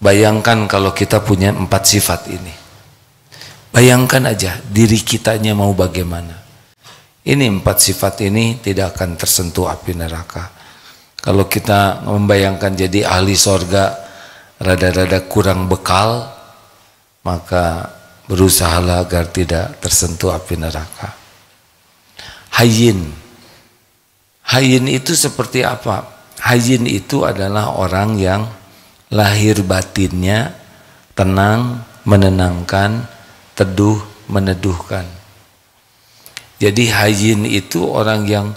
Bayangkan kalau kita punya empat sifat ini. Bayangkan aja diri kitanya mau bagaimana. Ini empat sifat ini tidak akan tersentuh api neraka. Kalau kita membayangkan jadi ahli sorga, rada-rada kurang bekal, maka berusahalah agar tidak tersentuh api neraka. Hayin. Hayin itu seperti apa? Hayin itu adalah orang yang lahir batinnya tenang, menenangkan, teduh, meneduhkan. Jadi hayin itu orang yang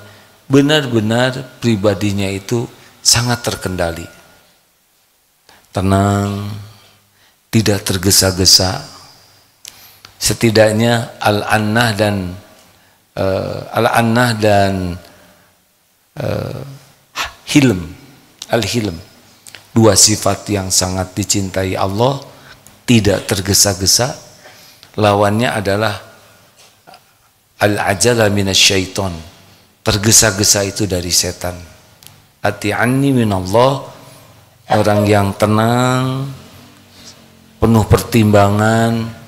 benar-benar pribadinya itu sangat terkendali. Tenang, tidak tergesa-gesa. Setidaknya al-annah dan uh, al-annah dan uh, hilm, al-hilm. Dua sifat yang sangat dicintai Allah, tidak tergesa-gesa, lawannya adalah al-ajala minasyaiton. Tergesa-gesa itu dari setan. Ati-anni minallah orang yang tenang penuh pertimbangan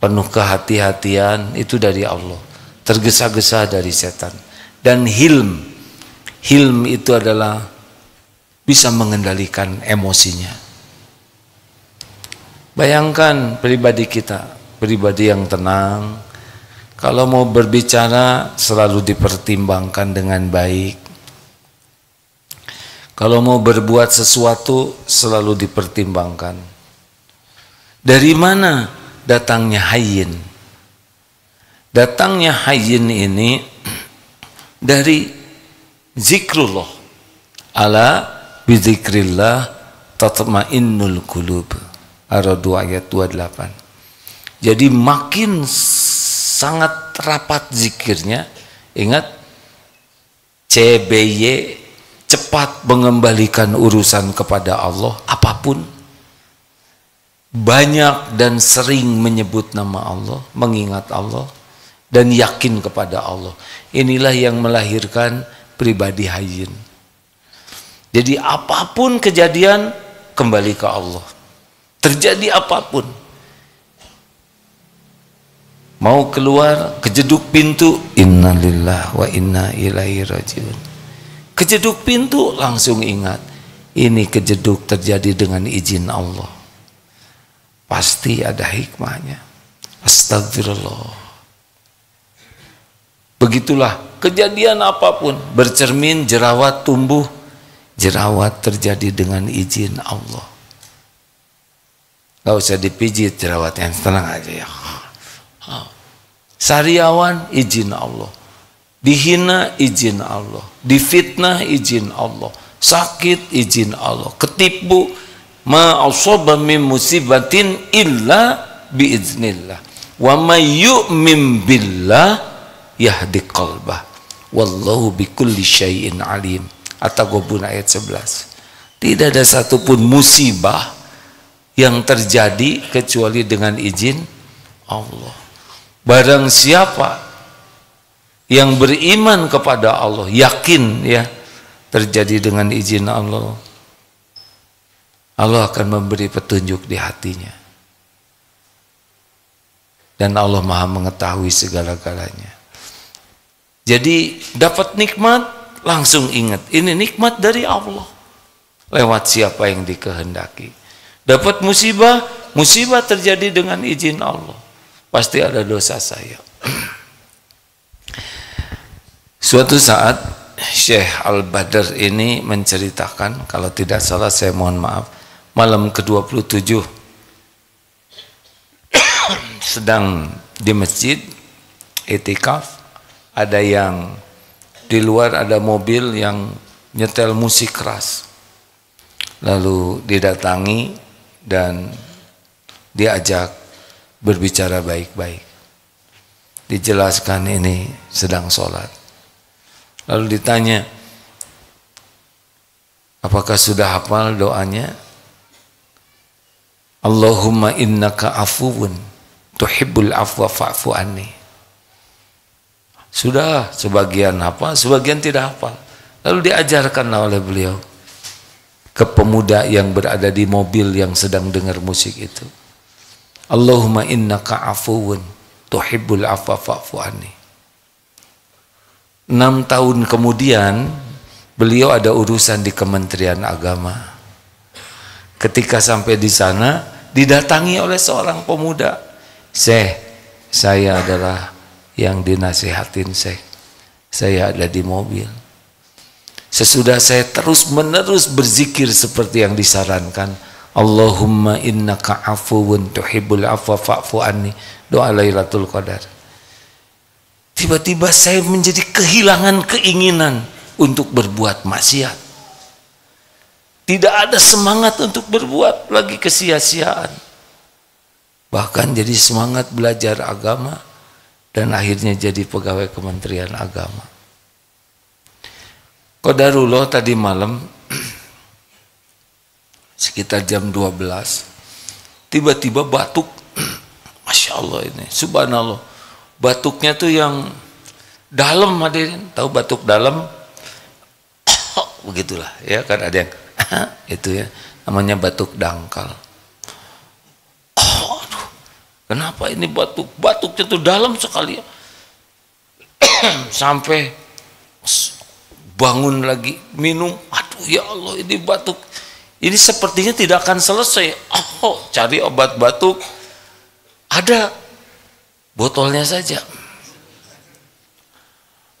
penuh kehati-hatian itu dari Allah. Tergesa-gesa dari setan. Dan hilm. Hilm itu adalah bisa mengendalikan emosinya bayangkan pribadi kita pribadi yang tenang. Kalau mau berbicara selalu dipertimbangkan dengan baik. Kalau mau berbuat sesuatu selalu dipertimbangkan. Dari mana datangnya hayin? Datangnya hayin ini dari zikrullah. Ala bizikrillah tatma'innul qulub. Ar-Radu ayat 28. Jadi makin sangat rapat zikirnya, ingat CBY cepat mengembalikan urusan kepada Allah apa pun banyak dan sering menyebut nama Allah, mengingat Allah dan yakin kepada Allah. Inilah yang melahirkan pribadi hayin. Jadi apa pun kejadian kembali ke Allah. Terjadi apa pun. Mau keluar kejeduk pintu innalillah wa inna ilaihi rajiun. Kejeduk pintu langsung ingat ini kejeduk terjadi dengan izin Allah. Pasti ada hikmahnya. Astagfirullah begitulah kejadian apa pun. Bercermin jerawat tumbuh jerawat terjadi dengan izin Allah Gak usah dipijit jerawatnya tenang aja ya Sariawan izin Allah. Dihina izin Allah. Difitnah izin Allah. Sakit izin Allah. Ketipu ma min musibatin illa biiznillah. Wa may yu'min billah yahdi qalbah. Wallahu bikulli syai'in alim. At-Taghabun ayat 11. Tidak ada satupun musibah yang terjadi kecuali dengan izin Allah. Barang siapa yang beriman kepada Allah, yakin ya terjadi dengan izin Allah. Allah akan memberi petunjuk di hatinya. Dan Allah Maha mengetahui segala-galanya. Jadi dapat nikmat langsung ingat ini nikmat dari Allah. Lewat siapa yang dikehendaki. Dapat musibah, musibah terjadi dengan izin Allah pasti ada dosa saya. Suatu saat Syekh Al-Badr ini menceritakan, kalau tidak salah saya mohon maaf, malam ke-27 sedang di masjid etikaf ada yang di luar ada mobil yang nyetel musik keras lalu didatangi dan diajak berbicara baik-baik. Dijelaskan ini sedang sholat. Lalu ditanya, apakah sudah hafal doanya? Allahumma innaka afuun tuhibbul afwa fa'fu anni. Sudah sebagian hafal, sebagian tidak hafal. Lalu diajarkan oleh beliau. ke pemuda yang berada di mobil yang sedang dengar musik itu. Allahumma innaka afuwun tuhibbul afwa fa'fu anni. Enam tahun kemudian beliau ada urusan di Kementerian Agama. Ketika sampai di sana didatangi oleh seorang pemuda. Syekh, saya adalah yang dinasihatin Syekh. Saya ada di mobil Sesudah saya terus menerus berzikir seperti yang disarankan. Allahumma innaka afuwun tuhibbul afwa fa'fu anni. Doa Lailatul Qadar. Tiba-tiba saya menjadi kehilangan keinginan untuk berbuat maksiat. Tidak ada semangat untuk berbuat lagi kesia-siaan. Bahkan jadi semangat belajar agama dan akhirnya jadi pegawai Kementerian Agama. Kodarullah tadi malam sekitar jam 12 tiba-tiba batuk. Masya Allah ini subhanallah. Batuknya tuh yang dalam hadirin. Tahu batuk dalam? Begitulah ya kan? Ada yang itu ya namanya batuk dangkal kenapa ini batuk? Batuknya tuh dalam sekali. Sampai bangun lagi minum. Aduh ya Allah ini batuk. Ini sepertinya tidak akan selesai. Oh cari obat batuk. Ada botolnya saja.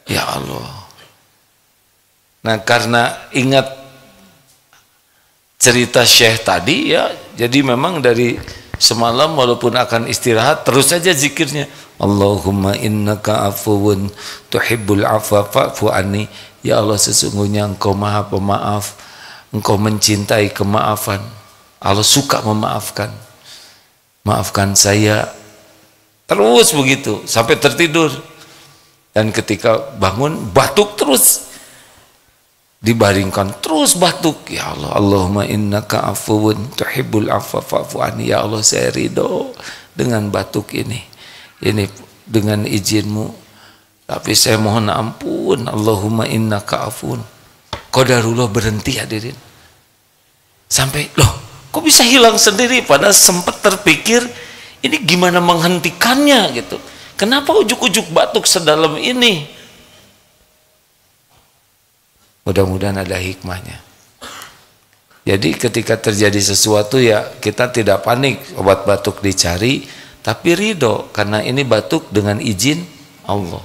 Ya Allah. Nah karena ingat cerita Syekh tadi ya jadi memang dari semalam walaupun akan istirahat terus saja zikirnya. Allahumma innaka afuwun tuhibbul afwa fa'fu anni. Ya Allah sesungguhnya engkau maha pemaaf. Engkau mencintai kemaafan. Allah suka memaafkan. Maafkan saya. Terus begitu Sampai tertidur. Dan ketika bangun batuk terus Dibaringkan terus batuk Ya Allah Allahumma innaka afuun Tuhibbul afwa fa'fu Ya Allah saya ridho Dengan batuk ini Ini dengan izinmu tapi saya mohon ampun, Allahumma inna ka'afun. Qadarullah berhenti hadirin. Sampai, loh kok bisa hilang sendiri? Padahal sempat terpikir, ini gimana menghentikannya gitu. Kenapa ujuk-ujuk batuk sedalam ini? Mudah-mudahan ada hikmahnya. Jadi ketika terjadi sesuatu ya kita tidak panik obat batuk dicari tapi ridho karena ini batuk dengan izin Allah.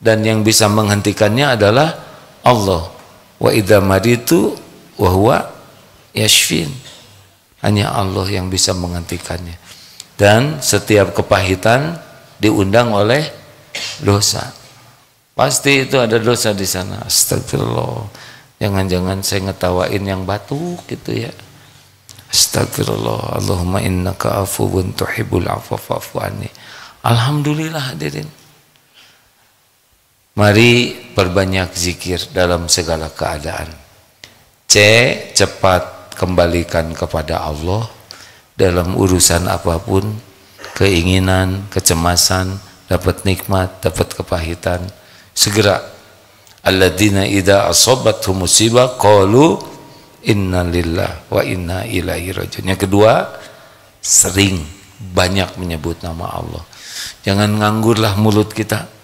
Dan yang bisa menghentikannya adalah Allah. Wa idza maritu wa huwa yashfin. Hanya Allah yang bisa menghentikannya. Dan setiap kepahitan diundang oleh dosa pasti itu ada dosa di sana astagfirullah jangan-jangan saya ngetawain yang batu gitu ya astagfirullah Allahumma innaka afuwun tuhibbul afwa fa'fu alhamdulillah hadirin Mari perbanyak zikir dalam segala keadaan. C. Cepat kembalikan kepada Allah dalam urusan apa pun, keinginan, kecemasan, dapat nikmat, dapat kepahitan. Segera. Alladzina idza asabathum musibah qalu inna lillah wa inna ilaihi rajiun. Yang kedua, sering banyak menyebut nama Allah. Jangan nganggurlah mulut kita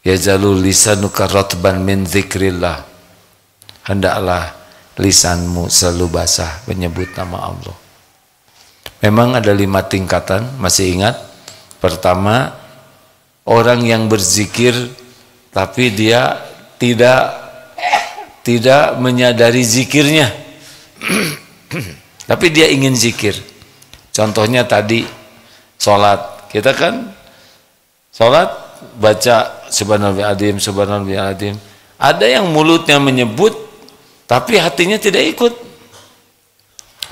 Ya jalul lisanuka ratban min zikrillah hendaklah lisanmu selalu basah menyebut nama Allah memang ada lima tingkatan masih ingat pertama orang yang berzikir tapi dia tidak tidak menyadari zikirnya. Tapi dia ingin zikir. Contohnya tadi sholat. Kita kan sholat baca subhanallah adim subhanallah adim. Ada yang mulutnya menyebut tapi hatinya tidak ikut.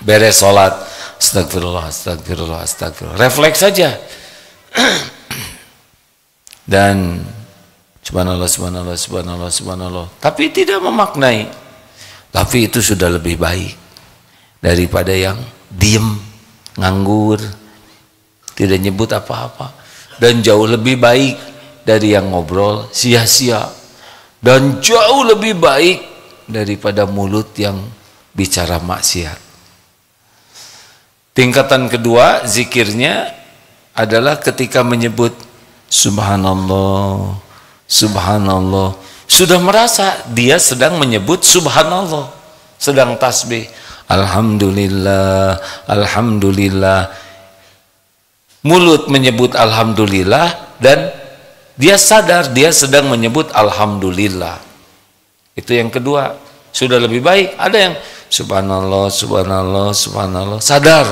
Beres sholat. Astagfirullah astagfirullah astagfirullah. Refleks saja dan subhanallah subhanallah subhanallah subhanallah. Tapi tidak memaknai. Tapi itu sudah lebih baik daripada yang diem nganggur tidak nyebut apa-apa. Dan jauh lebih baik dari yang ngobrol sia-sia. Dan jauh lebih baik daripada mulut yang bicara maksiat. Tingkatan kedua zikirnya adalah ketika menyebut subhanallah, subhanallah. Sudah merasa dia sedang menyebut subhanallah, sedang tasbih. Alhamdulillah, Alhamdulillah. Mulut menyebut Alhamdulillah dan dia sadar dia sedang menyebut Alhamdulillah. Itu yang kedua. Sudah lebih baik. Ada yang Subhanallah, Subhanallah, Subhanallah. Sadar.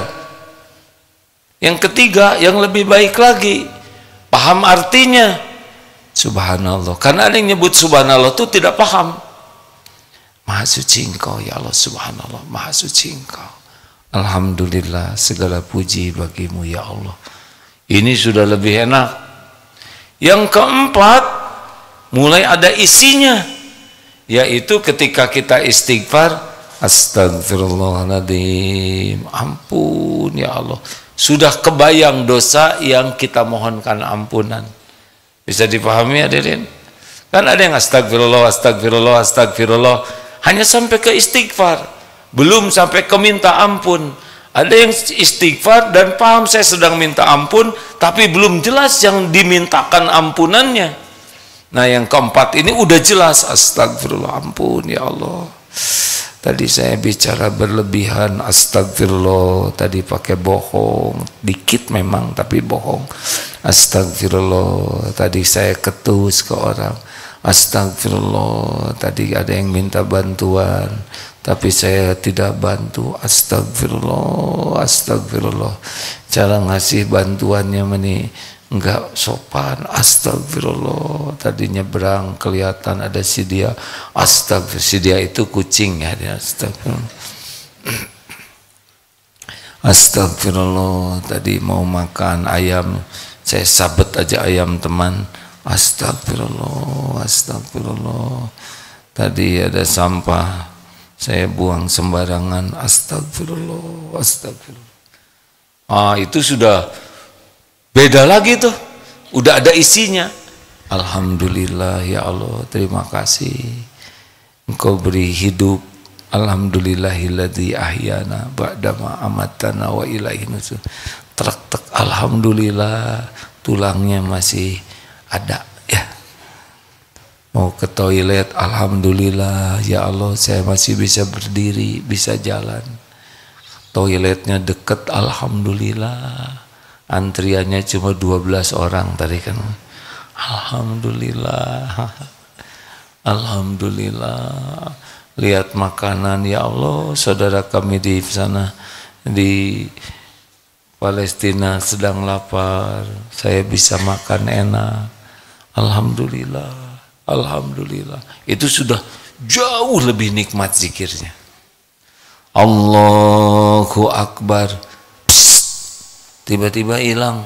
Yang ketiga, yang lebih baik lagi. Paham artinya. Subhanallah. Karena ada yang nyebut Subhanallah itu tidak paham. Maha suci engkau ya Allah Subhanallah. Maha suci engkau. Alhamdulillah segala puji bagimu ya Allah. Ini sudah lebih enak. Yang keempat, mulai ada isinya. Yaitu ketika kita istighfar, Astagfirullahaladzim Ampun ya Allah. Sudah kebayang dosa yang kita mohonkan ampunan. Bisa dipahami hadirin? Kan ada yang astagfirullah, astagfirullah, astagfirullah Hanya sampai ke istighfar. Belum sampai ke minta ampun. Ada yang istighfar dan paham saya sedang minta ampun Tapi belum jelas yang dimintakan ampunannya. Nah yang keempat ini udah jelas. Astagfirullah ampun ya Allah Tadi saya bicara berlebihan, astagfirullah. Tadi pakai bohong, dikit memang tapi bohong. Astagfirullah. Tadi saya ketus ke orang. Astagfirullah. Tadi ada yang minta bantuan, tapi saya tidak bantu. Astagfirullah, astagfirullah. Cara ngasih bantuannya meni enggak sopan. Astagfirullah. Tadi nyebrang kelihatan ada si dia. Astagfirullah si dia itu kucing ya dia. Astagfirullah. Astagfirullah. Tadi mau makan ayam. Saya sabet aja ayam teman. Astagfirullah astagfirullah. Tadi ada sampah. Saya buang sembarangan. Astagfirullah astagfirullah. Ah itu sudah Beda lagi tuh. Udah ada isinya. Alhamdulillah ya Allah, terima kasih. Engkau beri hidup. Alhamdulillahilladzi ahyana ba'dama amatana wa ilaihi nusur. Trek tek alhamdulillah tulangnya masih ada ya. Mau ke toilet alhamdulillah ya Allah saya masih bisa berdiri, bisa jalan. Toiletnya deket alhamdulillah antriannya cuma 12 orang tadi kan. Alhamdulillah. Alhamdulillah. Lihat makanan ya Allah saudara kami di sana di Palestina sedang lapar. Saya bisa makan enak. Alhamdulillah. Alhamdulillah. Itu sudah jauh lebih nikmat zikirnya. Allahu Akbar tiba-tiba hilang.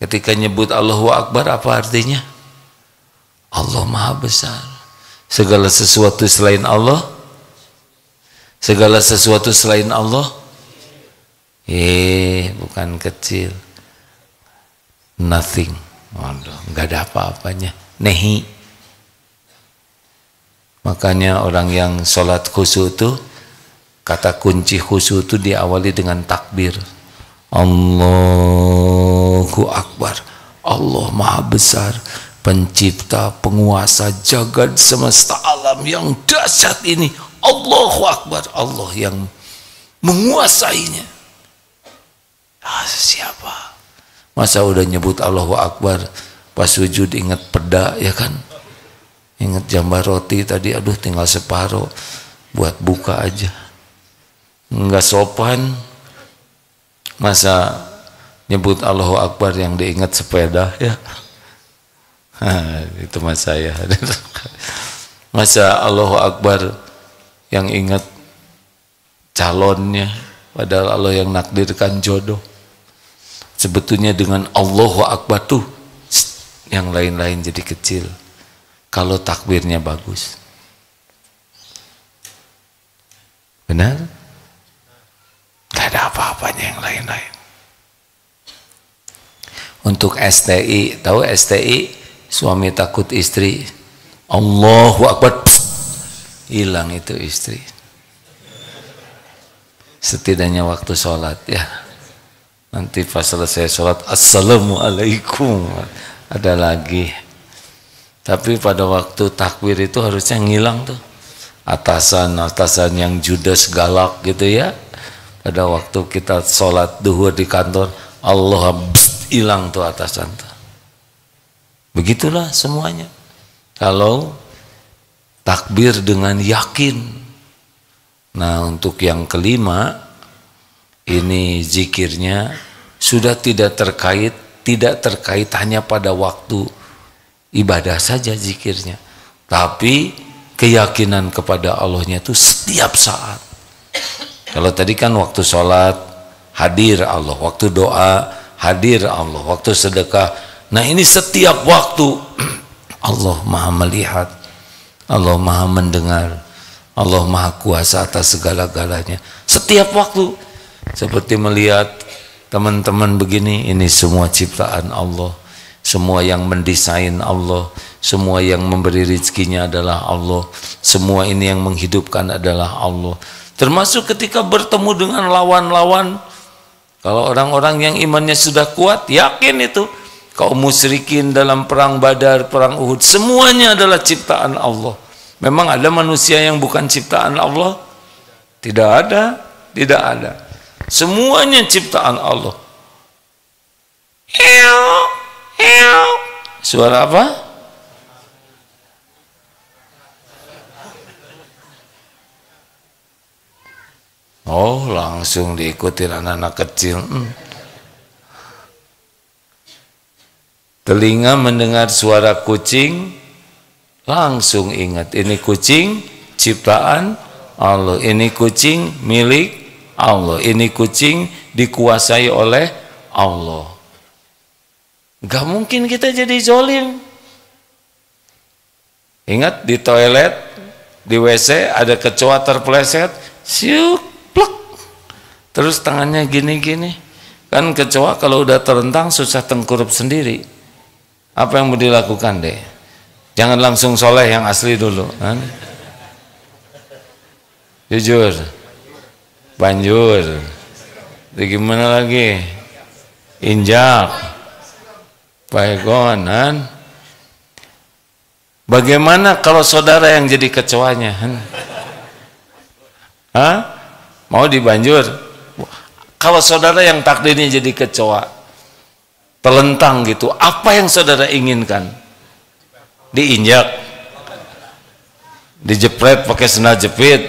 Ketika nyebut Allahu Akbar apa artinya? Allah Maha Besar. Segala sesuatu selain Allah? Segala sesuatu selain Allah? Eh bukan kecil. Nothing. Waduh, nggak ada apa-apanya. Nehi. Makanya orang yang sholat khusyuk itu kata kunci khusyuk itu diawali dengan takbir Allahu Akbar. Allah Maha Besar pencipta penguasa jagat semesta alam yang dahsyat ini. Allahu Akbar. Allah yang menguasainya. Ah, siapa? Masa udah nyebut Allahu Akbar pas sujud ingat peda ya kan? Ingat jambar roti tadi aduh tinggal separuh buat buka aja. Nggak sopan masa nyebut Allahu Akbar yang diingat sepeda? Ya. Itu mas saya. Masa Allahu Akbar yang ingat calonnya padahal Allah yang nakdirkan jodoh. Sebetulnya dengan Allahu Akbar tuh yang lain-lain jadi kecil. Kalau takbirnya bagus. Benar apa-apanya yang lain-lain. Untuk STI, tahu STI? Suami takut istri. Allahu Akbar. Hilang itu istri setidaknya waktu sholat ya nanti pas selesai sholat assalamualaikum ada lagi tapi pada waktu takbir itu harusnya ngilang tuh atasan-atasan yang judes galak gitu ya pada waktu kita sholat duhur di kantor Allah hilang tuh atasan tuh begitulah semuanya kalau takbir dengan yakin. Nah, untuk yang kelima ini zikirnya sudah tidak terkait tidak terkait hanya pada waktu ibadah saja zikirnya, tapi keyakinan kepada Allahnya itu setiap saat. Kalau tadi kan waktu sholat hadir Allah, waktu doa hadir Allah, waktu sedekah. Nah ini setiap waktu. Allah maha melihat, Allah maha mendengar. Allah maha kuasa atas segala-galanya. Setiap waktu. Seperti melihat teman-teman begini ini semua ciptaan Allah. Semua yang mendesain Allah. Semua yang memberi rizkinya adalah Allah. Semua ini yang menghidupkan adalah Allah termasuk ketika bertemu dengan lawan-lawan kalau orang-orang yang imannya sudah kuat yakin itu kaum musyrikin dalam perang Badar, perang Uhud, semuanya adalah ciptaan Allah. Memang ada manusia yang bukan ciptaan Allah? Tidak ada, tidak ada. Semuanya ciptaan Allah. Suara apa? Oh, langsung diikuti anak-anak kecil. Hmm. telinga mendengar suara kucing langsung ingat ini kucing ciptaan Allah ini kucing milik Allah ini kucing dikuasai oleh Allah gak mungkin kita jadi zolim ingat di toilet di WC ada kecoa terpleset siuk terus tangannya gini-gini. Kan kecoa kalau udah terentang susah tengkurup sendiri. Apa yang mau dilakukan deh jangan langsung soleh yang asli dulu kan? jujur. Banjur. Gimana lagi? Injak. Baikon kan? Bagaimana kalau saudara yang jadi kecoanya kan? Hah? mau dibanjur kalau saudara yang takdirnya jadi kecoa telentang gitu apa yang saudara inginkan? Diinjak dijepret pakai sendal jepit.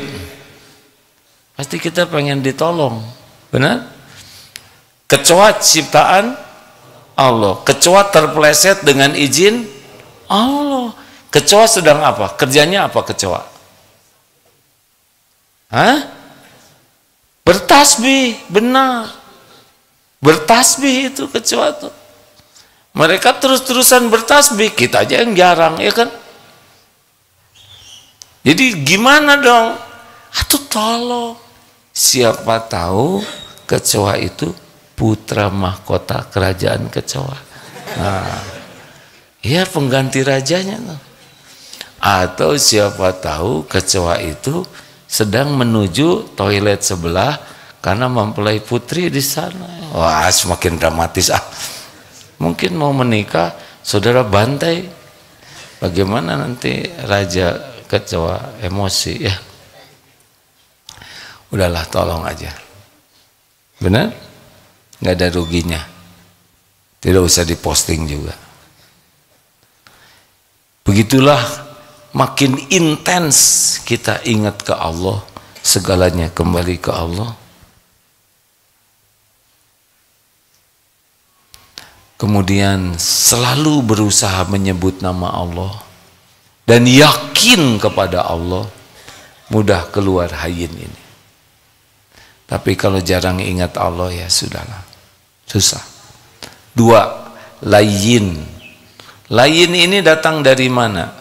Pasti kita pengen ditolong benar? Kecoa ciptaan Allah kecoa terpleset dengan izin Allah. Kecoa sedang apa? Kerjanya apa kecoa? Hah? Bertasbih benar bertasbih itu kecoa tuh mereka terus-terusan bertasbih, kita aja yang jarang, ya kan? Jadi gimana dong? Atuh tolong. Siapa tahu kecoa itu putra mahkota kerajaan kecoa. Nah, ya pengganti rajanya. Atau siapa tahu kecoa itu sedang menuju toilet sebelah karena mempelai putri di sana. Wah, semakin dramatis ah. Mungkin mau menikah saudara bantai. Bagaimana nanti raja kecoa emosi ya? Udahlah tolong aja. Benar? Nggak ada ruginya. Tidak usah diposting juga. Begitulah makin intens kita ingat ke Allah segalanya kembali ke Allah. Kemudian selalu berusaha menyebut nama Allah dan yakin kepada Allah mudah keluar hayin ini. Tapi kalau jarang ingat Allah ya sudahlah. Susah. Dua layin layin ini datang dari mana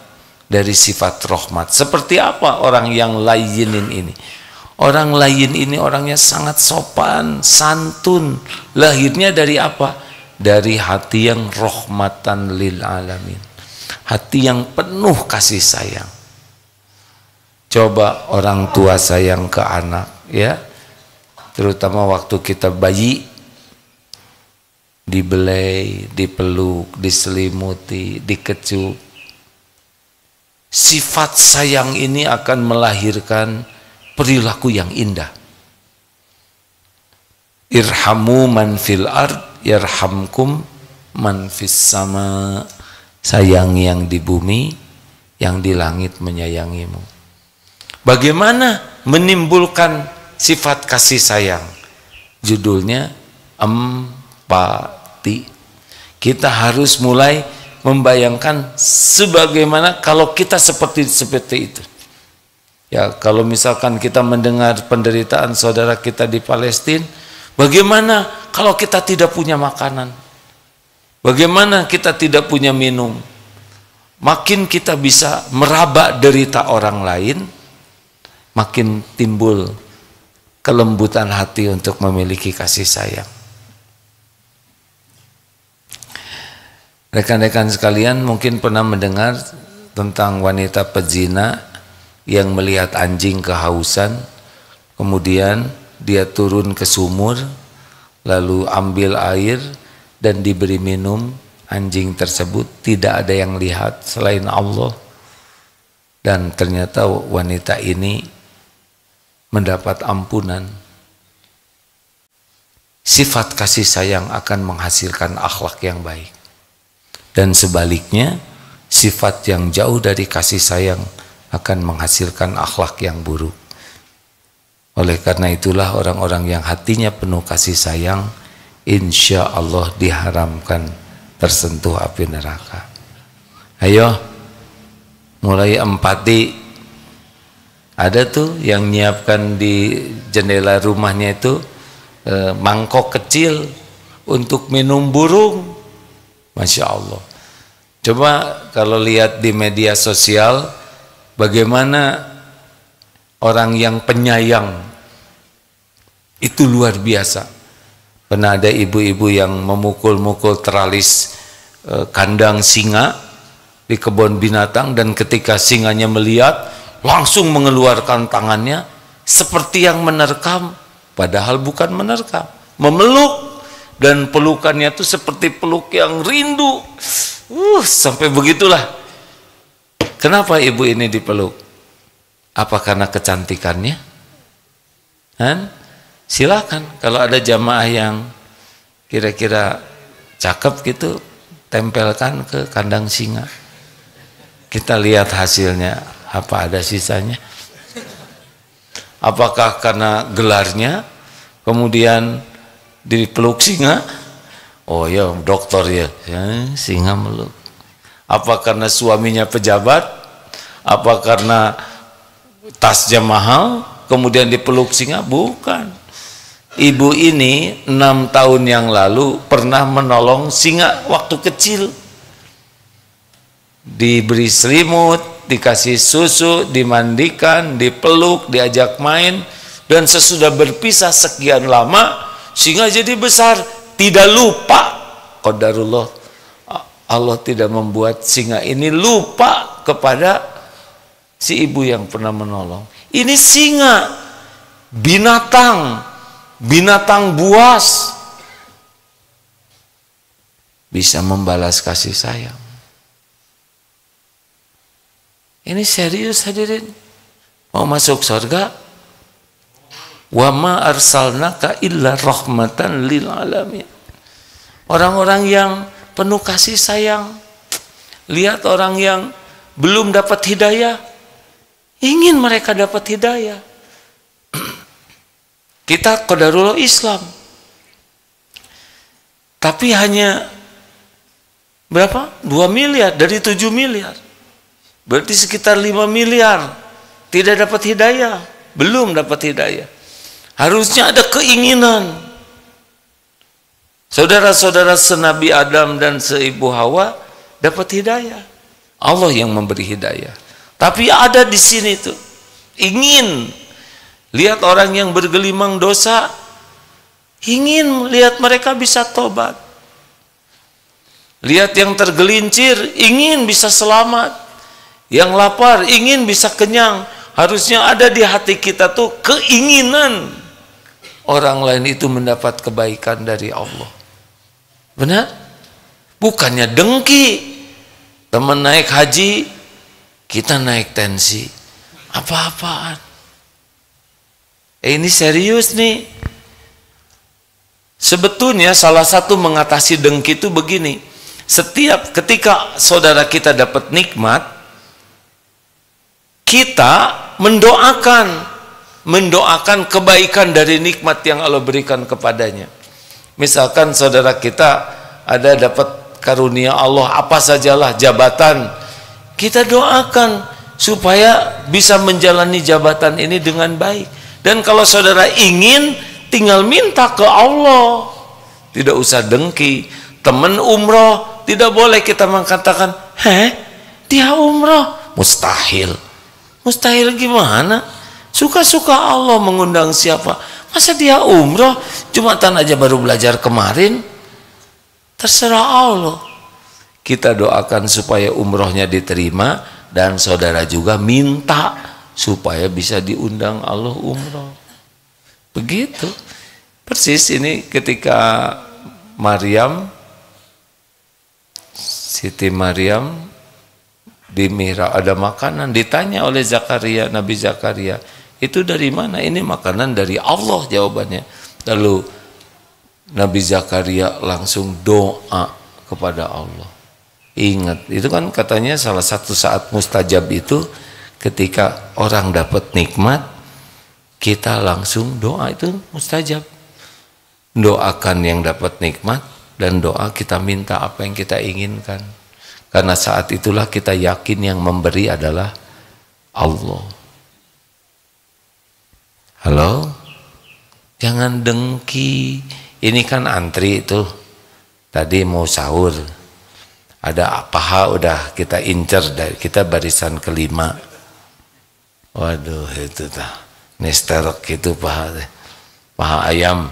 dari sifat rahmat. Seperti apa orang yang layinin ini? Orang lain ini orangnya sangat sopan santun. Lahirnya dari apa? Dari hati yang rahmatan lil alamin. Hati yang penuh kasih sayang. Coba orang tua sayang ke anak, ya. Terutama waktu kita bayi. Dibelai, dipeluk, diselimuti, dikecup. Sifat sayang ini akan melahirkan perilaku yang indah. Irhamu man fil ard yarhamkum man fis sama. Sayang yang di bumi, yang di langit menyayangimu. Bagaimana menimbulkan sifat kasih sayang? Judulnya empati. Kita harus mulai membayangkan sebagaimana kalau kita seperti seperti itu. Ya, kalau misalkan kita mendengar penderitaan saudara kita di Palestina, bagaimana kalau kita tidak punya makanan? Bagaimana kita tidak punya minum? Makin kita bisa meraba derita orang lain, makin timbul kelembutan hati untuk memiliki kasih sayang. Rekan-rekan sekalian mungkin pernah mendengar tentang wanita pezina yang melihat anjing kehausan, kemudian dia turun ke sumur, lalu ambil air, dan diberi minum anjing tersebut. Tidak ada yang lihat selain Allah. Dan ternyata wanita ini mendapat ampunan. Sifat kasih sayang akan menghasilkan akhlak yang baik dan sebaliknya sifat yang jauh dari kasih sayang akan menghasilkan akhlak yang buruk oleh karena itulah orang-orang yang hatinya penuh kasih sayang insya Allah diharamkan tersentuh api neraka. Ayo, mulai empati. Ada tuh yang nyiapkan di jendela rumahnya itu eh, mangkok kecil untuk minum burung. Masya Allah. Coba kalau lihat di media sosial, bagaimana orang yang penyayang itu luar biasa Pernah ada ibu-ibu yang memukul-mukul teralis e, kandang singa di kebun binatang dan ketika singanya melihat langsung mengeluarkan tangannya seperti yang menerkam padahal bukan menerkam memeluk dan pelukannya itu seperti peluk yang rindu. Uh, sampai begitulah. Kenapa ibu ini dipeluk? Apa karena kecantikannya? Kan silakan kalau ada jamaah yang kira-kira cakep gitu tempelkan ke kandang singa. Kita lihat hasilnya apa ada sisanya. Apakah karena gelarnya? Kemudian dipeluk singa? Oh ya dokter ya, ya singa meluk. Apa karena suaminya pejabat? Apa karena tasnya mahal kemudian dipeluk singa? Bukan. Ibu ini enam tahun yang lalu pernah menolong singa waktu kecil. Diberi selimut, dikasih susu, dimandikan, dipeluk, diajak main. Dan sesudah berpisah sekian lama, singa jadi besar. Tidak lupa, Qadarullah, Allah tidak membuat singa ini lupa kepada si ibu yang pernah menolong. Ini singa, binatang, binatang buas bisa membalas kasih sayang. Ini serius hadirin. Mau masuk surga? Wa ma arsalnaka illa rahmatan lil alamin. Orang-orang yang penuh kasih sayang. Lihat orang yang belum dapat hidayah. Ingin mereka dapat hidayah. Kita kodarullah Islam. Tapi hanya berapa? 2 miliar dari 7 miliar. Berarti sekitar 5 miliar tidak dapat hidayah, belum dapat hidayah. Harusnya ada keinginan. Saudara-saudara senabi Adam dan seibu Hawa dapat hidayah. Allah yang memberi hidayah. Tapi ada di sini tuh ingin Lihat orang yang bergelimang dosa, ingin lihat mereka bisa tobat. Lihat yang tergelincir, ingin bisa selamat. Yang lapar, ingin bisa kenyang. harusnya ada di hati kita tuh keinginan orang lain itu mendapat kebaikan dari Allah. Benar? Bukannya dengki. Teman naik haji, kita naik tensi. Apa-apaan? Eh, ini serius nih. Sebetulnya salah satu mengatasi dengki itu begini. Setiap ketika saudara kita dapat nikmat, kita mendoakan mendoakan kebaikan dari nikmat yang Allah berikan kepadanya. Misalkan saudara kita ada dapat karunia Allah apa sajalah jabatan, kita doakan supaya bisa menjalani jabatan ini dengan baik. Dan kalau saudara ingin tinggal minta ke Allah. Tidak usah dengki. Teman umroh tidak boleh kita mengatakan, "Heh, dia umroh." Mustahil Mustahil gimana? Suka-suka Allah mengundang siapa? Masa dia umroh? Jumatan aja baru belajar kemarin? Terserah Allah. Kita doakan supaya umrohnya diterima dan saudara juga minta supaya bisa diundang Allah umroh. Begitu. Persis ini ketika Maryam Siti Maryam di Mira ada makanan ditanya oleh Zakaria Nabi Zakaria itu dari mana? Ini makanan dari Allah jawabannya. Lalu Nabi Zakaria langsung doa kepada Allah. Ingat itu kan katanya salah satu saat mustajab itu ketika orang dapat nikmat kita langsung doa. Itu mustajab. Doakan yang dapat nikmat dan doa kita minta apa yang kita inginkan. Karena saat itulah kita yakin yang memberi adalah Allah. Halo? Jangan dengki. Ini kan antri itu. Tadi mau sahur. Ada paha udah kita incer dari kita barisan kelima. Waduh itu dah. Nesterok itu paha. Paha ayam.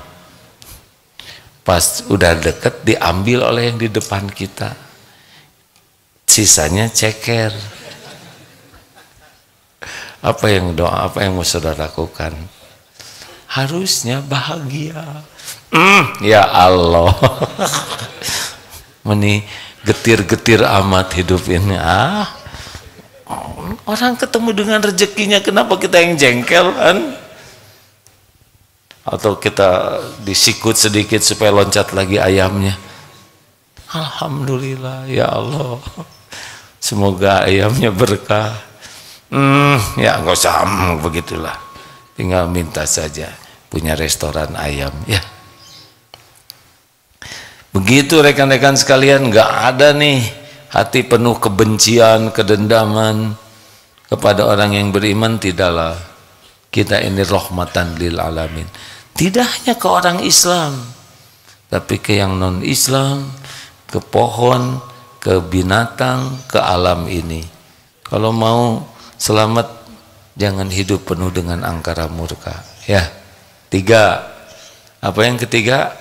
Pas udah deket diambil oleh yang di depan kita sisanya ceker apa yang doa apa yang mau saudara lakukan harusnya bahagia. Mm, ya Allah. Meni getir-getir amat hidup ini ah. Orang ketemu dengan rezekinya kenapa kita yang jengkel kan? Atau kita disikut sedikit supaya loncat lagi ayamnya? Alhamdulillah ya Allah. Semoga ayamnya berkah. Hmm, ya nggak usah hmm, begitulah. Tinggal minta saja punya restoran ayam ya. Begitu rekan-rekan sekalian nggak ada nih hati penuh kebencian, kedendaman kepada orang yang beriman tidaklah kita ini rahmatan lil alamin. Tidak hanya ke orang Islam, tapi ke yang non Islam, ke pohon, ke binatang, ke alam ini. Kalau mau selamat, jangan hidup penuh dengan angkara murka. Ya, tiga. Apa yang ketiga?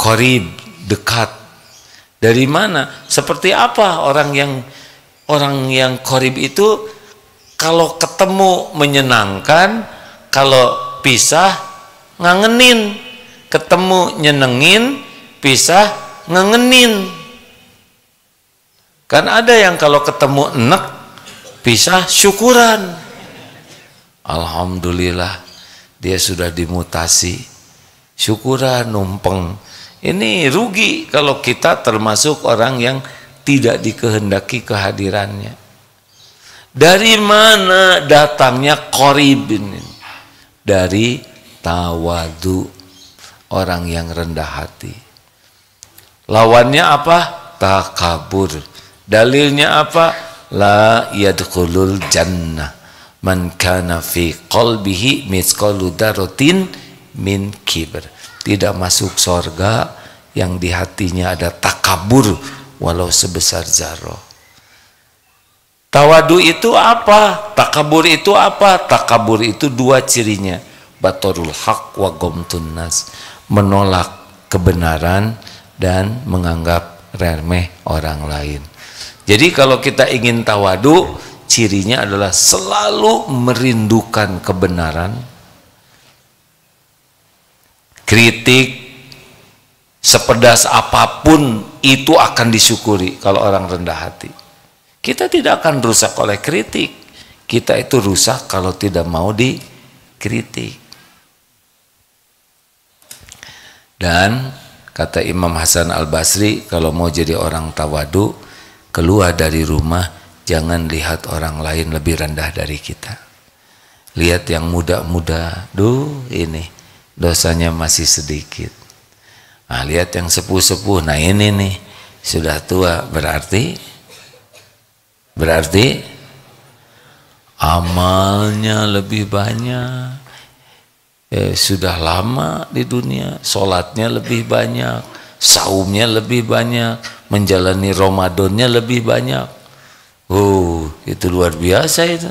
Korib, dekat. Dari mana? Seperti apa orang yang orang yang korib itu kalau ketemu menyenangkan, kalau pisah ngangenin, ketemu nyenengin, pisah ngangenin. Kan ada yang kalau ketemu enek pisah syukuran. Alhamdulillah dia sudah dimutasi. Syukuran numpeng. Ini rugi kalau kita termasuk orang yang tidak dikehendaki kehadirannya. Dari mana datangnya korib ini? Dari tawadu orang yang rendah hati. Lawannya apa? Takabur Dalilnya apa? La yadkhulul jannah man kana fi qalbihi mithqalu darotin min kibr. Tidak masuk sorga yang di hatinya ada takabur walau sebesar zarah. Tawadu itu apa? Takabur itu apa? Takabur itu dua cirinya. Batorul haq wa gomtun nas. Menolak kebenaran dan menganggap remeh orang lain. Jadi kalau kita ingin tawadu, cirinya adalah selalu merindukan kebenaran, kritik, sepedas apa pun itu akan disyukuri kalau orang rendah hati. Kita tidak akan rusak oleh kritik. Kita itu rusak kalau tidak mau dikritik. Dan kata Imam Hasan Al-Basri kalau mau jadi orang tawadu keluar dari rumah jangan lihat orang lain lebih rendah dari kita. Lihat yang muda-muda, duh ini dosanya masih sedikit. Nah, lihat yang sepuh-sepuh. Nah, ini nih sudah tua berarti berarti amalnya lebih banyak. Eh, sudah lama di dunia, sholatnya lebih banyak, saumnya lebih banyak, menjalani Ramadannya lebih banyak. Oh, itu luar biasa itu.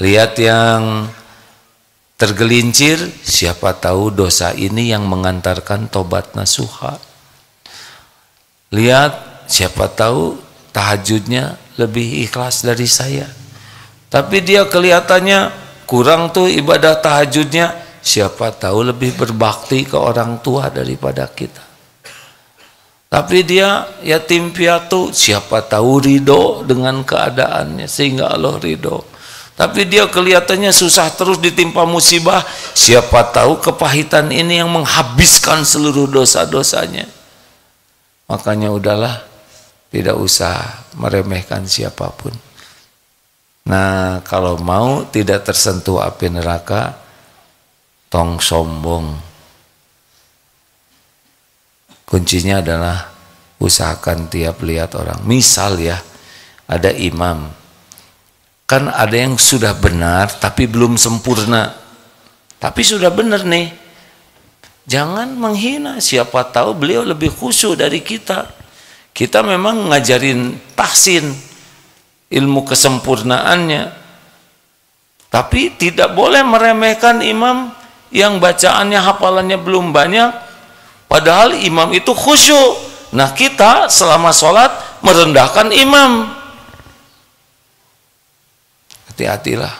Lihat yang tergelincir, siapa tahu dosa ini yang mengantarkan tobat nasuha. Lihat, siapa tahu tahajudnya lebih ikhlas dari saya. Tapi dia kelihatannya kurang tuh ibadah tahajudnya, siapa tahu lebih berbakti ke orang tua daripada kita. Tapi dia yatim piatu, siapa tahu ridho dengan keadaannya sehingga Allah ridho. Tapi dia kelihatannya susah terus ditimpa musibah. Siapa tahu kepahitan ini yang menghabiskan seluruh dosa-dosanya. Makanya udahlah, tidak usah meremehkan siapa pun. Nah, kalau mau tidak tersentuh api neraka, tong sombong. Kuncinya adalah usahakan tiap lihat orang. Misal ya, ada imam. Kan ada yang sudah benar tapi belum sempurna. Tapi sudah benar nih. Jangan menghina. Siapa tahu beliau lebih khusyuk dari kita. Kita memang ngajarin tahsin ilmu kesempurnaannya. Tapi tidak boleh meremehkan imam yang bacaannya hafalannya belum banyak padahal imam itu khusyuk. Nah kita selama sholat merendahkan imam. Hati-hatilah.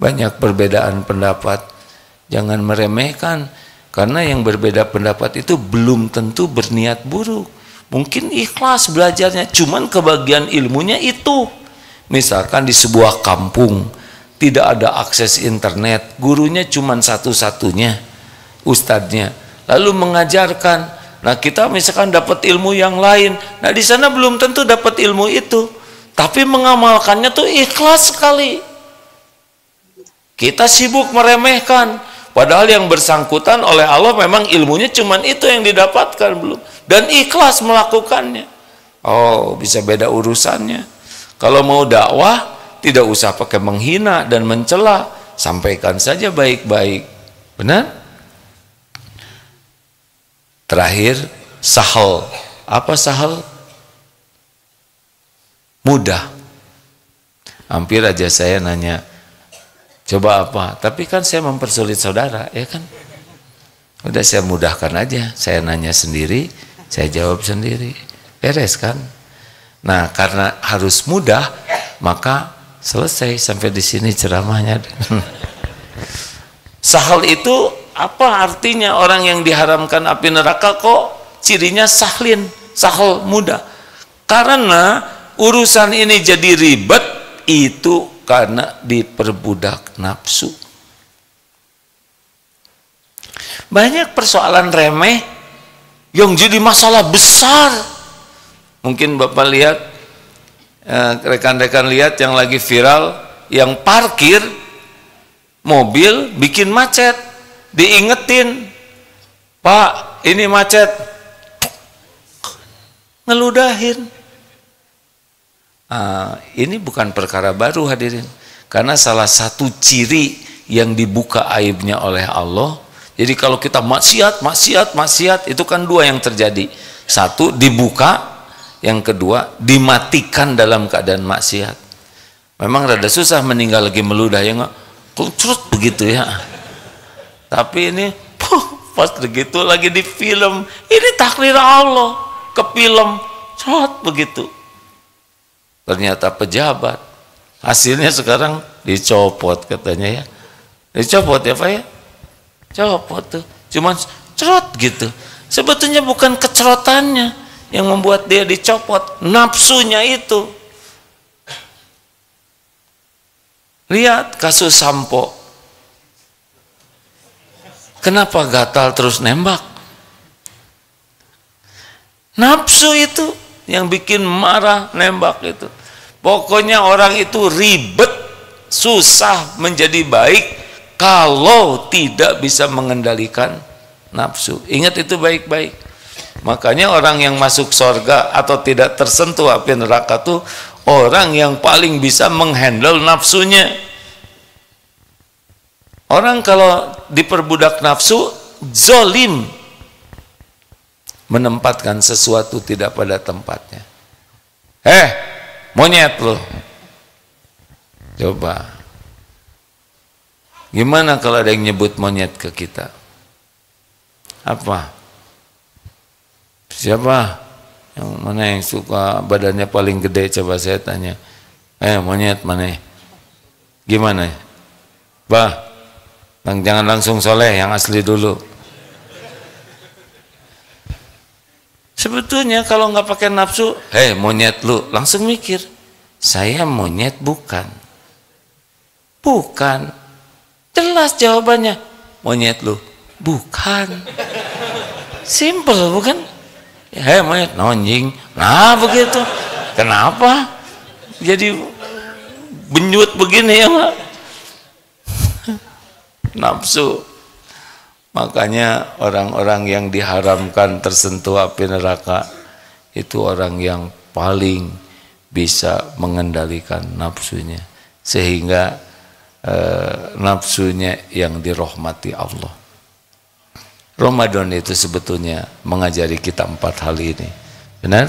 Banyak perbedaan pendapat. Jangan meremehkan. Karena yang berbeda pendapat itu belum tentu berniat buruk. Mungkin ikhlas belajarnya. Cuman kebagian ilmunya itu. Misalkan di sebuah kampung tidak ada akses internet. Gurunya cuman satu-satunya ustadznya lalu mengajarkan nah kita misalkan dapat ilmu yang lain nah di sana belum tentu dapat ilmu itu tapi mengamalkannya tuh ikhlas sekali. Kita sibuk meremehkan. Padahal yang bersangkutan oleh Allah memang ilmunya cuman itu yang didapatkan belum. Dan ikhlas melakukannya. Oh bisa beda urusannya. Kalau mau dakwah tidak usah pakai menghina dan mencela. Sampaikan saja baik-baik. Benar? Terakhir, sahal. Apa sahal? mudah. Hampir aja saya nanya coba apa? Tapi kan saya mempersulit saudara ya kan? Udah saya mudahkan aja. Saya nanya sendiri saya jawab sendiri. Beres kan? Nah karena harus mudah maka selesai sampai di sini ceramahnya. Sahal itu apa artinya orang yang diharamkan api neraka kok cirinya sahlin sahal mudah karena urusan ini jadi ribet itu karena diperbudak nafsu. Banyak persoalan remeh yang jadi masalah besar. Mungkin bapak lihat eh, rekan-rekan lihat yang lagi viral yang parkir mobil bikin macet diingetin pak ini macet. Ngeludahin. Uh, ini bukan perkara baru hadirin. Karena salah satu ciri yang dibuka aibnya oleh Allah jadi kalau kita maksiat maksiat maksiat itu kan dua yang terjadi. Satu dibuka. Yang kedua dimatikan dalam keadaan maksiat. Memang rada susah meninggal lagi meludah ya nggak? Begitu ya tapi ini puh, pas begitu lagi di film. Ini takdir Allah. Ke film. Cerot begitu. Ternyata pejabat. Hasilnya sekarang dicopot katanya ya. Dicopot ya Pak ya? Copot tuh. Cuman cerot gitu. Sebetulnya bukan kecerotannya yang membuat dia dicopot. Nafsunya itu. Lihat kasus sampo kenapa gatal terus nembak? Nafsu itu yang bikin marah nembak itu. Pokoknya orang itu ribet susah menjadi baik kalau tidak bisa mengendalikan nafsu. Ingat itu baik-baik. Makanya orang yang masuk sorga atau tidak tersentuh api neraka itu orang yang paling bisa menghandle nafsunya orang kalau diperbudak nafsu zolim menempatkan sesuatu tidak pada tempatnya. Eh, monyet lo. Coba. Gimana kalau ada yang nyebut monyet ke kita? Apa? Siapa? Yang mana yang suka badannya paling gede coba saya tanya. Eh, monyet mana? Gimana? Bah, jangan langsung soleh, yang asli dulu. Sebetulnya kalau nggak pakai nafsu, hei monyet lu, langsung mikir, saya monyet bukan. Bukan. Jelas jawabannya, monyet lu, bukan. Simple bukan? Hei monyet, nonjing. Nah begitu. Kenapa? Jadi benyut begini ya mak? Nafsu. Makanya orang-orang yang diharamkan tersentuh api neraka itu orang yang paling bisa mengendalikan nafsunya sehingga e, nafsunya yang dirahmati Allah. Ramadan itu sebetulnya mengajari kita empat hal ini. Benar?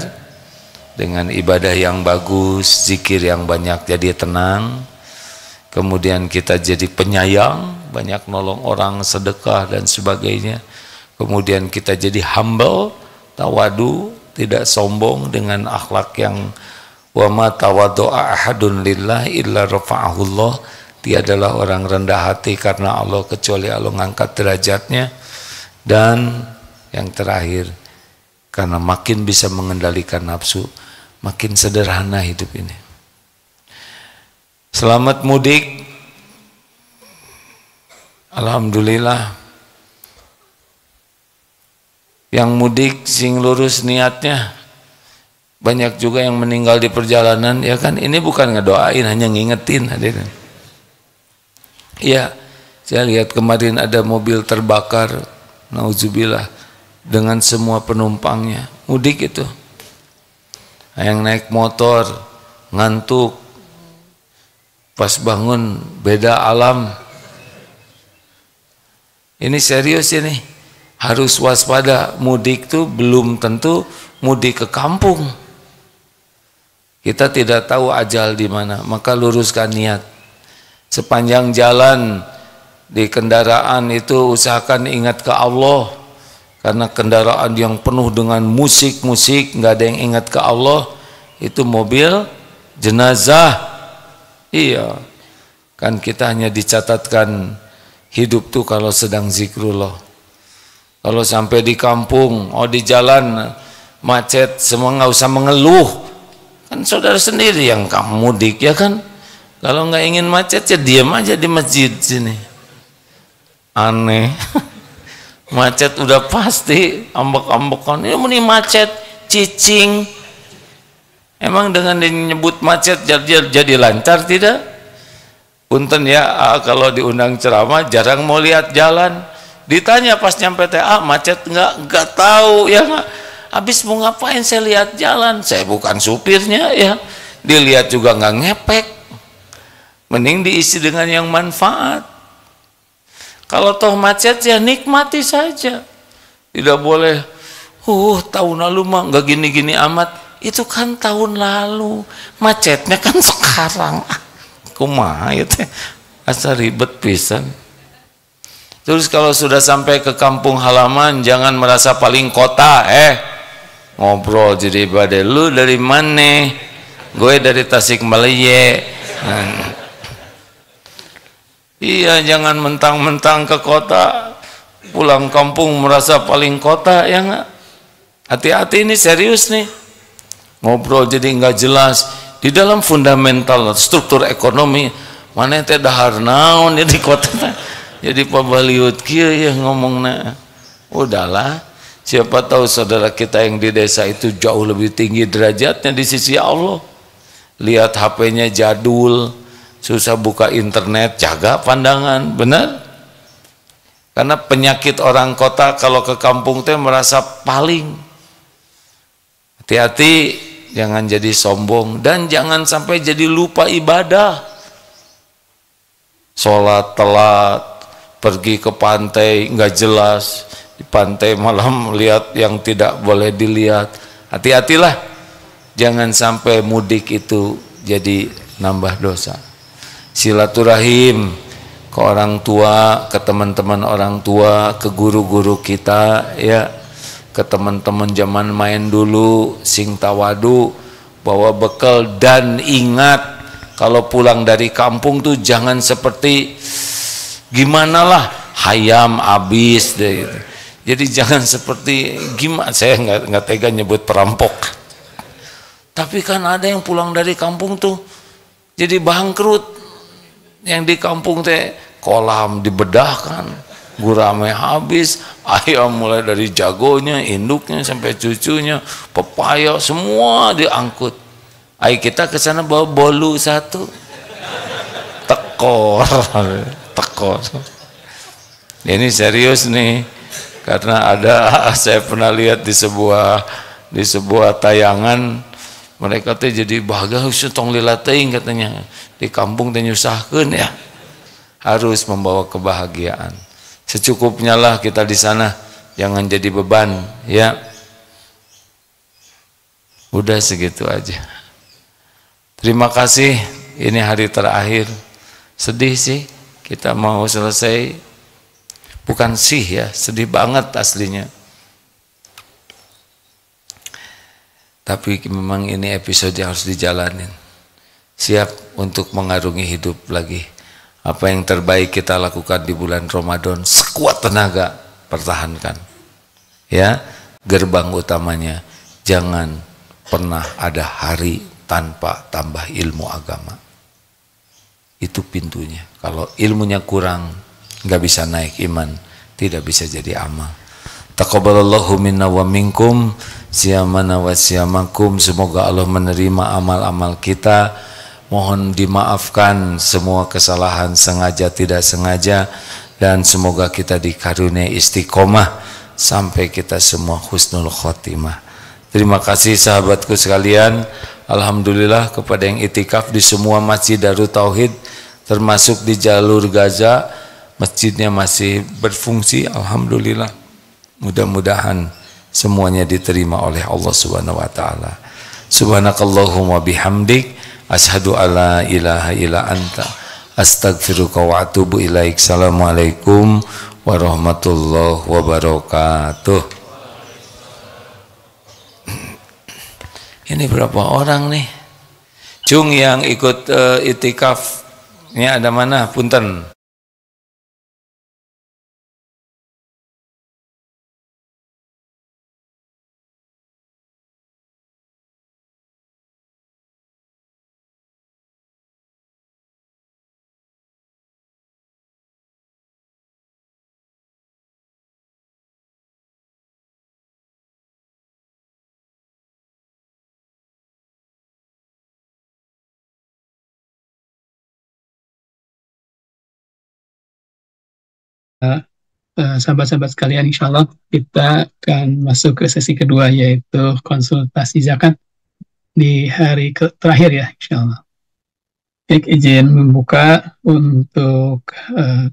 Dengan ibadah yang bagus, zikir yang banyak jadi tenang, kemudian kita jadi penyayang, banyak nolong orang, sedekah dan sebagainya. Kemudian kita jadi humble, tawadu, tidak sombong dengan akhlak yang wa ma ahadun lillah illa rafa'ahullah. Tiadalah orang rendah hati karena Allah kecuali Allah mengangkat derajatnya. Dan yang terakhir, karena makin bisa mengendalikan nafsu, makin sederhana hidup ini. Selamat mudik. Alhamdulillah. Yang mudik sing lurus niatnya. Banyak juga yang meninggal di perjalanan ya kan? Ini bukan ngedoain hanya ngingetin hadirin. Ya saya lihat kemarin ada mobil terbakar nauzubillah dengan semua penumpangnya. Mudik itu. Yang naik motor ngantuk pas bangun beda alam ini serius ini. Harus waspada mudik itu belum tentu mudik ke kampung. Kita tidak tahu ajal di mana, maka luruskan niat. Sepanjang jalan di kendaraan itu usahakan ingat ke Allah. Karena kendaraan yang penuh dengan musik-musik, nggak ada yang ingat ke Allah, itu mobil jenazah. Iya. Kan kita hanya dicatatkan hidup tuh kalau sedang zikrullah. Kalau sampai di kampung oh di jalan macet semua nggak usah mengeluh. Kan saudara sendiri yang kamu mudik ya kan? Kalau nggak ingin macet ya diam aja di masjid sini. Aneh. Macet udah pasti ambek-ambekan. Ini meni macet cicing emang dengan menyebut macet jadi jadi lancar tidak? Punten ya kalau diundang ceramah jarang mau lihat jalan. Ditanya pas nyampe TA macet enggak enggak tahu ya habis mau ngapain saya lihat jalan? Saya bukan supirnya ya. Dilihat juga enggak ngepek. Mending diisi dengan yang manfaat. Kalau toh macet ya nikmati saja. Tidak boleh uh tahun lalu mah enggak gini-gini amat itu kan tahun lalu. Macetnya kan sekarang. Kumaha ya teh? Asa ribet pisan. Terus kalau sudah sampai ke kampung halaman jangan merasa paling kota eh? Ngobrol jadi badai. Lu dari mana? Gue dari Tasik Malaya. Iya jangan mentang-mentang ke kota. Pulang kampung merasa paling kota ya nggak? Hati-hati ini serius nih ngobrol jadi nggak jelas. Di dalam fundamental struktur ekonomi mana teh dahar naon ya di kota jadi pabaliut kia ya ngomongnya udahlah siapa tahu saudara kita yang di desa itu jauh lebih tinggi derajatnya di sisi Allah. Lihat HP-nya jadul susah buka internet jaga pandangan benar? Karena penyakit orang kota kalau ke kampung teh merasa paling. Hati-hati jangan jadi sombong dan jangan sampai jadi lupa ibadah. Sholat telat pergi ke pantai nggak jelas. Di pantai malam lihat yang tidak boleh dilihat. Hati-hatilah. Jangan sampai mudik itu jadi nambah dosa. Silaturahim ke orang tua ke teman-teman orang tua ke guru-guru kita ya ke teman-teman zaman main dulu sing tawadu bawa bekal dan ingat kalau pulang dari kampung tuh jangan seperti gimana lah hayam abis deh gitu jadi jangan seperti gimana saya nggak nggak tega nyebut perampok. Tapi kan ada yang pulang dari kampung tuh jadi bangkrut. Yang di kampung teh kolam dibedahkan, gurame habis, ayam mulai dari jagonya, induknya sampai cucunya, pepaya semua diangkut. Ayo kita ke sana bawa bolu satu. Tekor, tekor. Ini serius nih karena ada saya pernah lihat di sebuah di sebuah tayangan mereka teh jadi bahagia tong lila teing katanya di kampung teh nyusahkeun ya harus membawa kebahagiaan secukupnya lah kita di sana. Jangan jadi beban ya. Udah segitu aja. Terima kasih. Ini hari terakhir. Sedih sih. Kita mau selesai. Bukan sih ya. Sedih banget aslinya. Tapi memang ini episode yang harus dijalanin. Siap untuk mengarungi hidup lagi apa yang terbaik kita lakukan di bulan Ramadan sekuat tenaga pertahankan. Ya gerbang utamanya jangan pernah ada hari tanpa tambah ilmu agama. Itu pintunya. Kalau ilmunya kurang nggak bisa naik iman tidak bisa jadi amal. Taqabbalallahu minna wa minkum siyamana wa siyamakum. Semoga Allah menerima amal-amal kita mohon dimaafkan semua kesalahan sengaja tidak sengaja dan semoga kita dikaruniai istiqomah sampai kita semua husnul khotimah. Terima kasih sahabatku sekalian. Alhamdulillah kepada yang itikaf di semua masjid Darut Tauhid termasuk di jalur Gaza masjidnya masih berfungsi alhamdulillah. Mudah-mudahan semuanya diterima oleh Allah Subhanahu wa taala. Subhanakallahumma bihamdik asyhadu alla ilaha illa anta. Astaghfiruka wa atubu ilaik. Assalamualaikum warahmatullahi wabarakatuh. Ini berapa orang nih? Cung yang ikut uh, itikaf. Ini ada mana? Punten Eh, sahabat-sahabat sekalian, insya Allah kita akan masuk ke sesi kedua yaitu konsultasi zakat di hari ke terakhir ya, insya Allah. Baik, izin membuka untuk uh,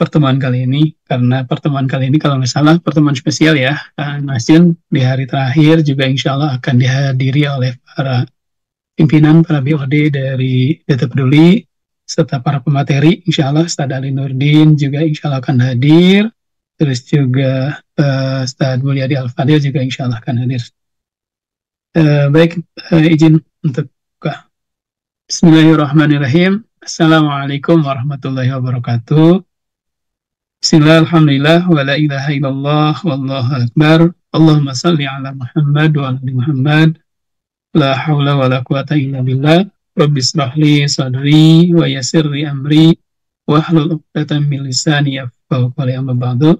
pertemuan kali ini karena pertemuan kali ini kalau nggak salah pertemuan spesial ya, uh, Nasin di hari terakhir juga insya Allah akan dihadiri oleh para pimpinan para BOD dari Data Peduli serta para pemateri insya Allah Ustadz Ali Nurdin juga insya Allah akan hadir terus juga uh, Ustadz Mulyadi Al-Fadil juga insya Allah akan hadir uh, baik uh, izin untuk buka. Bismillahirrahmanirrahim. Assalamualaikum warahmatullahi wabarakatuh. Bismillah, alhamdulillah, wa la ilaha illallah, wallahu akbar. Allahumma salli ala Muhammad wa ala Muhammad. La hawla wa la quwata illa billah. Rabbi sadri wa yasirri amri wa hlul uqdatan min lisani yafqahu qawli ba'du.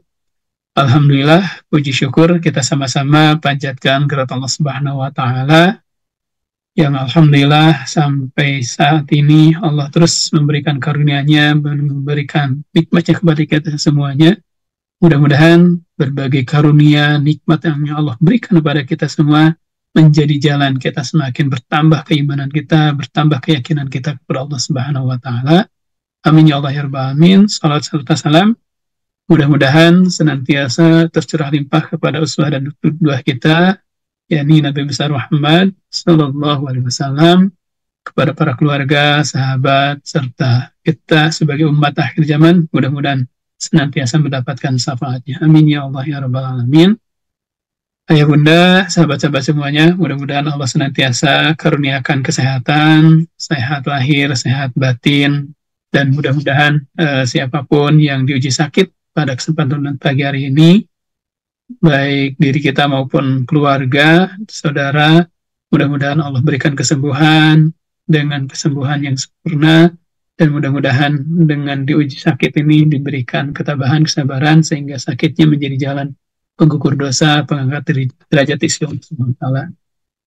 Alhamdulillah, puji syukur kita sama-sama panjatkan kepada Allah Subhanahu wa taala yang alhamdulillah sampai saat ini Allah terus memberikan karunia-Nya, memberikan nikmatnya kepada kita semuanya. Mudah-mudahan berbagai karunia, nikmat yang Allah berikan kepada kita semua menjadi jalan kita semakin bertambah keimanan kita, bertambah keyakinan kita kepada Allah Subhanahu wa taala. Amin ya Allah ya Rabbal alamin. Salat serta salam Mudah-mudahan senantiasa tercurah limpah kepada uswah dan dua kita, yakni Nabi besar Muhammad Sallallahu Alaihi Wasallam, kepada para keluarga, sahabat, serta kita sebagai umat akhir zaman, mudah-mudahan senantiasa mendapatkan syafaatnya. Amin ya Allah ya Rabbal Alamin. Ayah bunda, sahabat-sahabat semuanya, mudah-mudahan Allah senantiasa karuniakan kesehatan, sehat lahir, sehat batin, dan mudah-mudahan uh, siapa pun yang diuji sakit pada kesempatan pagi hari ini, baik diri kita maupun keluarga, saudara, mudah-mudahan Allah berikan kesembuhan dengan kesembuhan yang sempurna, dan mudah-mudahan dengan diuji sakit ini diberikan ketabahan, kesabaran, sehingga sakitnya menjadi jalan penggugur dosa, pengangkat derajat isi Allah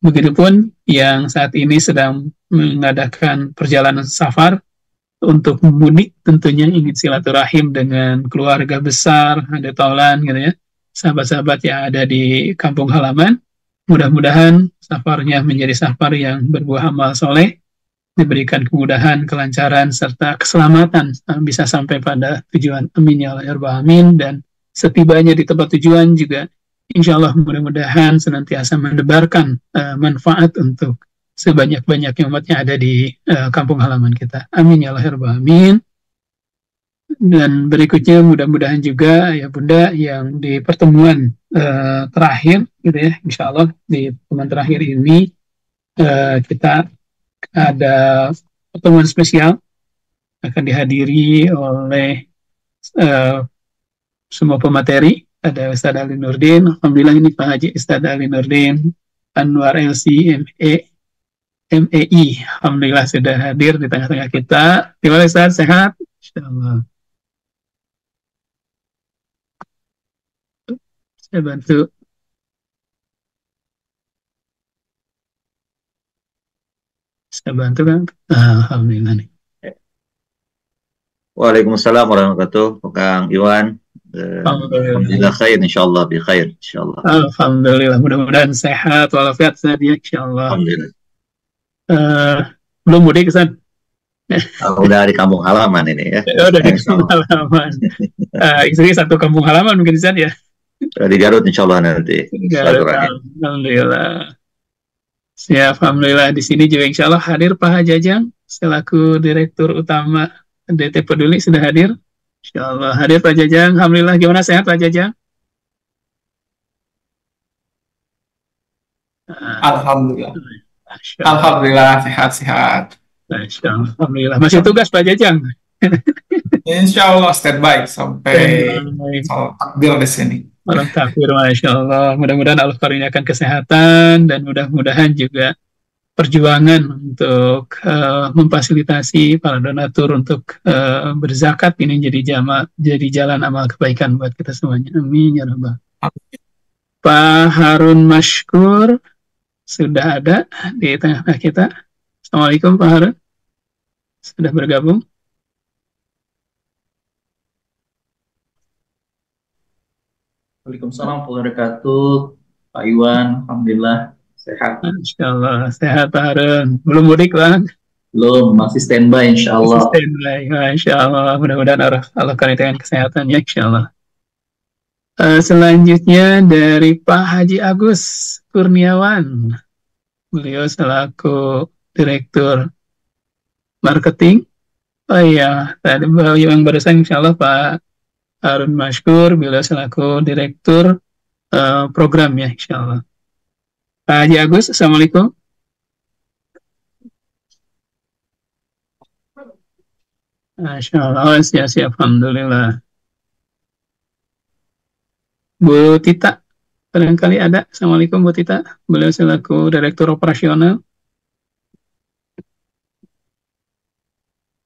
Begitupun yang saat ini sedang mengadakan perjalanan safar, untuk mudik tentunya ingin silaturahim dengan keluarga besar, ada taulan gitu ya, sahabat-sahabat yang ada di kampung halaman. Mudah-mudahan safarnya menjadi safar yang berbuah amal soleh, diberikan kemudahan, kelancaran, serta keselamatan bisa sampai pada tujuan. Amin ya Allah amin. Dan setibanya di tempat tujuan juga insya Allah mudah-mudahan senantiasa mendebarkan uh, manfaat untuk sebanyak-banyaknya umatnya ada di uh, kampung halaman kita. Amin ya Allah ya amin. Dan berikutnya mudah-mudahan juga ya Bunda yang di pertemuan uh, terakhir gitu ya, insya Allah di pertemuan terakhir ini uh, kita ada pertemuan spesial akan dihadiri oleh uh, semua pemateri ada Ustadz Ali Nurdin, Alhamdulillah ini Pak Haji Ustadz Ali Nurdin, Anwar LC, ME, MEI. Alhamdulillah sudah hadir di tengah-tengah kita. Terima kasih sehat? Insyaallah. Saya bantu. Saya bantu kan? Alhamdulillah nih. Waalaikumsalam warahmatullahi wabarakatuh. Kang Iwan. Alhamdulillah khair insyaallah bi khair insyaallah. Alhamdulillah mudah-mudahan sehat walafiat saja insyaallah. Alhamdulillah. Uh, belum mudik San? Oh, udah di kampung halaman ini ya. Oh, udah di kampung halaman. Uh, istri satu kampung halaman mungkin San ya? Di Garut insya Allah nanti. Garut, Alhamdulillah. Siap, Alhamdulillah. Di sini juga insya Allah hadir Pak Hajajang selaku Direktur Utama DT Peduli sudah hadir. Insya Allah hadir Pak Jajang. Alhamdulillah gimana sehat Pak Jajang? Alhamdulillah. Alhamdulillah sehat-sehat. Alhamdulillah. Masih tugas Pak Jajang? Insya Allah standby sampai takbir di sini. Malam takbir, Masya Allah. Mudah-mudahan Allah karuniakan kesehatan dan mudah-mudahan juga perjuangan untuk uh, memfasilitasi para donatur untuk uh, berzakat ini jadi jama, jadi jalan amal kebaikan buat kita semuanya. Amin ya rabbal. Pak Harun Mashkur, sudah ada di tengah kita. Assalamualaikum Pak Harun. Sudah bergabung. Waalaikumsalam warahmatullahi wabarakatuh. Pak Iwan, Alhamdulillah sehat. Insya Allah sehat Pak Harun. Belum mudik Bang? Belum, masih standby insya Allah. Masih standby, insya Allah. Mudah-mudahan Allah, Allah dengan kesehatan ya insya Allah. Uh, selanjutnya dari Pak Haji Agus Kurniawan. Beliau selaku Direktur Marketing. Oh iya, tadi yang barusan insya Allah Pak Harun Mashkur, beliau selaku Direktur uh, Program ya insya Allah. Pak Haji Agus, Assalamualaikum. Masya Allah, siap-siap, Alhamdulillah. Bu Tita, barangkali ada. Assalamualaikum Bu Tita, beliau selaku Direktur Operasional.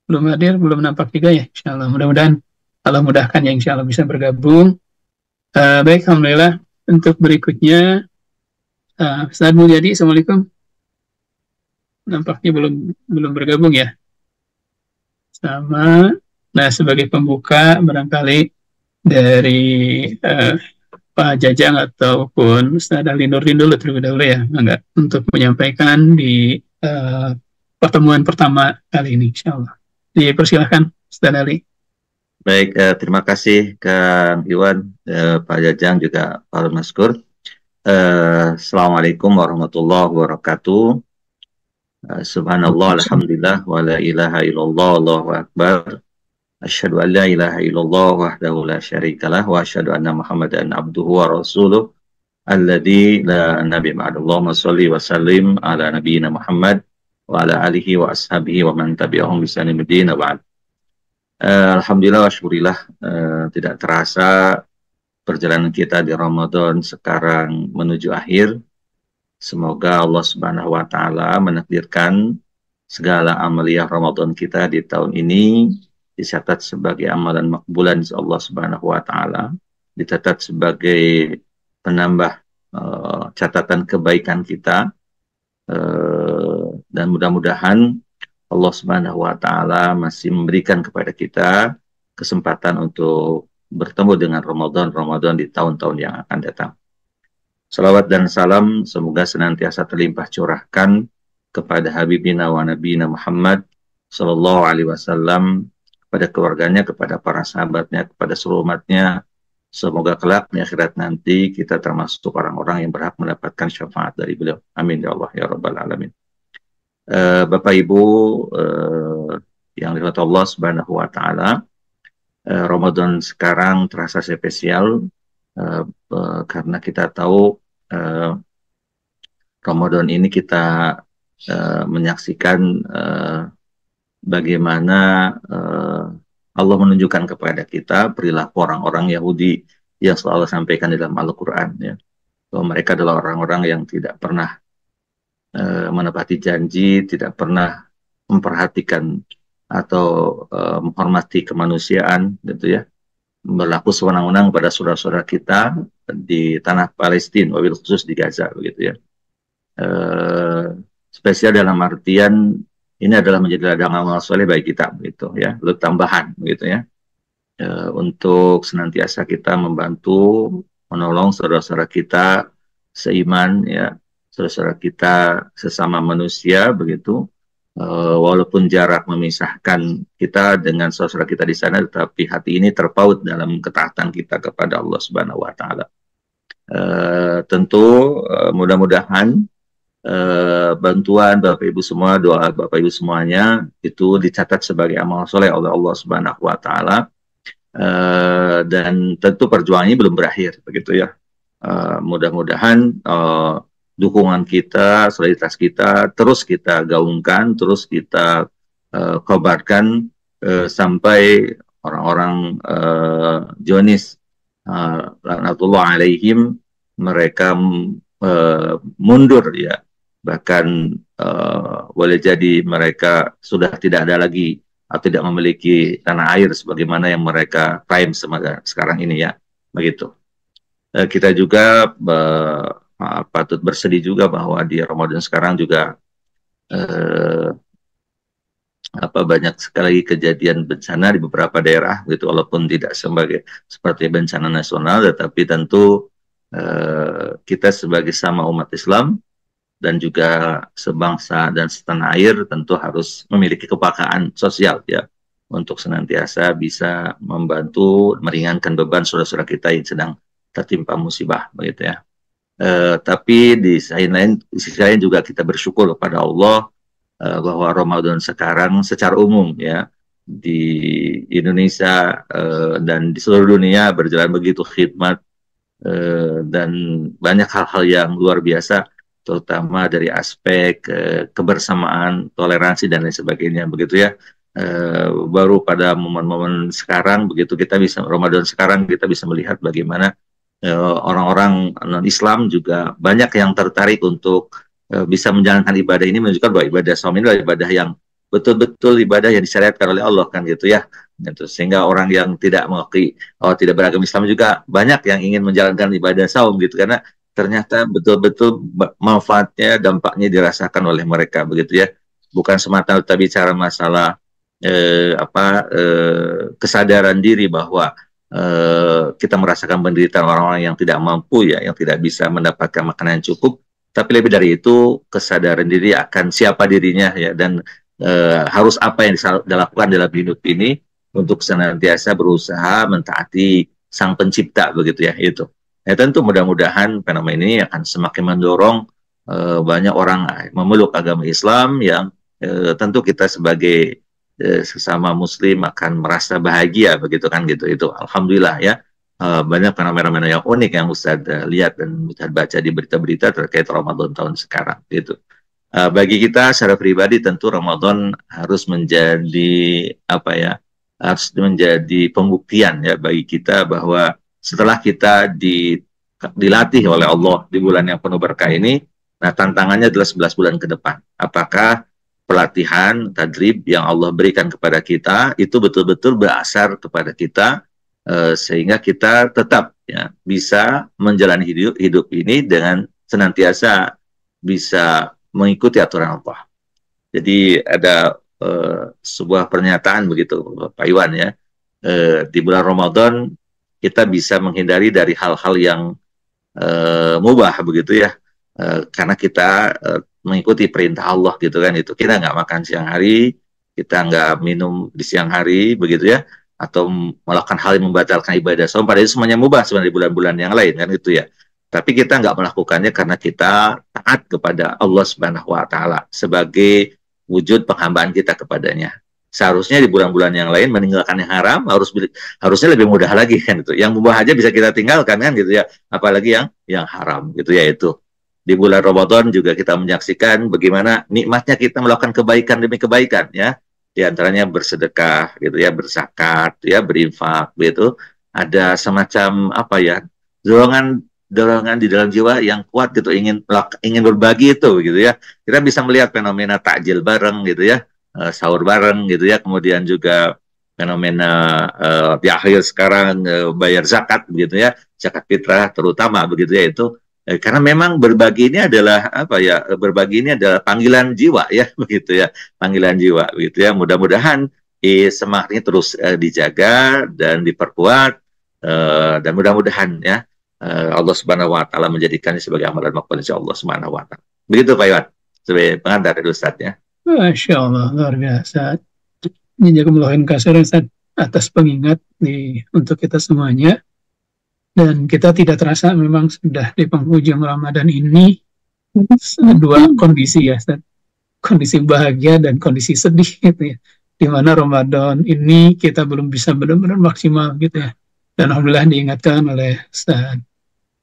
Belum hadir, belum nampak juga ya, insya Allah. Mudah-mudahan Allah mudahkan ya, insya Allah bisa bergabung. Uh, baik, Alhamdulillah. Untuk berikutnya, uh, Ustaz Mulyadi, Assalamualaikum. Nampaknya belum belum bergabung ya? Sama. Nah sebagai pembuka barangkali dari uh, Pak Jajang ataupun Ustaz Ali Nurdin dulu terlebih dahulu ya enggak? Untuk menyampaikan di uh, pertemuan pertama kali ini insya Allah dipersilahkan Ustaz Ali Baik, eh, terima kasih Kang Iwan, eh, Pak Jajang juga Pak Maskur. Eh, Assalamualaikum warahmatullahi wabarakatuh. Subhanallah, alhamdulillah, wa la ilaha illallah, Allahu akbar. Asyhadu an la ilaha illallah wahdahu la syarikalah wa asyhadu anna Muhammadan abduhu wa rasuluh alladzi la nabi ma'adallah shalli wa sallim ala nabiyyina Muhammad wa ala alihi wa ashabihi wa man tabi'ahum bi sanadin ba'd. Uh, Alhamdulillah wa syukurillah uh, tidak terasa perjalanan kita di Ramadan sekarang menuju akhir. Semoga Allah Subhanahu wa taala menakdirkan segala amaliyah Ramadan kita di tahun ini dicatat sebagai amalan makbulan Allah Subhanahu wa taala, dicatat sebagai penambah uh, catatan kebaikan kita uh, dan mudah-mudahan Allah Subhanahu wa taala masih memberikan kepada kita kesempatan untuk bertemu dengan Ramadan-Ramadan di tahun-tahun yang akan datang. Salawat dan salam semoga senantiasa terlimpah curahkan kepada Habibina wa Nabina Muhammad Sallallahu Alaihi Wasallam kepada keluarganya, kepada para sahabatnya, kepada seluruh umatnya. Semoga kelak di akhirat nanti kita termasuk orang-orang yang berhak mendapatkan syafaat dari beliau. Amin ya Allah ya Rabbal Alamin. Uh, Bapak Ibu uh, yang dirahmati Allah Subhanahu wa taala, uh, Ramadan sekarang terasa spesial uh, uh, karena kita tahu uh, Ramadan ini kita uh, menyaksikan uh, bagaimana uh, Allah menunjukkan kepada kita perilaku orang-orang Yahudi yang selalu sampaikan dalam Al-Quran ya. Bahwa mereka adalah orang-orang yang tidak pernah uh, menepati janji, tidak pernah memperhatikan atau uh, menghormati kemanusiaan gitu ya berlaku sewenang-wenang pada saudara-saudara kita di tanah Palestina, wabil khusus di Gaza, begitu ya. E, spesial dalam artian ini adalah menjadi ladang amal soleh bagi kita, begitu ya, lalu tambahan, begitu ya, e, untuk senantiasa kita membantu, menolong saudara-saudara kita seiman, ya, saudara-saudara kita sesama manusia, begitu, uh, walaupun jarak memisahkan kita dengan saudara kita di sana, tetapi hati ini terpaut dalam ketaatan kita kepada Allah Subhanahu Wa Taala. Uh, tentu uh, mudah-mudahan uh, bantuan Bapak Ibu semua, doa Bapak Ibu semuanya itu dicatat sebagai amal soleh oleh Allah Subhanahu Wa Taala. Uh, dan tentu perjuangannya belum berakhir, begitu ya. Uh, mudah-mudahan uh, dukungan kita, solidaritas kita terus kita gaungkan, terus kita uh, kobarkan uh, sampai orang-orang uh, Jonis uh, alaihim mereka uh, mundur ya. Bahkan uh, boleh jadi mereka sudah tidak ada lagi atau tidak memiliki tanah air sebagaimana yang mereka klaim sekarang ini ya. Begitu. Uh, kita juga uh, uh, patut bersedih juga bahwa di Ramadan sekarang juga uh, apa banyak sekali kejadian bencana di beberapa daerah gitu walaupun tidak sebagai seperti bencana nasional tetapi tentu uh, kita sebagai sama umat Islam dan juga sebangsa dan setanah air tentu harus memiliki kepakaan sosial ya untuk senantiasa bisa membantu meringankan beban saudara-saudara kita yang sedang tertimpa musibah begitu ya. Uh, tapi di sisi lain, sisi lain juga kita bersyukur kepada Allah uh, bahwa Ramadan sekarang secara umum ya di Indonesia uh, dan di seluruh dunia berjalan begitu khidmat uh, dan banyak hal-hal yang luar biasa terutama dari aspek uh, kebersamaan, toleransi dan lain sebagainya begitu ya. uh, baru pada momen-momen sekarang begitu kita bisa Ramadan sekarang kita bisa melihat bagaimana orang-orang non Islam juga banyak yang tertarik untuk uh, bisa menjalankan ibadah ini menunjukkan bahwa ibadah ini adalah ibadah yang betul-betul ibadah yang disyariatkan oleh Allah kan gitu ya. Gitu. sehingga orang yang tidak mengakui oh tidak beragam Islam juga banyak yang ingin menjalankan ibadah saum gitu. Karena ternyata betul-betul manfaatnya dampaknya dirasakan oleh mereka begitu ya. Bukan semata-mata bicara masalah eh, apa eh, kesadaran diri bahwa eh, kita merasakan penderitaan orang-orang yang tidak mampu ya yang tidak bisa mendapatkan makanan yang cukup. Tapi lebih dari itu kesadaran diri akan siapa dirinya ya dan eh, harus apa yang dilakukan dalam hidup ini untuk senantiasa berusaha mentaati sang pencipta begitu ya itu. Ya tentu mudah-mudahan fenomena ini akan semakin mendorong uh, banyak orang memeluk agama Islam yang tentu kita sebagai uh, sesama Muslim akan merasa bahagia begitu kan gitu itu Alhamdulillah ya uh, banyak fenomena-fenomena yang unik yang Ustaz uh, lihat dan Ustaz baca di berita-berita terkait Ramadan tahun sekarang gitu. Uh, bagi kita secara pribadi tentu Ramadan harus menjadi apa ya harus menjadi pembuktian ya bagi kita bahwa setelah kita di, dilatih oleh Allah di bulan yang penuh berkah ini, nah tantangannya adalah 11 bulan ke depan. Apakah pelatihan, tadrib yang Allah berikan kepada kita itu betul-betul berasar kepada kita eh, sehingga kita tetap ya bisa menjalani hidup hidup ini dengan senantiasa bisa mengikuti aturan Allah. Jadi ada eh, sebuah pernyataan begitu Pak Iwan ya eh, di bulan Ramadan kita bisa menghindari dari hal-hal yang mubah begitu ya karena kita mengikuti perintah Allah gitu kan. Itu kita nggak makan siang hari kita nggak minum di siang hari begitu ya. Atau melakukan hal yang membatalkan ibadah. So pada itu semuanya mubah sebenarnya bulan-bulan yang lain kan itu ya. Tapi kita nggak melakukannya karena kita taat kepada Allah Subhanahu Wa Taala sebagai wujud penghambaan kita kepadanya. Seharusnya di bulan-bulan yang lain meninggalkan yang haram harus harusnya lebih mudah lagi kan itu. Yang mubah aja bisa kita tinggalkan kan gitu ya, apalagi yang yang haram gitu ya itu. Di bulan Ramadan juga kita menyaksikan bagaimana nikmatnya kita melakukan kebaikan demi kebaikan ya. Di antaranya bersedekah gitu ya, bersakat ya, berinfak gitu. Ada semacam apa ya? dorongan dorongan di dalam jiwa yang kuat gitu ingin ingin berbagi itu gitu ya kita bisa melihat fenomena takjil bareng gitu ya uh, sahur bareng gitu ya kemudian juga fenomena uh, di akhir sekarang uh, bayar zakat begitu ya zakat fitrah terutama begitu ya itu eh, karena memang berbagi ini adalah apa ya berbagi ini adalah panggilan jiwa ya begitu ya panggilan jiwa begitu ya mudah-mudahan eh, semangat ini terus eh, dijaga dan diperkuat eh, dan mudah-mudahan ya eh, Allah Subhanahu Wa Taala menjadikannya sebagai amalan makbul insya Allah Subhanahu Wa Taala begitu Pak Iwan sebagai pengantar dari Ustadz ya Masya Allah, luar biasa. Ini Jazakumullah kasar atas pengingat di, untuk kita semuanya. Dan kita tidak terasa memang sudah di penghujung Ramadan ini dua kondisi ya, Ustaz. Kondisi bahagia dan kondisi sedih gitu ya. Di mana Ramadan ini kita belum bisa benar-benar maksimal gitu ya. Dan Alhamdulillah diingatkan oleh Ustaz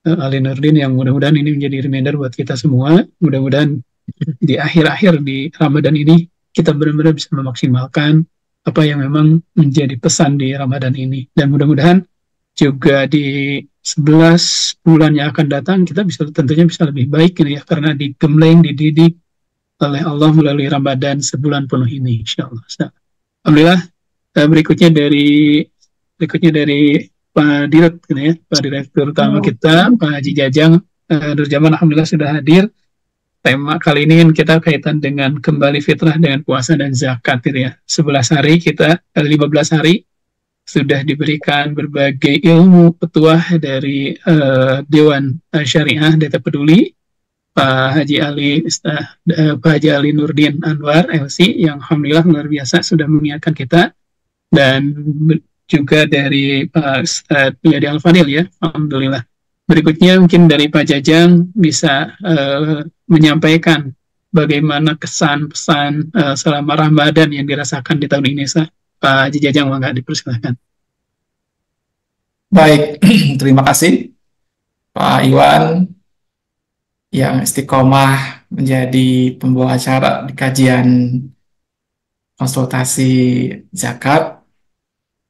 eh, Ali Nurdin yang mudah-mudahan ini menjadi reminder buat kita semua. Mudah-mudahan di akhir-akhir di Ramadan ini kita benar-benar bisa memaksimalkan apa yang memang menjadi pesan di Ramadan ini dan mudah-mudahan juga di 11 bulan yang akan datang kita bisa tentunya bisa lebih baik ini ya karena digembleng dididik oleh Allah melalui Ramadan sebulan penuh ini insyaallah. Alhamdulillah eh, berikutnya dari berikutnya dari Pak Dirut gitu ya, Pak Direktur utama kita Pak Haji Jajang uh, Nurjaman Alhamdulillah sudah hadir tema kali ini kan kita kaitan dengan kembali fitrah dengan puasa dan zakat gitu ya. 11 hari kita, 15 eh, hari sudah diberikan berbagai ilmu petuah dari uh, Dewan Syariah Data Peduli Pak Haji Ali uh, Pak Haji Ali Nurdin Anwar LC yang alhamdulillah luar biasa sudah mengingatkan kita dan juga dari Pak Ustadz Yadi Al Fadil ya alhamdulillah Berikutnya mungkin dari Pak Jajang bisa uh, menyampaikan bagaimana kesan pesan uh, selama Ramadan yang dirasakan di tahun ini, Sa. Pak Jajang, nggak dipersilakan. Baik, terima kasih Pak Iwan yang istiqomah menjadi pembawa acara di kajian konsultasi zakat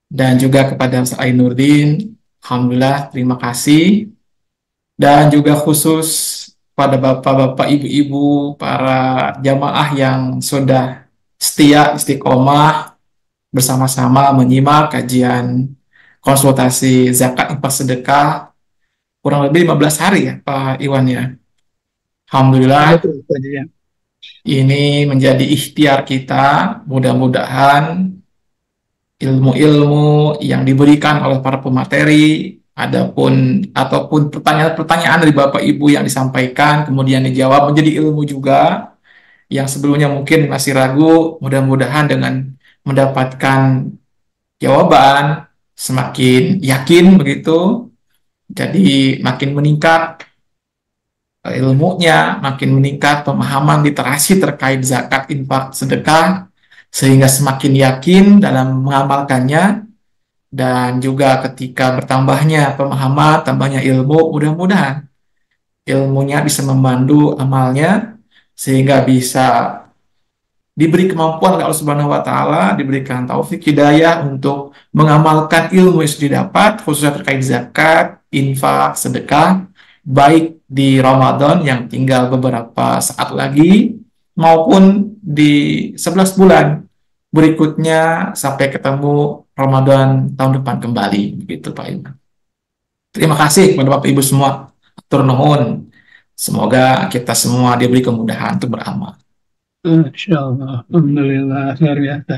dan juga kepada Ustaz Ainurdin. Alhamdulillah, terima kasih. Dan juga khusus pada bapak-bapak, ibu-ibu, para jamaah yang sudah setia istiqomah bersama-sama menyimak kajian konsultasi zakat infak sedekah kurang lebih 15 hari ya Pak Iwan ya. Alhamdulillah ini menjadi ikhtiar kita mudah-mudahan ilmu-ilmu yang diberikan oleh para pemateri adapun ataupun pertanyaan-pertanyaan dari Bapak Ibu yang disampaikan kemudian dijawab menjadi ilmu juga yang sebelumnya mungkin masih ragu mudah-mudahan dengan mendapatkan jawaban semakin yakin begitu jadi makin meningkat ilmunya, makin meningkat pemahaman literasi terkait zakat, infak, sedekah sehingga semakin yakin dalam mengamalkannya. Dan juga ketika bertambahnya pemahaman, tambahnya ilmu, mudah-mudahan ilmunya bisa membantu amalnya sehingga bisa diberi kemampuan oleh Allah Subhanahu wa taala, diberikan taufik hidayah untuk mengamalkan ilmu yang sudah didapat khususnya terkait zakat, infak, sedekah baik di Ramadan yang tinggal beberapa saat lagi maupun di 11 bulan berikutnya sampai ketemu Ramadan tahun depan kembali begitu Pak Iman. Terima kasih kepada Bapak Ibu semua. Atur nuhun. Semoga kita semua diberi kemudahan untuk beramal. Insya Allah. Alhamdulillah. Luar biasa.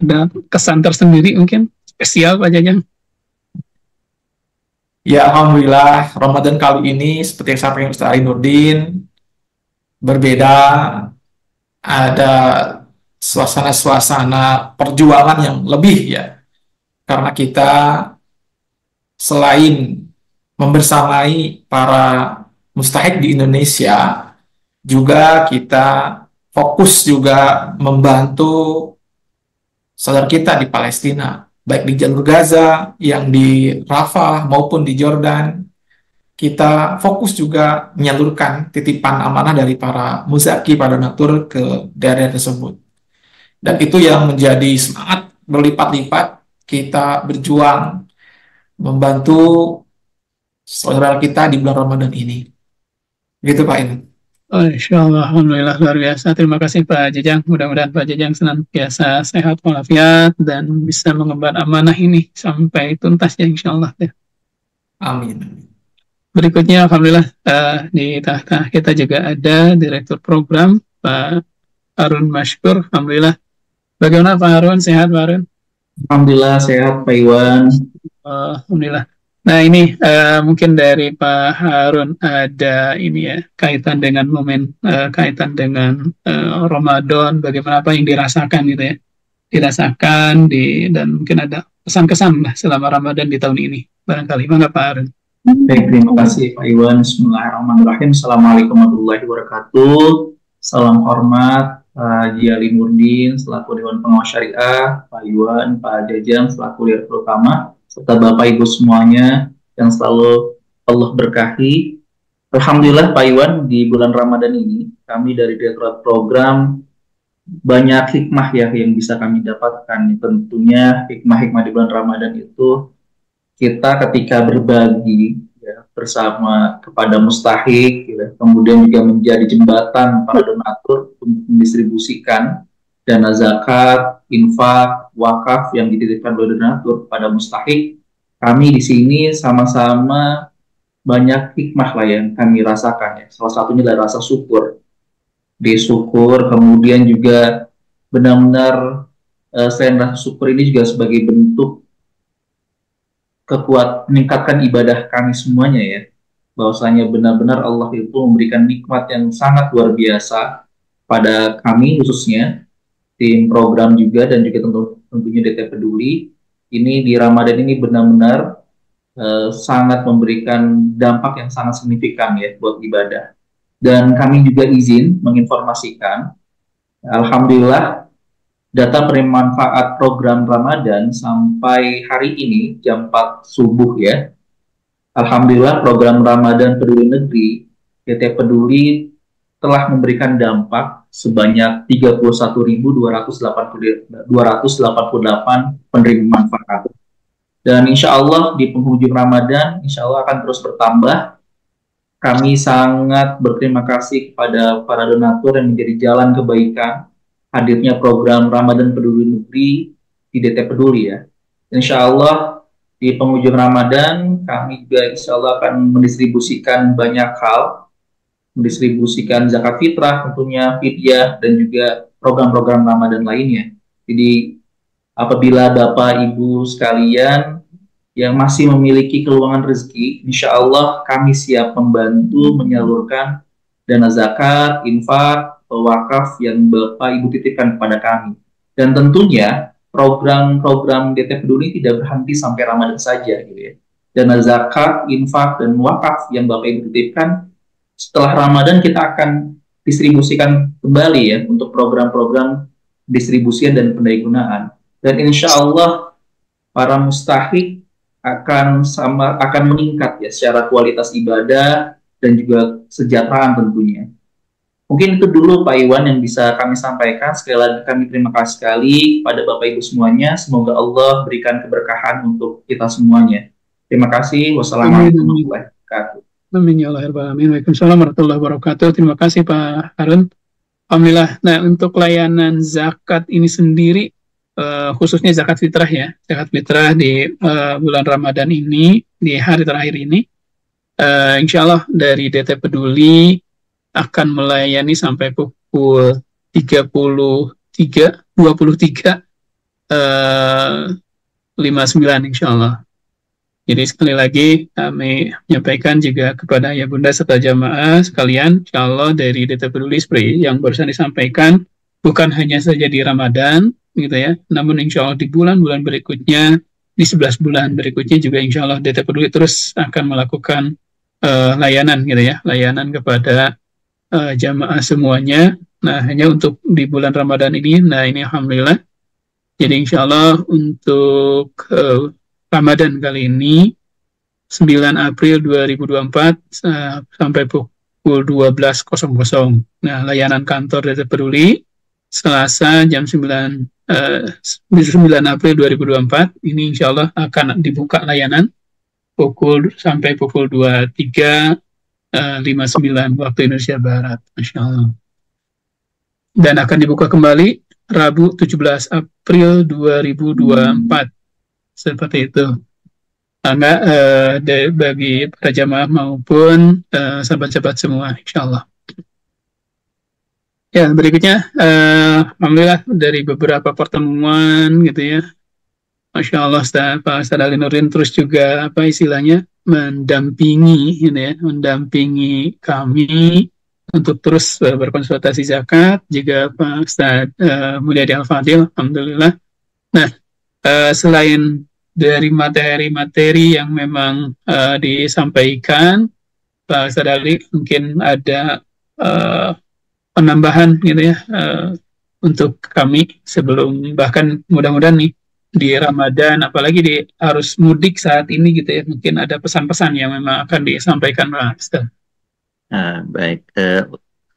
Ada kesan tersendiri mungkin spesial Pak Jajang? Ya, Alhamdulillah Ramadan kali ini seperti yang sampaikan Ustaz Ali Nurdin berbeda ada suasana-suasana perjuangan yang lebih ya karena kita selain membersamai para mustahik di Indonesia juga kita fokus juga membantu saudara kita di Palestina baik di jalur Gaza, yang di Rafah maupun di Jordan. Kita fokus juga menyalurkan titipan amanah dari para muzaki pada natur ke daerah tersebut. Dan itu yang menjadi semangat berlipat-lipat kita berjuang membantu saudara kita di bulan Ramadan ini. Gitu Pak ini. Oh, insya Allah, Alhamdulillah luar biasa. Terima kasih Pak Jajang. Mudah-mudahan Pak Jajang senantiasa sehat walafiat dan bisa mengemban amanah ini sampai tuntas ya insya Allah. Ya. Amin. Berikutnya, Alhamdulillah uh, di tengah kita juga ada Direktur Program Pak Harun Mashkur. Alhamdulillah. Bagaimana Pak Harun? Sehat Pak Harun? Alhamdulillah sehat Pak Iwan. Uh, Alhamdulillah. Nah ini uh, mungkin dari Pak Harun ada ini ya kaitan dengan momen uh, kaitan dengan uh, Ramadan, bagaimana apa yang dirasakan gitu ya, dirasakan di dan mungkin ada pesan-kesan lah selama Ramadan di tahun ini barangkali mana Pak Harun? Baik terima kasih Pak Iwan. Bismillahirrahmanirrahim. Assalamualaikum warahmatullahi wabarakatuh. Salam hormat Pak Jiali Nurdin selaku Dewan Pengawas Syariah, Pak Iwan, Pak Jajang selaku Direktur Utama serta Bapak Ibu semuanya yang selalu Allah berkahi. Alhamdulillah Pak Iwan di bulan Ramadan ini kami dari Direktorat Program banyak hikmah ya yang bisa kami dapatkan. Tentunya hikmah-hikmah di bulan Ramadan itu kita ketika berbagi ya, bersama kepada mustahik, ya, kemudian juga menjadi jembatan para donatur untuk mendistribusikan dana zakat, infak, wakaf yang dititipkan oleh donatur pada mustahik, kami di sini sama-sama banyak hikmah lah yang kami rasakan ya. Salah satunya adalah rasa syukur. Di syukur, kemudian juga benar-benar uh, selain rasa syukur ini juga sebagai bentuk kekuat meningkatkan ibadah kami semuanya ya bahwasanya benar-benar Allah itu memberikan nikmat yang sangat luar biasa pada kami khususnya tim program juga dan juga tentu tentunya DT Peduli ini di Ramadan ini benar-benar uh, sangat memberikan dampak yang sangat signifikan ya buat ibadah. Dan kami juga izin menginformasikan, Alhamdulillah data manfaat program Ramadan sampai hari ini jam 4 subuh ya. Alhamdulillah program Ramadan Peduli Negeri PT Peduli telah memberikan dampak sebanyak 31.288 penerima manfaat. Dan insya Allah di penghujung Ramadan, insya Allah akan terus bertambah. Kami sangat berterima kasih kepada para donatur yang menjadi jalan kebaikan hadirnya program Ramadan Peduli Negeri di DT Peduli ya. Insya Allah di penghujung Ramadan kami juga insya Allah akan mendistribusikan banyak hal mendistribusikan zakat fitrah tentunya fidyah dan juga program-program Ramadan lainnya. Jadi apabila Bapak Ibu sekalian yang masih memiliki keluangan rezeki, insya Allah kami siap membantu menyalurkan dana zakat, infak, wakaf yang Bapak Ibu titipkan kepada kami. Dan tentunya program-program DT Peduli tidak berhenti sampai Ramadan saja gitu ya. Dana zakat, infak, dan wakaf yang Bapak Ibu titipkan setelah Ramadan kita akan distribusikan kembali ya untuk program-program distribusian dan pendaya Dan insya Allah para mustahik akan sama akan meningkat ya secara kualitas ibadah dan juga kesejahteraan tentunya. Mungkin itu dulu Pak Iwan yang bisa kami sampaikan. Sekali lagi kami terima kasih sekali pada Bapak Ibu semuanya. Semoga Allah berikan keberkahan untuk kita semuanya. Terima kasih. Wassalamualaikum warahmatullahi wabarakatuh. Amin ya Allah Alamin. Waalaikumsalam warahmatullahi wabarakatuh. Terima kasih Pak Harun. Alhamdulillah. Nah untuk layanan zakat ini sendiri uh, khususnya zakat fitrah ya, zakat fitrah di uh, bulan Ramadan ini di hari terakhir ini, uh, Insya Allah dari DT Peduli akan melayani sampai pukul 33 23 uh, 59 insya Allah. Jadi sekali lagi kami menyampaikan juga kepada ya bunda serta jamaah sekalian, Allah dari Data Peduli seperti yang barusan disampaikan, bukan hanya saja di Ramadan, gitu ya, namun insya Allah di bulan-bulan berikutnya, di 11 bulan berikutnya juga insya Allah Data Peduli terus akan melakukan uh, layanan gitu ya, layanan kepada uh, jamaah semuanya. Nah hanya untuk di bulan Ramadan ini, nah ini Alhamdulillah. Jadi insya Allah untuk uh, Ramadan kali ini 9 April 2024 uh, sampai pukul 12.00. Nah, layanan kantor Data Peduli Selasa jam 9 uh, 9 April 2024 ini insya Allah akan dibuka layanan pukul sampai pukul 23 uh, 59 waktu Indonesia Barat. Masya Allah. Dan akan dibuka kembali Rabu 17 April 2024 seperti itu. Uh, dari, bagi para jamaah maupun uh, sahabat-sahabat semua insya Allah ya berikutnya uh, alhamdulillah dari beberapa pertemuan gitu ya. Masya Allah Pak Ustaz Ali Nurin terus juga apa istilahnya mendampingi gitu ya, mendampingi kami untuk terus uh, berkonsultasi zakat. Juga Pak Ustaz uh, Mulyadi Al-Fadil Alhamdulillah. Nah uh, selain dari materi-materi yang memang uh, disampaikan Pak Sadali mungkin ada uh, penambahan gitu ya uh, untuk kami sebelum bahkan mudah-mudahan nih di Ramadan apalagi di harus mudik saat ini gitu ya mungkin ada pesan-pesan yang memang akan disampaikan Pak Ustaz. Uh, baik. Uh,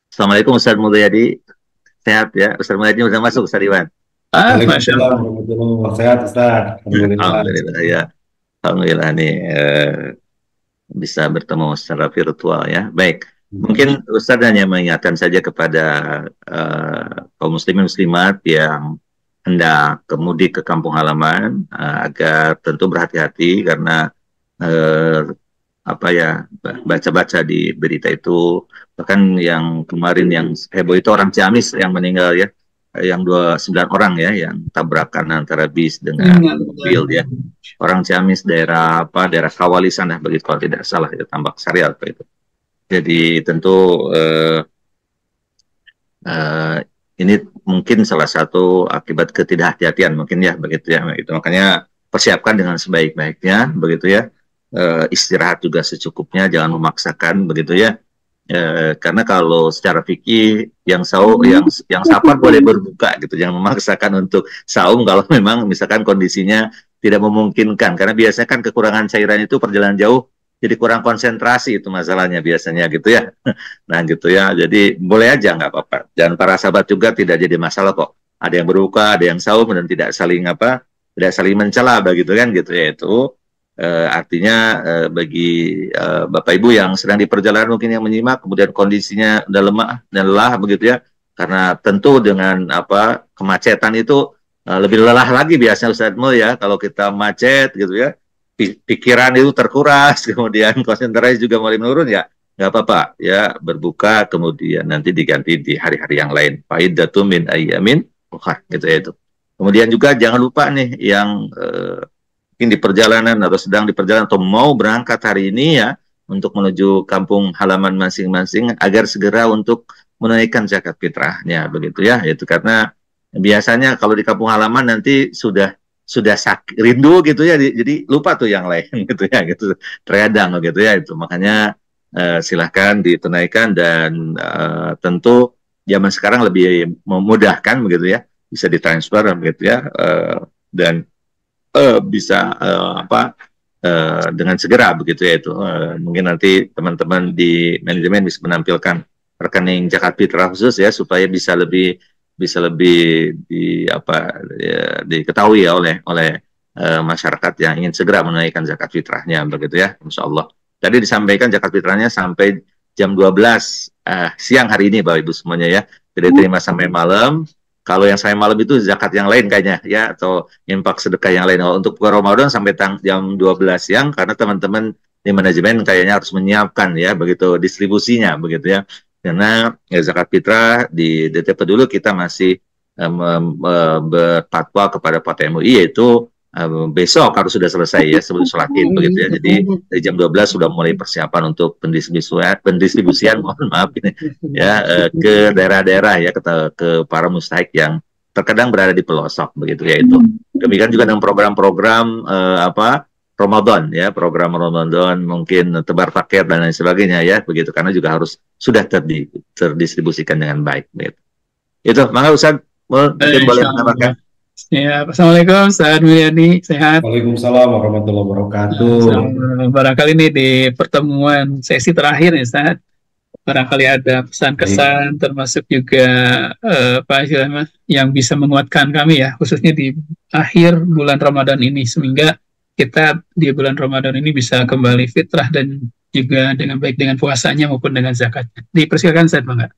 Assalamualaikum Ustaz Mulyadi. Sehat ya. Ustaz Mulyadi sudah masuk Ustaz Iwan. Ah, Masya Allah. Sehat Ustaz. Alhamdulillah. Alhamdulillah ya. Alhamdulillah nih eh, bisa bertemu secara virtual ya. Baik. Mungkin Ustaz hanya mengingatkan saja kepada eh, kaum muslimin muslimat yang hendak kemudik ke kampung halaman eh, agar tentu berhati-hati karena eh, apa ya baca-baca di berita itu bahkan yang kemarin yang heboh itu orang Ciamis yang meninggal ya yang dua sembilan orang ya yang tabrakan antara bis dengan ya, mobil ya. Orang Ciamis daerah apa daerah Kawalisan ya begitu kalau tidak salah itu tambak sari apa itu. Jadi tentu eh, eh, ini mungkin salah satu akibat ketidakhati-hatian mungkin ya begitu ya itu makanya persiapkan dengan sebaik-baiknya begitu ya. Eh, istirahat juga secukupnya jangan memaksakan begitu ya Ya, karena kalau secara fikih yang saum yang yang safar boleh berbuka gitu, jangan memaksakan untuk saum kalau memang misalkan kondisinya tidak memungkinkan. Karena biasanya kan kekurangan cairan itu perjalanan jauh jadi kurang konsentrasi itu masalahnya biasanya gitu ya. Nah gitu ya, jadi boleh aja nggak apa-apa. Dan para sahabat juga tidak jadi masalah kok. Ada yang berbuka, ada yang saum dan tidak saling apa, tidak saling mencela begitu kan gitu ya itu. Uh, artinya uh, bagi uh, bapak ibu yang sedang di perjalanan mungkin yang menyimak kemudian kondisinya udah lemah dan lelah begitu ya karena tentu dengan apa kemacetan itu uh, lebih lelah lagi biasanya Ustaz Mul ya kalau kita macet gitu ya pikiran itu terkuras, kemudian konsentrasi juga mulai menurun ya nggak apa-apa ya berbuka kemudian nanti diganti di hari-hari yang lain. Faidatu min ayamin gitu ya itu. Kemudian juga jangan lupa nih yang uh, mungkin di perjalanan atau sedang di perjalanan atau mau berangkat hari ini ya untuk menuju kampung halaman masing-masing agar segera untuk menunaikan zakat fitrahnya begitu ya. Itu karena biasanya kalau di kampung halaman nanti sudah sudah sakit rindu gitu ya jadi lupa tuh yang lain gitu ya gitu. Teradang gitu ya itu. Makanya uh, silahkan ditunaikan dan uh, tentu zaman sekarang lebih memudahkan begitu ya. Bisa ditransfer begitu ya uh, dan uh, bisa uh, apa uh, dengan segera begitu ya itu uh, mungkin nanti teman-teman di manajemen bisa menampilkan rekening zakat fitrah khusus ya supaya bisa lebih bisa lebih di apa ya, diketahui ya oleh oleh uh, masyarakat yang ingin segera menunaikan zakat fitrahnya begitu ya Insya Allah. Tadi disampaikan zakat fitrahnya sampai jam 12 uh, eh, siang hari ini Bapak Ibu semuanya ya. Jadi terima sampai malam. Kalau yang sampai malam itu zakat yang lain kayaknya ya atau impak sedekah yang lain. Kalau untuk bulan Ramadan sampai tang jam 12 siang karena teman-teman di manajemen kayaknya harus menyiapkan ya begitu distribusinya begitu ya karena ya, zakat fitrah di DTP dulu kita masih um, um, berfatwa kepada Pak MUI yaitu um, besok harus sudah selesai ya sebelum sholat id begitu ya. Jadi dari jam 12 sudah mulai persiapan untuk pendistribusian pendistribusian mohon maaf ini ya uh, ke daerah-daerah ya ke, ke para mustahik yang terkadang berada di pelosok begitu ya itu. Demikian juga dengan program-program uh, apa Ramadan ya program Ramadan mungkin tebar paket dan lain sebagainya ya begitu karena juga harus sudah terdi, terdistribusikan dengan baik gitu. Itu maka Ustaz mungkin boleh menambahkan. Ya, Assalamualaikum Ustaz Mulyadi, sehat. Waalaikumsalam warahmatullahi wabarakatuh. Barangkali ini di pertemuan sesi terakhir ya Ustaz. Barangkali ada pesan-kesan termasuk juga uh, Pak yang bisa menguatkan kami ya, khususnya di akhir bulan Ramadan ini sehingga kita di bulan Ramadan ini bisa kembali fitrah dan juga dengan baik dengan puasanya maupun dengan zakatnya. Dipersilakan saya Bangga.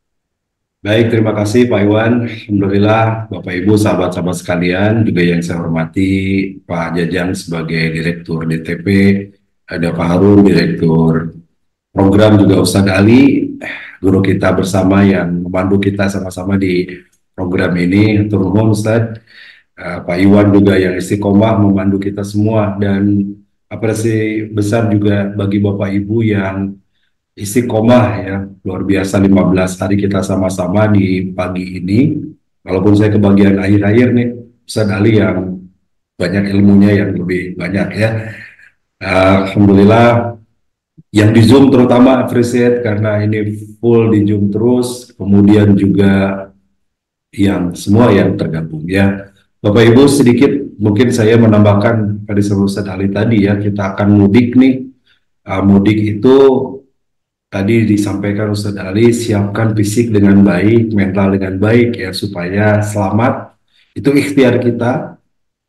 Baik, terima kasih Pak Iwan. Alhamdulillah Bapak Ibu, sahabat-sahabat sekalian, juga yang saya hormati Pak Jajang sebagai Direktur DTP, ada Pak Harun, Direktur Program juga Ustadz Ali, guru kita bersama yang memandu kita sama-sama di program ini. Turun Ustadz. Eh, Pak Iwan juga yang istiqomah memandu kita semua dan apresiasi besar juga bagi Bapak Ibu yang istiqomah ya luar biasa 15 hari kita sama-sama di pagi ini. Walaupun saya kebagian akhir-akhir nih Ustaz Ali yang banyak ilmunya yang lebih banyak ya. Alhamdulillah yang di Zoom terutama appreciate karena ini full di Zoom terus. Kemudian juga yang semua yang tergabung ya. Bapak Ibu sedikit mungkin saya menambahkan pada Ustaz Ali tadi ya kita akan mudik nih. Uh, mudik itu tadi disampaikan Ustaz Ali siapkan fisik dengan baik mental dengan baik ya supaya selamat. Itu ikhtiar kita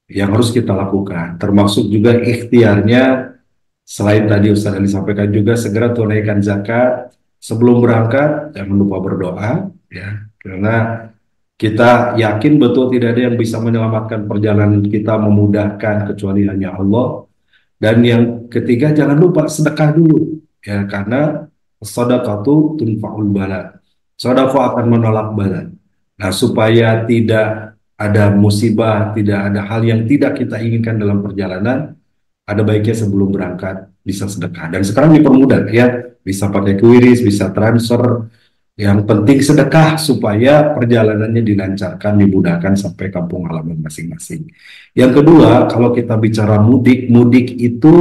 yang harus kita lakukan. Termasuk juga ikhtiarnya selain tadi Ustaz Ali sampaikan juga segera tunaikan zakat. Sebelum berangkat jangan lupa berdoa ya. Karena kita yakin betul tidak ada yang bisa menyelamatkan perjalanan kita memudahkan kecuali hanya Allah. Dan yang ketiga jangan lupa sedekah dulu ya. Karena sedekatu tunfaul bala. Sedekah akan menolak bala. Nah, supaya tidak ada musibah, tidak ada hal yang tidak kita inginkan dalam perjalanan, ada baiknya sebelum berangkat bisa sedekah. Dan sekarang dipermudah ya, bisa pakai kuiris, bisa transfer, yang penting sedekah supaya perjalanannya dilancarkan, dimudahkan sampai kampung halaman masing-masing. Yang kedua, kalau kita bicara mudik, mudik itu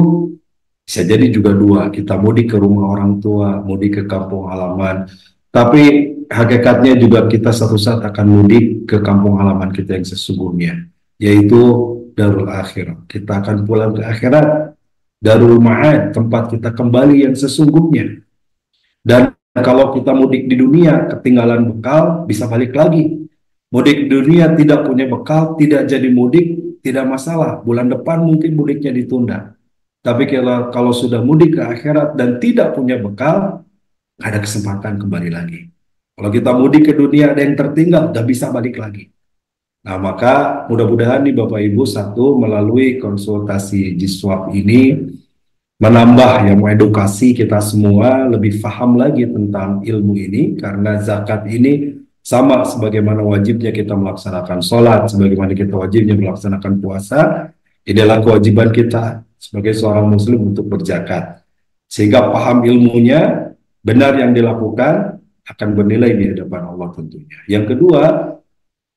bisa jadi juga dua. Kita mudik ke rumah orang tua, mudik ke kampung halaman. Tapi hakikatnya juga kita satu saat akan mudik ke kampung halaman kita yang sesungguhnya, yaitu darul akhirat. Kita akan pulang ke akhirat darul ma'ad, tempat kita kembali yang sesungguhnya. Dan kalau kita mudik di dunia, ketinggalan bekal, bisa balik lagi. Mudik di dunia tidak punya bekal, tidak jadi mudik, tidak masalah. Bulan depan mungkin mudiknya ditunda. Tapi kalau, kalau sudah mudik ke akhirat dan tidak punya bekal, ada kesempatan kembali lagi. Kalau kita mudik ke dunia ada yang tertinggal, udah bisa balik lagi. Nah, maka mudah-mudahan nih Bapak Ibu satu melalui konsultasi Jiswap ini menambah yang mengedukasi kita semua lebih paham lagi tentang ilmu ini karena zakat ini sama sebagaimana wajibnya kita melaksanakan sholat, sebagaimana kita wajibnya melaksanakan puasa, ini adalah kewajiban kita sebagai seorang muslim untuk berzakat. Sehingga paham ilmunya, benar yang dilakukan, akan bernilai di hadapan Allah tentunya. Yang kedua,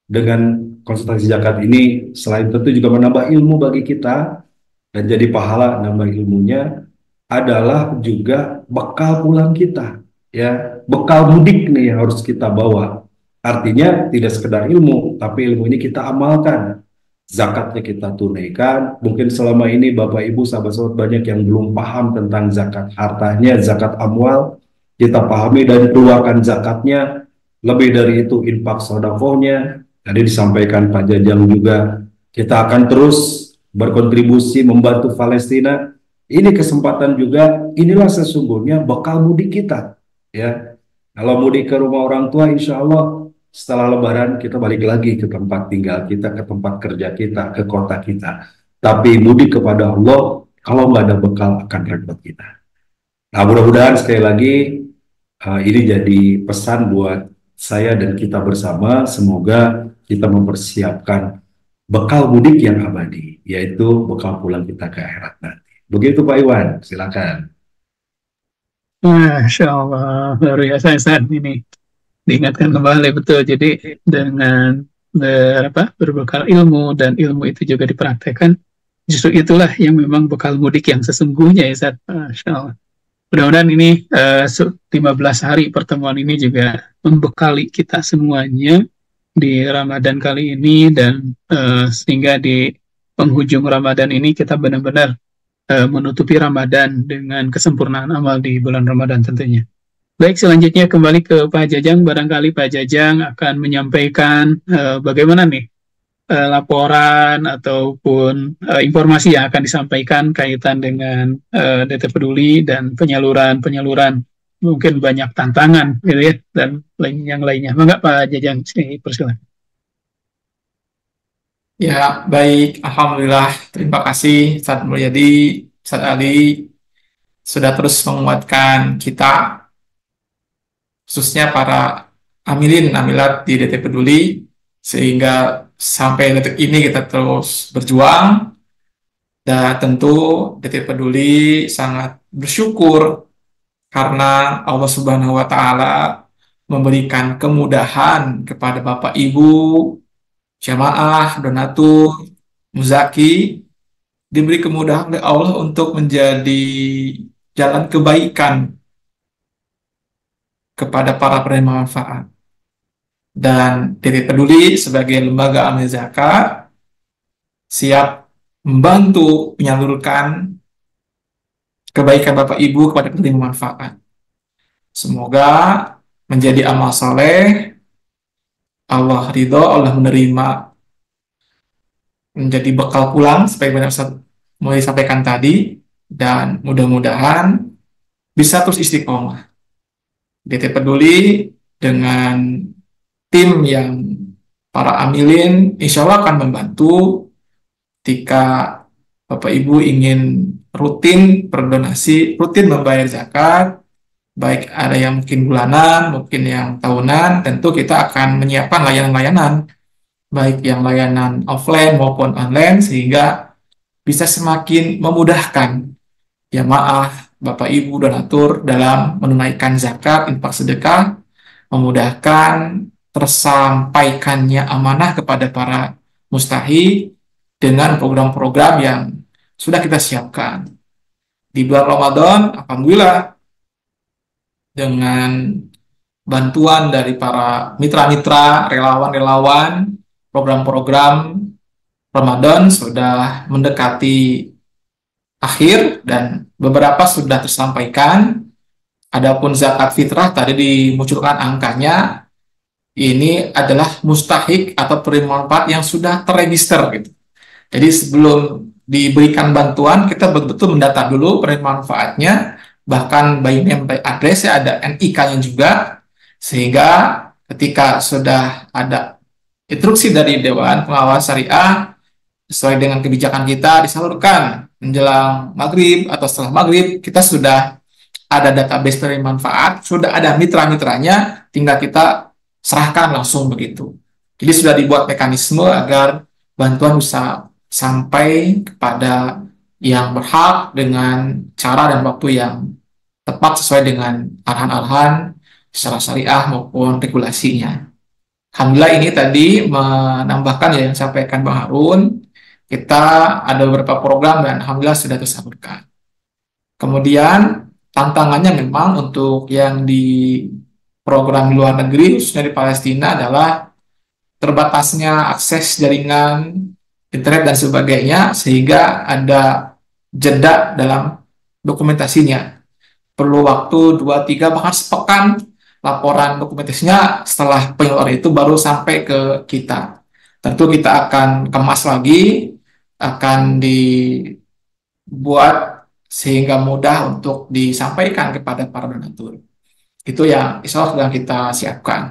dengan konsultasi zakat ini selain tentu juga menambah ilmu bagi kita dan jadi pahala nambah ilmunya adalah juga bekal pulang kita ya bekal mudik nih yang harus kita bawa artinya tidak sekedar ilmu tapi ilmu ini kita amalkan zakatnya kita tunaikan mungkin selama ini bapak ibu sahabat-sahabat banyak yang belum paham tentang zakat hartanya zakat amwal kita pahami dan keluarkan zakatnya lebih dari itu infak sodakohnya Tadi disampaikan Pak Jajang juga, kita akan terus berkontribusi membantu Palestina. Ini kesempatan juga, inilah sesungguhnya bekal mudik kita. Ya, kalau mudik ke rumah orang tua, insya Allah setelah Lebaran kita balik lagi ke tempat tinggal kita, ke tempat kerja kita, ke kota kita. Tapi mudik kepada Allah, kalau nggak ada bekal akan repot kita. Nah, mudah-mudahan sekali lagi uh, ini jadi pesan buat saya dan kita bersama. Semoga kita mempersiapkan bekal mudik yang abadi, yaitu bekal pulang kita ke akhirat nanti. Begitu Pak Iwan, silakan. Masya Allah, luar biasa ini diingatkan kembali betul. Jadi dengan ber, apa, berbekal ilmu dan ilmu itu juga dipraktekkan, justru itulah yang memang bekal mudik yang sesungguhnya ya. Mudah-mudahan ini uh, eh, 15 hari pertemuan ini juga membekali kita semuanya di Ramadan kali ini dan uh, sehingga di penghujung Ramadan ini kita benar-benar uh, menutupi Ramadan dengan kesempurnaan amal di bulan Ramadan tentunya. Baik, selanjutnya kembali ke Pak Jajang. Barangkali Pak Jajang akan menyampaikan uh, bagaimana nih uh, laporan ataupun uh, informasi yang akan disampaikan kaitan dengan uh, DT Peduli dan penyaluran-penyaluran mungkin banyak tantangan gitu ya dan lain yang lainnya. Enggak Pak Jajang sini persilakan. Ya, baik. Alhamdulillah. Terima kasih Ustaz Mulyadi, Ustaz Ali sudah terus menguatkan kita khususnya para amilin amilat di DT Peduli sehingga sampai detik ini kita terus berjuang. Dan tentu DT Peduli sangat bersyukur karena Allah Subhanahu wa taala memberikan kemudahan kepada Bapak Ibu, jamaah, donatur, muzaki diberi kemudahan oleh Allah untuk menjadi jalan kebaikan kepada para penerima manfaat. Dan Diri Peduli sebagai lembaga amil zakat siap membantu menyalurkan kebaikan Bapak Ibu kepada penerima manfaat. Semoga menjadi amal soleh, Allah ridho, Allah menerima menjadi bekal pulang sebagaimana Ustaz mulai sampaikan tadi dan mudah-mudahan bisa terus istiqomah. DT peduli dengan tim yang para amilin insya Allah akan membantu ketika Bapak Ibu ingin rutin berdonasi, rutin membayar zakat, baik ada yang mungkin bulanan, mungkin yang tahunan, tentu kita akan menyiapkan layanan-layanan, baik yang layanan offline maupun online, sehingga bisa semakin memudahkan jamaah, Bapak Ibu donatur dalam menunaikan zakat, infak sedekah, memudahkan tersampaikannya amanah kepada para mustahi dengan program-program yang sudah kita siapkan. Di bulan Ramadan, Alhamdulillah, dengan bantuan dari para mitra-mitra, relawan-relawan, program-program Ramadan sudah mendekati akhir dan beberapa sudah tersampaikan. Adapun zakat fitrah tadi dimunculkan angkanya ini adalah mustahik atau penerima manfaat yang sudah terregister gitu. Jadi sebelum diberikan bantuan kita betul-betul mendata dulu penerima manfaatnya bahkan by name by address ya ada NIK-nya juga sehingga ketika sudah ada instruksi dari Dewan Pengawas Syariah sesuai dengan kebijakan kita disalurkan menjelang maghrib atau setelah maghrib kita sudah ada database dari manfaat sudah ada mitra-mitranya tinggal kita serahkan langsung begitu jadi sudah dibuat mekanisme agar bantuan bisa sampai kepada yang berhak dengan cara dan waktu yang tepat sesuai dengan arahan-arahan secara syariah maupun regulasinya. Alhamdulillah ini tadi menambahkan ya yang sampaikan Bang Harun, kita ada beberapa program dan Alhamdulillah sudah tersalurkan. Kemudian tantangannya memang untuk yang di program luar negeri, khususnya di Palestina adalah terbatasnya akses jaringan internet dan sebagainya, sehingga ada jeda dalam dokumentasinya. Perlu waktu 2-3 bahkan sepekan laporan dokumentasinya setelah pengeluaran itu baru sampai ke kita. Tentu kita akan kemas lagi, akan dibuat sehingga mudah untuk disampaikan kepada para donatur. Itu yang insya Allah sedang kita siapkan.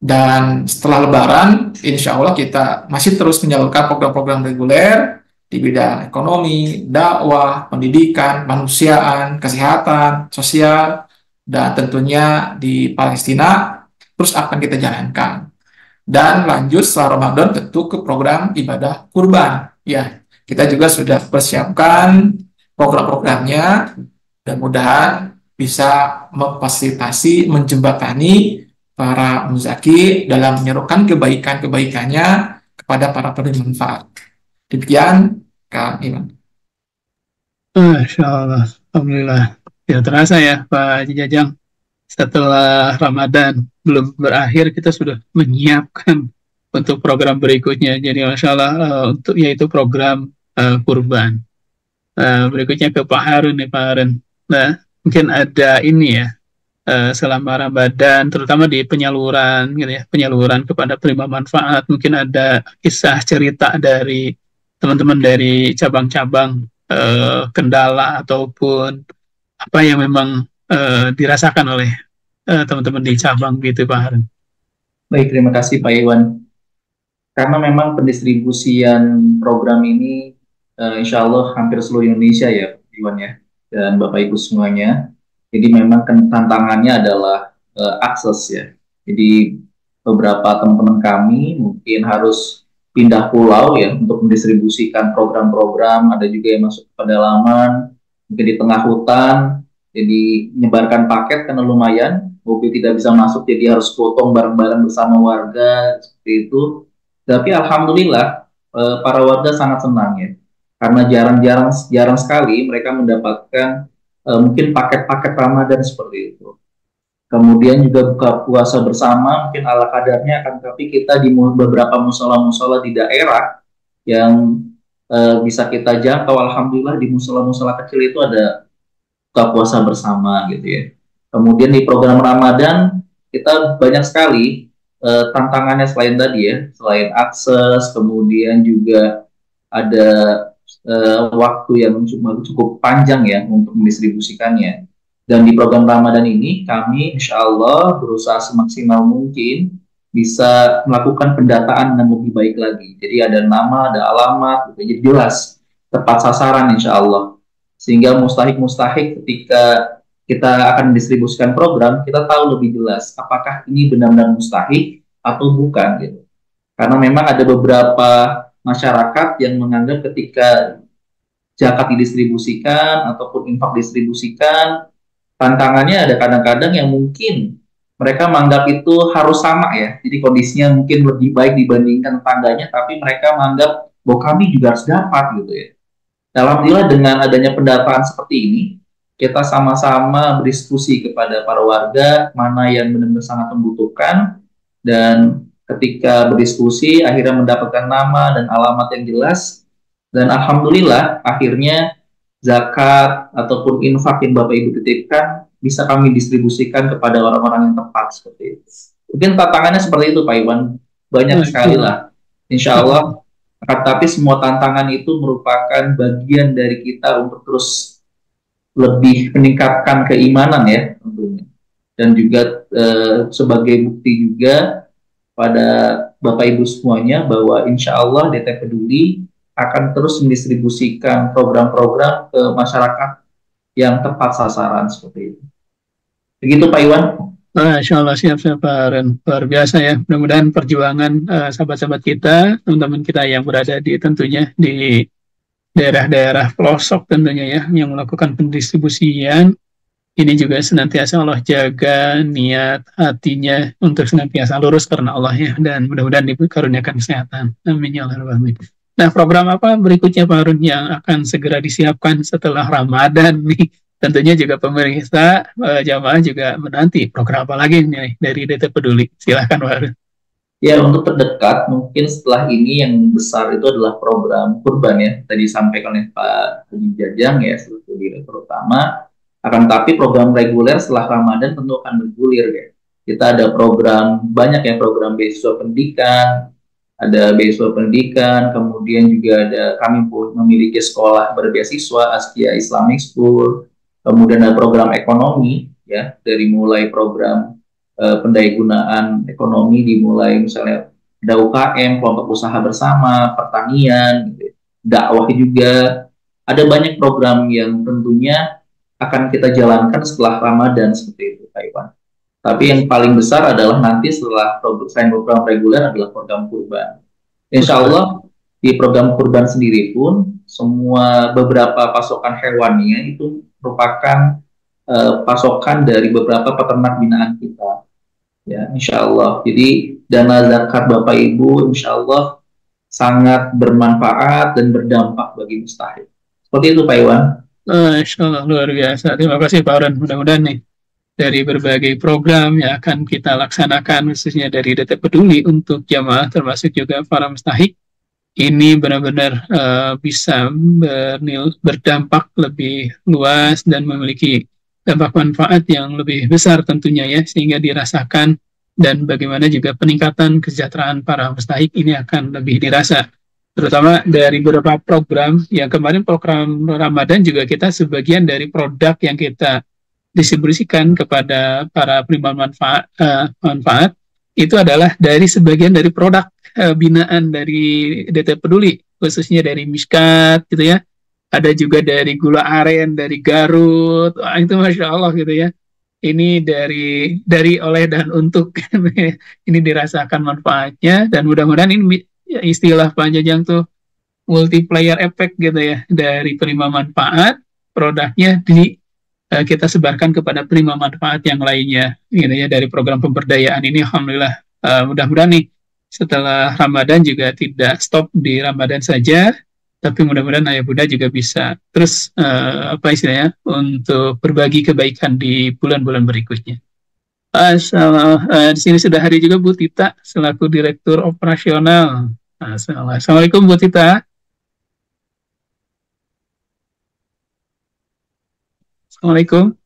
Dan setelah Lebaran, insya Allah kita masih terus menyalurkan program-program reguler di bidang ekonomi, dakwah, pendidikan, manusiaan, kesehatan, sosial, dan tentunya di Palestina terus akan kita jalankan. Dan lanjut setelah Ramadan tentu ke program ibadah kurban. Ya, kita juga sudah persiapkan program-programnya dan mudahan bisa memfasilitasi, menjembatani para muzaki dalam menyerukan kebaikan-kebaikannya kepada para penerima manfaat. Demikian, Kak Iman. Masya Alhamdulillah. Ya terasa ya Pak Jajang setelah Ramadan belum berakhir kita sudah menyiapkan untuk program berikutnya. Jadi masya uh, untuk yaitu program uh, kurban. Uh, berikutnya ke Pak Harun nih Pak Harun. Nah mungkin ada ini ya uh, selama Ramadan terutama di penyaluran gitu ya penyaluran kepada penerima manfaat mungkin ada kisah cerita dari teman-teman dari cabang-cabang uh, kendala ataupun apa yang memang uh, dirasakan oleh teman-teman di cabang gitu Pak Harun. Baik, terima kasih Pak Iwan. Karena memang pendistribusian program ini uh, insya Allah hampir seluruh Indonesia ya Pak Iwan ya, dan Bapak Ibu semuanya. Jadi memang tantangannya adalah uh, akses ya. Jadi beberapa teman-teman kami mungkin harus pindah pulau ya untuk mendistribusikan program-program, ada juga yang masuk ke pedalaman, mungkin di tengah hutan, jadi menyebarkan paket karena lumayan, mobil tidak bisa masuk, jadi harus potong bareng-bareng bersama warga, seperti itu. Tapi Alhamdulillah, eh, para warga sangat senang ya, karena jarang-jarang jarang sekali mereka mendapatkan eh, mungkin paket-paket Ramadan seperti itu. Kemudian juga buka puasa bersama, mungkin ala kadarnya akan tapi kita di beberapa musola-musola di daerah yang uh, bisa kita jangkau alhamdulillah di musola-musola kecil itu ada buka puasa bersama gitu ya. Kemudian di program Ramadan kita banyak sekali uh, tantangannya selain tadi ya, selain akses, kemudian juga ada uh, waktu yang cukup, cukup panjang ya untuk mendistribusikannya. Dan di program Ramadan ini kami insya Allah berusaha semaksimal mungkin bisa melakukan pendataan dengan lebih baik lagi. Jadi ada nama, ada alamat, gitu. jadi jelas, tepat sasaran insya Allah. Sehingga mustahik-mustahik ketika kita akan mendistribusikan program, kita tahu lebih jelas apakah ini benar-benar mustahik atau bukan gitu. Karena memang ada beberapa masyarakat yang menganggap ketika zakat didistribusikan ataupun infak distribusikan, tantangannya ada kadang-kadang yang mungkin mereka menganggap itu harus sama ya. Jadi kondisinya mungkin lebih baik dibandingkan tetangganya, tapi mereka menganggap bahwa kami juga harus dapat gitu ya. Dalam Alhamdulillah dengan adanya pendataan seperti ini, kita sama-sama berdiskusi kepada para warga mana yang benar-benar sangat membutuhkan dan ketika berdiskusi akhirnya mendapatkan nama dan alamat yang jelas Dan alhamdulillah akhirnya zakat ataupun infak yang Bapak Ibu titipkan bisa kami distribusikan kepada orang-orang yang tepat seperti itu. Mungkin tantangannya seperti itu Pak Iwan. Banyak sekali lah. Insya Allah. Tapi semua tantangan itu merupakan bagian dari kita untuk terus lebih meningkatkan keimanan ya tentunya. Dan juga e, sebagai bukti juga pada Bapak Ibu semuanya bahwa insya Allah DT Peduli akan terus mendistribusikan program-program ke masyarakat yang tepat sasaran seperti itu. Begitu Pak Iwan. Masya Allah siap-siap Pak Ren. Luar biasa ya. Mudah-mudahan perjuangan uh, sahabat-sahabat kita, teman-teman kita yang berada di tentunya di daerah-daerah pelosok tentunya ya, yang melakukan pendistribusian ini juga senantiasa Allah jaga niat hatinya untuk senantiasa lurus karena Allah ya dan mudah-mudahan dikaruniakan kesehatan. Amin ya Allah. Nah, program apa berikutnya Pak Harun yang akan segera disiapkan setelah Ramadan nih? Tentunya juga pemerintah jamaah juga menanti program apa lagi nih dari DT Peduli. Silahkan Pak Harun. Ya, untuk terdekat mungkin setelah ini yang besar itu adalah program kurban ya. Tadi sampaikan oleh Pak Haji Jajang ya, selaku direktur utama. Akan tapi program reguler setelah Ramadan tentu akan bergulir ya. Kita ada program banyak ya program beasiswa pendidikan, ada beasiswa pendidikan, kemudian juga ada kami memiliki sekolah berbeasiswa Askia Islamic School, kemudian ada program ekonomi ya dari mulai program uh, pendayagunaan ekonomi dimulai misalnya ada UKM, kelompok usaha bersama, pertanian, gitu. dakwah juga ada banyak program yang tentunya akan kita jalankan setelah Ramadan seperti itu, Pak Iwan. Tapi yang paling besar adalah nanti setelah selain program reguler adalah program kurban. Insya Allah di program kurban sendiri pun semua beberapa pasokan hewannya itu merupakan uh, pasokan dari beberapa peternak binaan kita. Ya, insya Allah. Jadi dana zakat Bapak Ibu insya Allah sangat bermanfaat dan berdampak bagi mustahil. Seperti itu Pak Iwan. Insya Allah luar biasa. Terima kasih Pak Oran. Mudah-mudahan nih dari berbagai program yang akan kita laksanakan khususnya dari DT Peduli untuk jamaah termasuk juga para mustahik ini benar-benar uh, bisa bernil, berdampak lebih luas dan memiliki dampak manfaat yang lebih besar tentunya ya sehingga dirasakan dan bagaimana juga peningkatan kesejahteraan para mustahik ini akan lebih dirasa. Terutama dari beberapa program yang kemarin program Ramadan juga kita sebagian dari produk yang kita distribusikan kepada para penerima manfaat, uh, manfaat itu adalah dari sebagian dari produk uh, binaan dari DT Peduli khususnya dari miskat gitu ya ada juga dari gula aren dari Garut. Wah, itu masya Allah gitu ya. Ini dari dari oleh dan untuk. Ini dirasakan manfaatnya dan mudah-mudahan ini ya, istilah Pak Jajang tuh multiplier effect gitu ya. Dari penerima manfaat produknya di uh, kita sebarkan kepada prima manfaat yang lainnya gitu ya. Dari program pemberdayaan ini alhamdulillah. Uh, mudah-mudahan nih setelah Ramadan juga tidak stop di Ramadan saja tapi mudah-mudahan ayah bunda juga bisa terus uh, apa istilahnya untuk berbagi kebaikan di bulan-bulan berikutnya. Uh, di sini sudah hari juga Bu Tita selaku direktur operasional. Assalamualaikum Bu Tita. Assalamualaikum.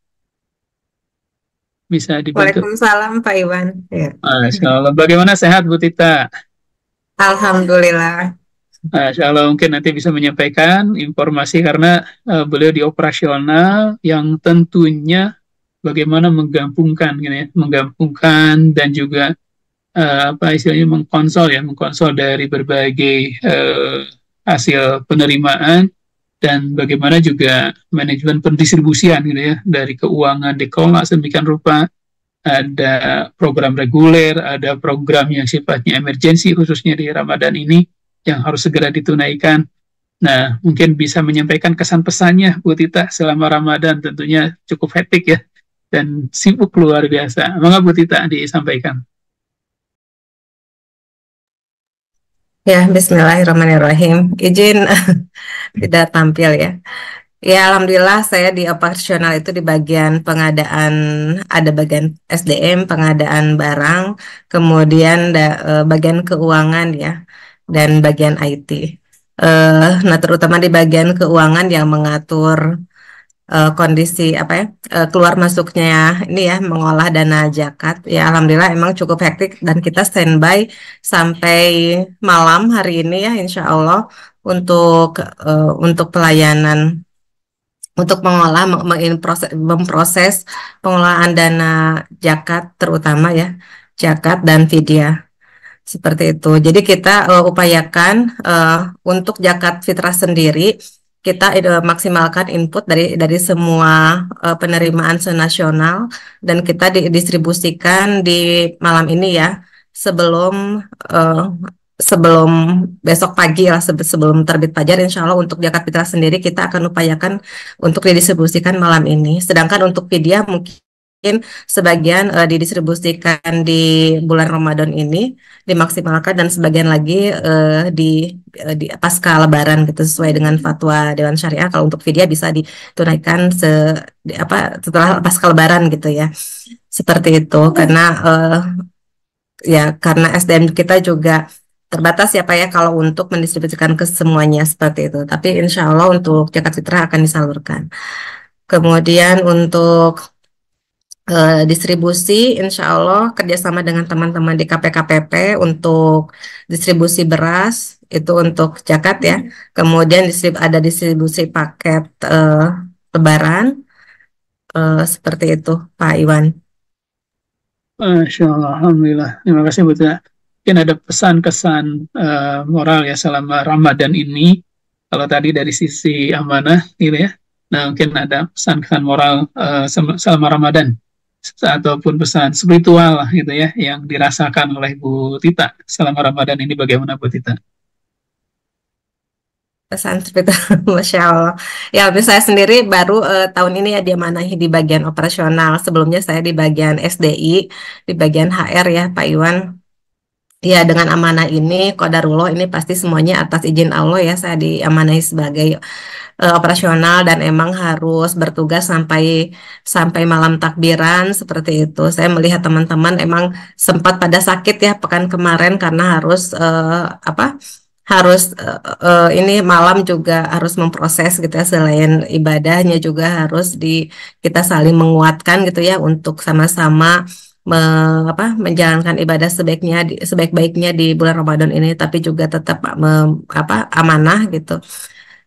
Bisa dibantu. Waalaikumsalam Pak Iwan. Ya. Allah. Bagaimana sehat Bu Tita? Alhamdulillah. Masya Allah mungkin nanti bisa menyampaikan informasi karena uh, beliau di operasional yang tentunya bagaimana menggabungkan, gitu ya, menggabungkan dan juga uh, apa istilahnya mengkonsol ya, mengkonsol dari berbagai uh, hasil penerimaan dan bagaimana juga manajemen pendistribusian gitu ya dari keuangan dikelola sedemikian rupa. Ada program reguler, ada program yang sifatnya emergensi khususnya di Ramadan ini yang harus segera ditunaikan. Nah, mungkin bisa menyampaikan kesan pesannya Bu Tita selama Ramadan tentunya cukup hektik ya dan sibuk luar biasa. Maka Bu Tita disampaikan. Ya, Bismillahirrahmanirrahim. Izin tidak tampil ya. Ya, alhamdulillah saya di operasional itu di bagian pengadaan ada bagian SDM, pengadaan barang, kemudian da, e, bagian keuangan ya dan bagian IT. uh, nah terutama di bagian keuangan yang mengatur uh, kondisi apa ya uh, keluar masuknya ini ya mengolah dana zakat ya alhamdulillah emang cukup hektik dan kita standby sampai malam hari ini ya insya Allah untuk uh, untuk pelayanan untuk mengolah memproses, memproses pengelolaan dana zakat terutama ya zakat dan fidyah seperti itu. Jadi kita uh, upayakan uh, untuk zakat fitrah sendiri kita uh, maksimalkan input dari dari semua uh, penerimaan senasional dan kita didistribusikan di malam ini ya sebelum uh, sebelum besok pagi lah sebelum terbit fajar insya Allah untuk zakat fitrah sendiri kita akan upayakan untuk didistribusikan malam ini sedangkan untuk fidyah mungkin mungkin sebagian uh, didistribusikan di bulan Ramadan ini dimaksimalkan dan sebagian lagi uh, di uh, di pasca Lebaran gitu sesuai dengan fatwa Dewan Syariah. Kalau untuk fidyah bisa ditunaikan se di, apa setelah pasca Lebaran gitu ya. Seperti itu. Karena uh, ya karena SDM kita juga terbatas ya Pak ya kalau untuk mendistribusikan ke semuanya seperti itu. Tapi insya Allah untuk zakat fitrah akan disalurkan. Kemudian untuk uh, distribusi, insya Allah kerjasama dengan teman-teman di KPKPP untuk distribusi beras itu untuk zakat ya. Kemudian ada distribusi paket uh, Lebaran uh, seperti itu, Pak Iwan. Masya Allah, Alhamdulillah. Terima kasih Bu Mungkin ada pesan-kesan uh, moral ya selama Ramadan ini. Kalau tadi dari sisi amanah gitu ya. Nah mungkin ada pesan-kesan moral uh, selama Ramadan ataupun pesan spiritual gitu ya yang dirasakan oleh Bu Tita selama Ramadan ini bagaimana Bu Tita? Pesan spiritual, Masya Allah. Ya, saya sendiri baru uh, tahun ini ya diamanahi di bagian operasional. Sebelumnya saya di bagian SDI, di bagian HR ya Pak Iwan. Ya, dengan amanah ini, kodarullah ini pasti semuanya atas izin Allah ya, saya diamanahi sebagai uh, operasional dan emang harus bertugas sampai sampai malam takbiran seperti itu. Saya melihat teman-teman emang sempat pada sakit ya pekan kemarin karena harus uh, apa? harus uh, uh, ini malam juga harus memproses gitu ya selain ibadahnya juga harus di kita saling menguatkan gitu ya untuk sama-sama me, apa menjalankan ibadah sebaiknya sebaik-baiknya di bulan Ramadan ini tapi juga tetap me, apa amanah gitu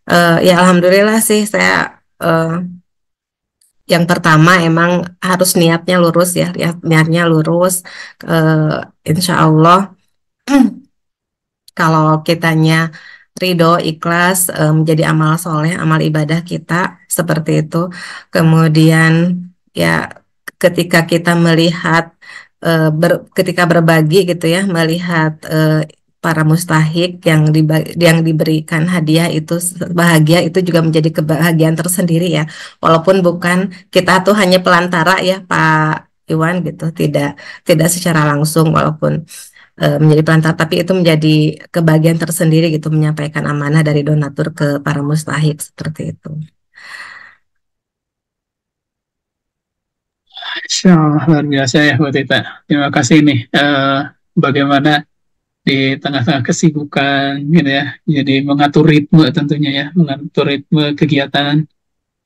uh, ya alhamdulillah sih saya uh, yang pertama emang harus niatnya lurus ya, niatnya lurus. Uh, insya Allah kalau kitanya ridho, ikhlas, menjadi um, amal soleh, amal ibadah kita seperti itu. Kemudian ya ketika kita melihat uh, ber, ketika berbagi gitu ya, melihat uh, para mustahik yang di, yang diberikan hadiah itu bahagia itu juga menjadi kebahagiaan tersendiri ya walaupun bukan kita tuh hanya pelantara ya Pak Iwan gitu tidak tidak secara langsung walaupun e, menjadi pelantara tapi itu menjadi kebahagiaan tersendiri gitu menyampaikan amanah dari donatur ke para mustahik seperti itu. Insya Allah luar biasa ya Bu Tita. Terima kasih nih uh, bagaimana di tengah-tengah kesibukan gitu ya. Jadi mengatur ritme tentunya ya mengatur ritme kegiatan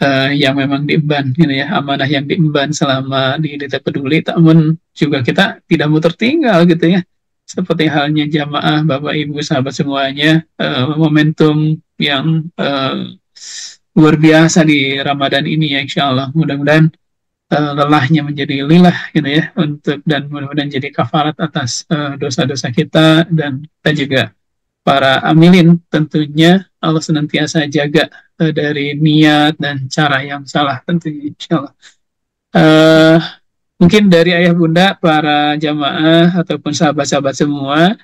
uh, yang memang diemban gitu ya. Amanah yang diemban selama di Deta Peduli. Namun juga kita tidak mau tertinggal gitu ya. Seperti halnya jamaah Bapak Ibu sahabat semuanya uh, momentum yang uh, luar biasa di Ramadan ini ya Insya Allah. Mudah-mudahan uh, lelahnya menjadi lilah gitu ya untuk dan mudah-mudahan jadi kafarat atas eh, dosa-dosa uh, kita dan kita juga para amilin tentunya Allah senantiasa jaga uh, dari niat dan cara yang salah tentunya insya Allah. Uh, mungkin dari ayah bunda para jamaah ataupun sahabat-sahabat semua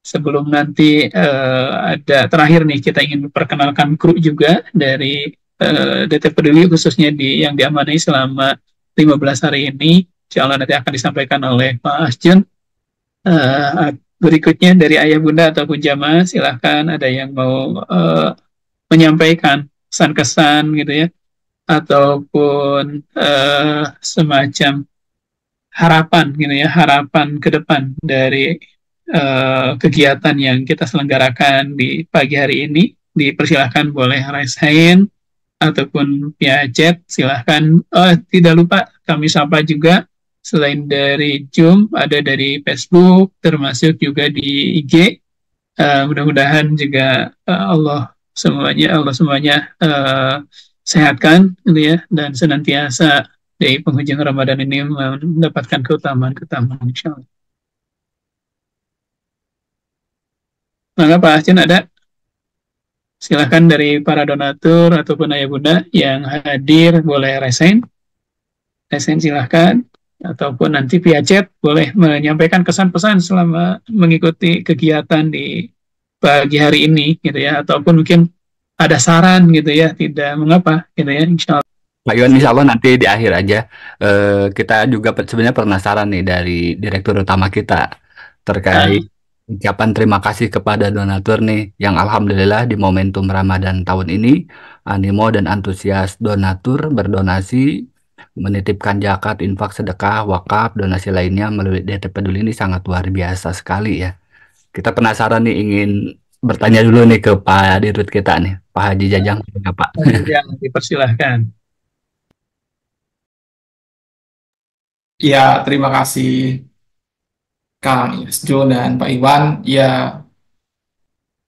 sebelum nanti uh, ada terakhir nih kita ingin memperkenalkan kru juga dari uh, DT Peduli khususnya di yang diamanai selama 15 hari ini insya Allah nanti akan disampaikan oleh Pak Asjun. Uh, berikutnya dari ayah bunda ataupun jamaah silahkan ada yang mau uh, menyampaikan kesan-kesan gitu ya ataupun uh, semacam harapan gitu ya harapan ke depan dari uh, kegiatan yang kita selenggarakan di pagi hari ini. Dipersilahkan boleh raise hand ataupun via chat silahkan. Oh, tidak lupa kami sapa juga. Selain dari Zoom ada dari Facebook termasuk juga di IG uh, mudah-mudahan juga uh, Allah semuanya Allah semuanya uh, sehatkan gitu ya dan senantiasa di penghujung Ramadan ini mendapatkan keutamaan-keutamaan insya Allah. Maka Pak ada Silahkan dari para donatur ataupun ayah bunda yang hadir boleh resign. Resign silahkan. Ataupun nanti via chat boleh menyampaikan kesan-pesan selama mengikuti kegiatan di pagi hari ini gitu ya. Ataupun mungkin ada saran gitu ya, tidak mengapa gitu ya insya Allah. Pak Iwan, insya Allah nanti di akhir aja uh, kita juga sebenarnya penasaran nih dari direktur utama kita terkait uh ucapan terima kasih kepada donatur nih yang alhamdulillah di momentum Ramadan tahun ini animo dan antusias donatur berdonasi menitipkan zakat, infak, sedekah, wakaf, donasi lainnya melalui DT Peduli ini sangat luar biasa sekali ya. Kita penasaran nih ingin bertanya dulu nih ke Pak Dirut kita nih, Pak Haji Jajang, ya Pak. Yang dipersilahkan. Ya, terima kasih Kang Yasjo dan Pak Iwan, ya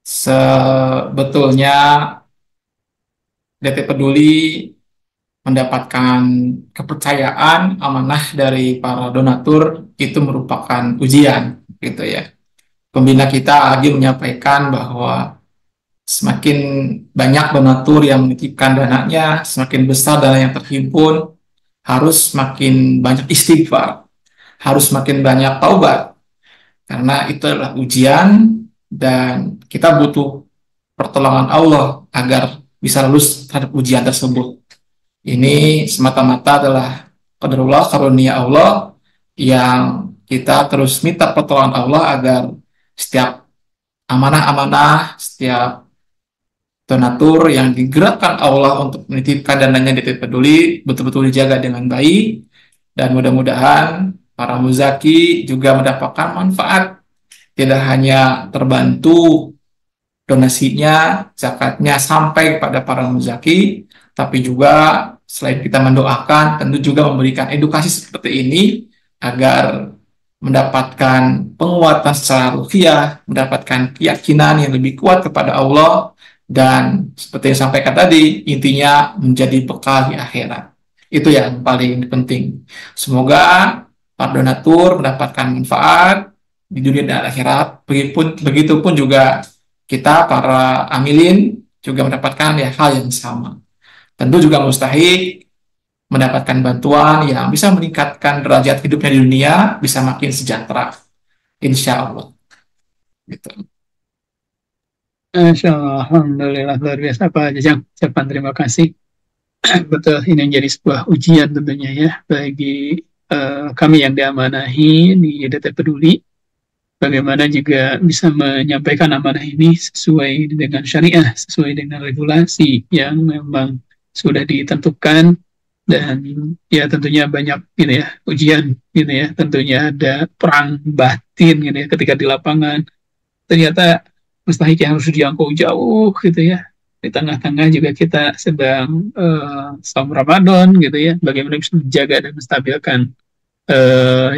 sebetulnya DT Peduli mendapatkan kepercayaan amanah dari para donatur itu merupakan ujian gitu ya. Pembina kita lagi menyampaikan bahwa semakin banyak donatur yang menitipkan dananya, semakin besar dana yang terhimpun, harus semakin banyak istighfar, harus semakin banyak taubat, karena itu adalah ujian dan kita butuh pertolongan Allah agar bisa lulus terhadap ujian tersebut. Ini semata-mata adalah qadarullah karunia Allah yang kita terus minta pertolongan Allah agar setiap amanah-amanah, setiap donatur yang digerakkan Allah untuk menitipkan dananya di peduli betul-betul dijaga dengan baik dan mudah-mudahan para muzaki juga mendapatkan manfaat tidak hanya terbantu donasinya, zakatnya sampai kepada para muzaki, tapi juga selain kita mendoakan, tentu juga memberikan edukasi seperti ini agar mendapatkan penguatan secara ruhiah, mendapatkan keyakinan yang lebih kuat kepada Allah, dan seperti yang sampaikan tadi, intinya menjadi bekal di akhirat. Itu yang paling penting. Semoga donatur mendapatkan manfaat di dunia dan akhirat. Begitupun, begitupun juga kita para amilin juga mendapatkan ya hal yang sama. Tentu juga mustahil mendapatkan bantuan yang bisa meningkatkan derajat hidupnya di dunia, bisa makin sejahtera. Insya Allah. Gitu. Insya Allah, Alhamdulillah luar biasa Pak Jajang. Ucapan terima kasih. Betul, ini menjadi sebuah ujian tentunya ya bagi Eh, kami yang diamanahi di DT Peduli bagaimana juga bisa menyampaikan amanah ini sesuai dengan syariah, sesuai dengan regulasi yang memang sudah ditentukan. Dan ya tentunya banyak gitu ya ujian gitu ya tentunya ada perang batin gitu ya ketika di lapangan. Ternyata mustahik yang harus dijangkau jauh gitu ya. Di tengah-tengah juga kita sedang uh, saum Ramadan gitu ya. Bagaimana bisa menjaga dan menstabilkan uh,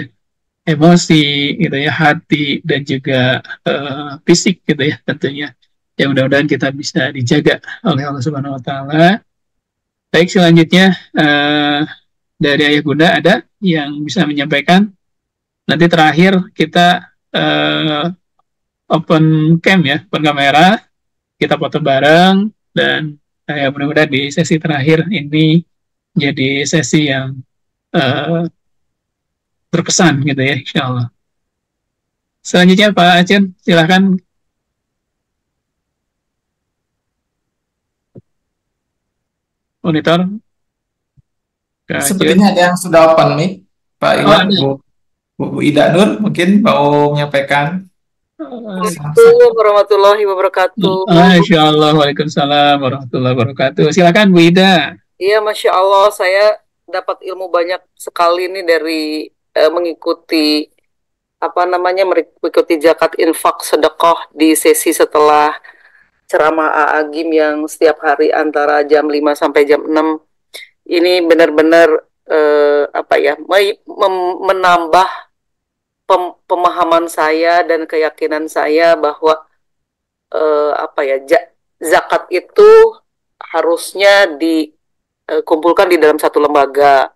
emosi gitu ya hati dan juga uh, fisik gitu ya tentunya. Ya mudah-mudahan kita bisa dijaga oleh Allah Subhanahu Wa Taala. Baik selanjutnya uh, dari ayah bunda ada yang bisa menyampaikan. Nanti terakhir kita uh, open cam ya open kamera. Kita foto bareng dan uh, mudah-mudahan di sesi terakhir ini jadi sesi yang uh, berkesan gitu ya insya Allah. Selanjutnya Pak Acen silahkan. Monitor. Sepertinya ada yang sudah open nih, Pak oh, Iwan, oh, Bu, Bu Ida Nur mungkin mau menyampaikan. Assalamualaikum warahmatullahi wabarakatuh. Masya Allah, Waalaikumsalam warahmatullahi wabarakatuh. Silakan Bu Ida. Iya, Masya Allah, saya dapat ilmu banyak sekali nih dari uh, mengikuti apa namanya mengikuti zakat infak sedekah di sesi setelah ceramah Agim yang setiap hari antara jam 5 sampai jam 6 ini benar-benar uh, apa ya menambah pem pemahaman saya dan keyakinan saya bahwa uh, apa ya zakat itu harusnya dikumpulkan di dalam satu lembaga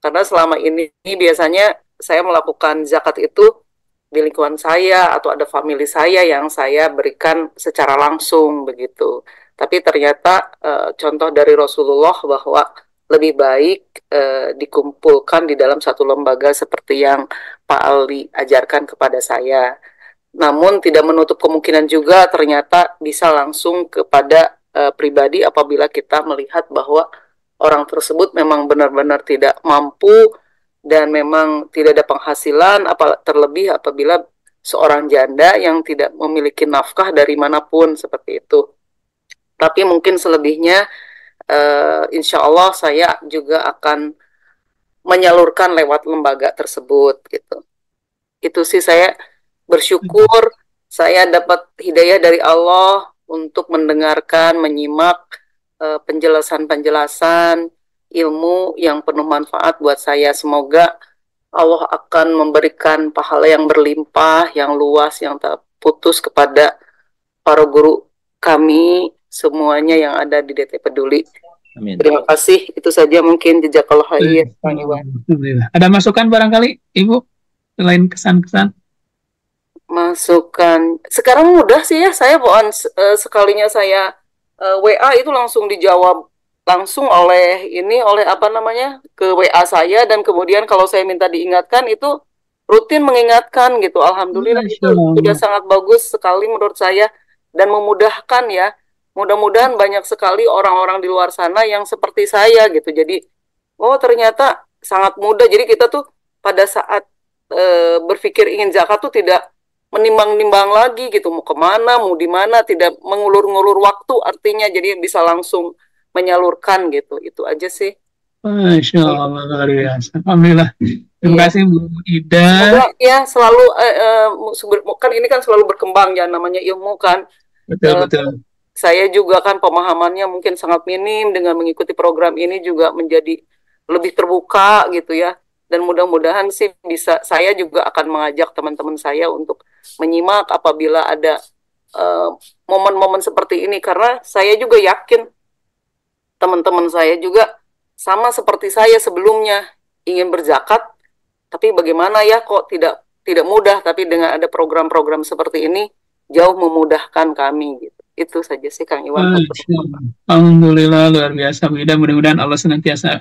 karena selama ini biasanya saya melakukan zakat itu di lingkungan saya atau ada family saya yang saya berikan secara langsung begitu. Tapi ternyata e, contoh dari Rasulullah bahwa lebih baik e, dikumpulkan di dalam satu lembaga seperti yang Pak Ali ajarkan kepada saya. Namun tidak menutup kemungkinan juga ternyata bisa langsung kepada e, pribadi apabila kita melihat bahwa orang tersebut memang benar-benar tidak mampu dan memang tidak ada penghasilan apa terlebih apabila seorang janda yang tidak memiliki nafkah dari mana pun seperti itu. Tapi mungkin selebihnya uh, insya Allah saya juga akan menyalurkan lewat lembaga tersebut gitu. Itu sih saya bersyukur saya dapat hidayah dari Allah untuk mendengarkan, menyimak penjelasan-penjelasan ilmu yang penuh manfaat buat saya. Semoga Allah akan memberikan pahala yang berlimpah, yang luas, yang tak putus kepada para guru kami semuanya yang ada di DT Peduli. Amin. Terima kasih. Itu saja mungkin jejak Allah Ada masukan barangkali Ibu selain kesan-kesan? Masukan. Sekarang mudah sih ya saya bukan uh, sekalinya saya uh, eh, WA itu langsung dijawab langsung oleh ini oleh apa namanya ke WA saya dan kemudian kalau saya minta diingatkan itu rutin mengingatkan gitu. Alhamdulillah itu sudah sangat bagus sekali menurut saya dan memudahkan ya. Mudah-mudahan banyak sekali orang-orang di luar sana yang seperti saya gitu. Jadi oh ternyata sangat mudah. Jadi kita tuh pada saat e, berpikir ingin zakat tuh tidak menimbang-nimbang lagi gitu. Mau ke mana mau di mana tidak mengulur-ngulur waktu artinya. Jadi bisa langsung menyalurkan gitu. Itu aja sih. Masya Allah luar biasa Alhamdulillah. Terima iya. kasih Bu Ida. Semoga, ya selalu eh, eh, kan ini kan selalu berkembang ya namanya ilmu kan. Betul eh, betul. saya juga kan pemahamannya mungkin sangat minim dengan mengikuti program ini juga menjadi lebih terbuka gitu ya. Dan mudah-mudahan sih bisa saya juga akan mengajak teman-teman saya untuk menyimak apabila ada eh, momen-momen uh, seperti ini karena saya juga yakin teman-teman saya juga sama seperti saya sebelumnya ingin berzakat, tapi bagaimana ya kok tidak tidak mudah, tapi dengan ada program-program seperti ini jauh memudahkan kami gitu. Itu saja sih Kang Iwan. Alhamdulillah luar biasa. Mudah-mudahan Allah senantiasa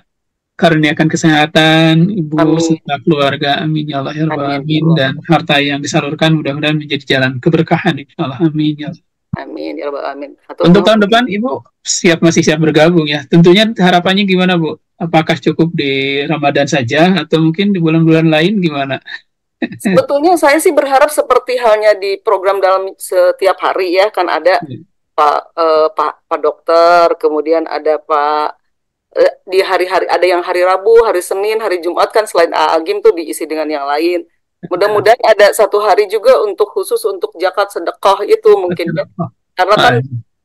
karuniakan kesehatan ibu amin. serta keluarga amin ya Allah ya Rabbal amin, dan harta yang disalurkan mudah-mudahan menjadi jalan keberkahan insyaallah amin ya Allah. Amin ya Rabbal Amin. Atau Untuk tahun depan Ibu siap masih siap bergabung ya. Tentunya harapannya gimana Bu? Apakah cukup di Ramadan saja atau mungkin di bulan-bulan lain gimana? Sebetulnya saya sih berharap seperti halnya di program dalam setiap hari ya kan ada hmm. Pak uh, Pak Pak dokter, kemudian ada Pak di hari-hari ada yang hari Rabu, hari Senin, hari Jumat kan selain Agim tuh diisi dengan yang lain. Mudah-mudahan ada satu hari juga untuk khusus untuk zakat sedekah itu mungkin ya. Karena kan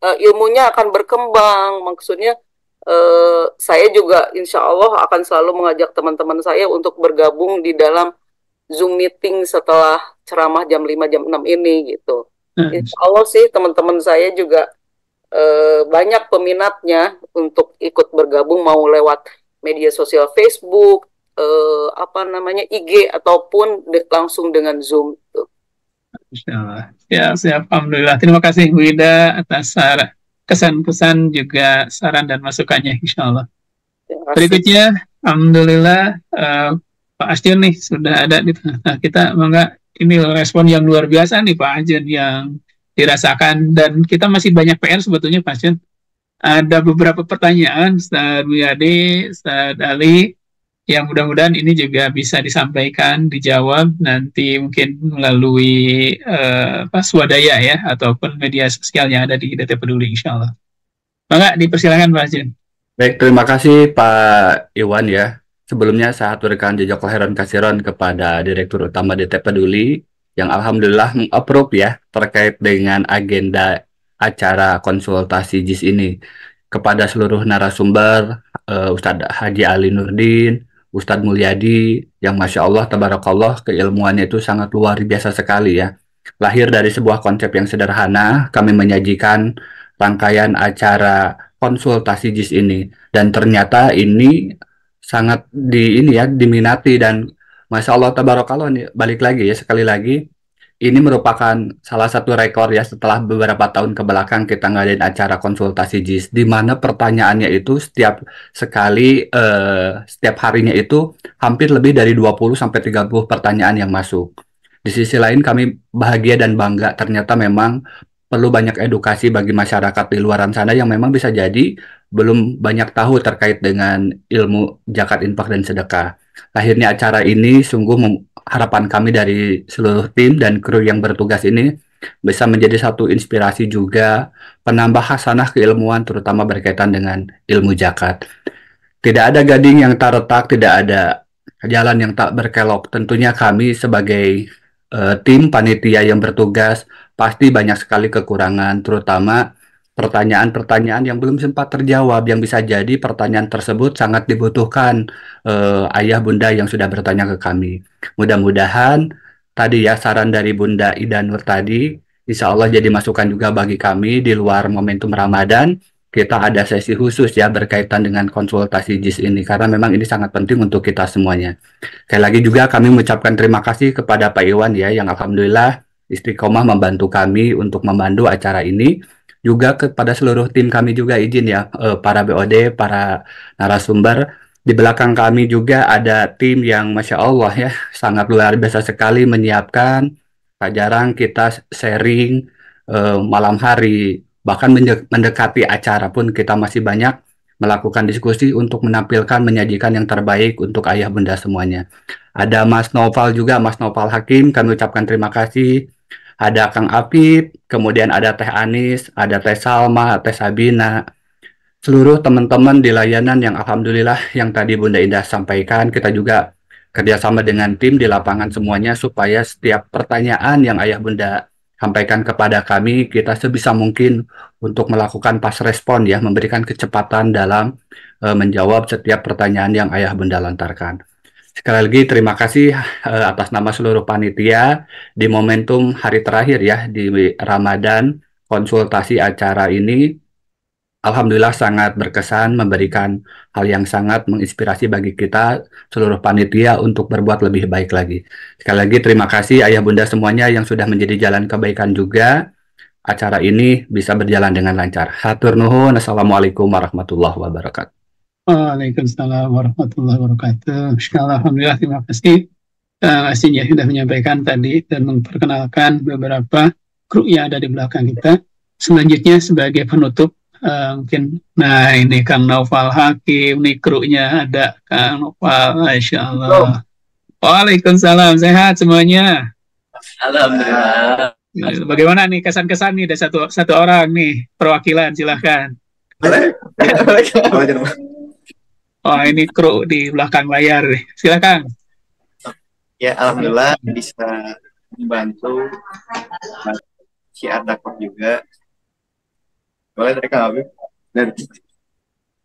uh, ilmunya akan berkembang. Maksudnya uh, saya juga insya Allah akan selalu mengajak teman-teman saya untuk bergabung di dalam Zoom meeting setelah ceramah jam 5 jam 6 ini gitu. Insya Allah sih teman-teman saya juga uh, banyak peminatnya untuk ikut bergabung mau lewat media sosial Facebook, uh, apa namanya IG ataupun de langsung dengan Zoom. Tuh. Ya, siap. Alhamdulillah. Terima kasih Bu Ida atas kesan-pesan juga saran dan masukannya, insya Allah. Berikutnya, Alhamdulillah uh, Pak Astion nih sudah ada di tengah kita. Mangga ini respon yang luar biasa nih Pak Astion yang dirasakan dan kita masih banyak PR sebetulnya Pak Astion. Ada beberapa pertanyaan, Ustaz Wiyade, Ustaz Ali, yang mudah-mudahan ini juga bisa disampaikan, dijawab nanti mungkin melalui uh, swadaya ya ataupun media sosial yang ada di DT Peduli insya Allah. Maka dipersilakan Pak Jin. Baik, terima kasih Pak Iwan ya. Sebelumnya saya aturkan jejak kelahiran kasiron kepada Direktur Utama DT Peduli yang Alhamdulillah mengapprove ya terkait dengan agenda acara konsultasi JIS ini. Kepada seluruh narasumber, uh, Ustadz Haji Ali Nurdin, Ustadz Mulyadi, yang Masya Allah, Tabarakallah, keilmuannya itu sangat luar biasa sekali ya. Lahir dari sebuah konsep yang sederhana, kami menyajikan rangkaian acara konsultasi JIS ini. Dan ternyata ini sangat di ini ya diminati dan Masya Allah Tabarakallah nih balik lagi ya sekali lagi ini merupakan salah satu rekor ya setelah beberapa tahun ke belakang kita ngadain acara konsultasi JIS di mana pertanyaannya itu setiap sekali eh, setiap harinya itu hampir lebih dari 20 sampai 30 pertanyaan yang masuk. Di sisi lain kami bahagia dan bangga ternyata memang perlu banyak edukasi bagi masyarakat di luar sana yang memang bisa jadi belum banyak tahu terkait dengan ilmu zakat infak dan sedekah. Akhirnya acara ini sungguh harapan kami dari seluruh tim dan kru yang bertugas ini bisa menjadi satu inspirasi juga penambah hasanah keilmuan terutama berkaitan dengan ilmu zakat. Tidak ada gading yang tak retak, tidak ada jalan yang tak berkelok. Tentunya kami sebagai uh, tim panitia yang bertugas pasti banyak sekali kekurangan terutama pertanyaan-pertanyaan yang belum sempat terjawab yang bisa jadi pertanyaan tersebut sangat dibutuhkan uh, ayah bunda yang sudah bertanya ke kami. Mudah-mudahan tadi ya saran dari Bunda Ida Nur tadi insya Allah jadi masukan juga bagi kami di luar momentum Ramadan kita ada sesi khusus ya berkaitan dengan konsultasi JIS ini karena memang ini sangat penting untuk kita semuanya. Sekali lagi juga kami mengucapkan terima kasih kepada Pak Iwan ya yang alhamdulillah istiqomah membantu kami untuk memandu acara ini juga kepada seluruh tim kami juga izin ya eh, para BOD, para narasumber. Di belakang kami juga ada tim yang Masya Allah ya sangat luar biasa sekali menyiapkan. Tak jarang kita sharing uh, malam hari, bahkan mendekati acara pun kita masih banyak melakukan diskusi untuk menampilkan, menyajikan yang terbaik untuk ayah bunda semuanya. Ada Mas Noval juga, Mas Noval Hakim, kami ucapkan terima kasih ada Kang Apip, kemudian ada Teh Anis, ada Teh Salma, Teh Sabina, seluruh teman-teman di layanan yang alhamdulillah yang tadi Bunda Indah sampaikan, kita juga kerjasama dengan tim di lapangan semuanya supaya setiap pertanyaan yang Ayah Bunda sampaikan kepada kami, kita sebisa mungkin untuk melakukan pas respon ya, memberikan kecepatan dalam uh, menjawab setiap pertanyaan yang Ayah Bunda lontarkan. Sekali lagi terima kasih uh, atas nama seluruh panitia di momentum hari terakhir ya di Ramadan konsultasi acara ini Alhamdulillah sangat berkesan memberikan hal yang sangat menginspirasi bagi kita seluruh panitia untuk berbuat lebih baik lagi. Sekali lagi terima kasih ayah bunda semuanya yang sudah menjadi jalan kebaikan juga. Acara ini bisa berjalan dengan lancar. Hatur nuhun. Assalamualaikum warahmatullahi wabarakatuh. Waalaikumsalam warahmatullahi wabarakatuh. Alhamdulillah, terima kasih uh, Asinya sudah menyampaikan tadi dan memperkenalkan beberapa kru yang ada di belakang kita. Selanjutnya sebagai penutup uh, mungkin, nah ini Kang Noval Hakim, nih krunya ada Kang Noval, Allah. Waalaikumsalam, sehat semuanya. Alhamdulillah. Bagaimana nih kesan-kesan nih ada satu satu orang nih perwakilan silahkan. Boleh. Oh ini kru di belakang layar nih. Silakan. Ya alhamdulillah bisa membantu si Ardakor juga. Boleh dari Kang Habib. Dan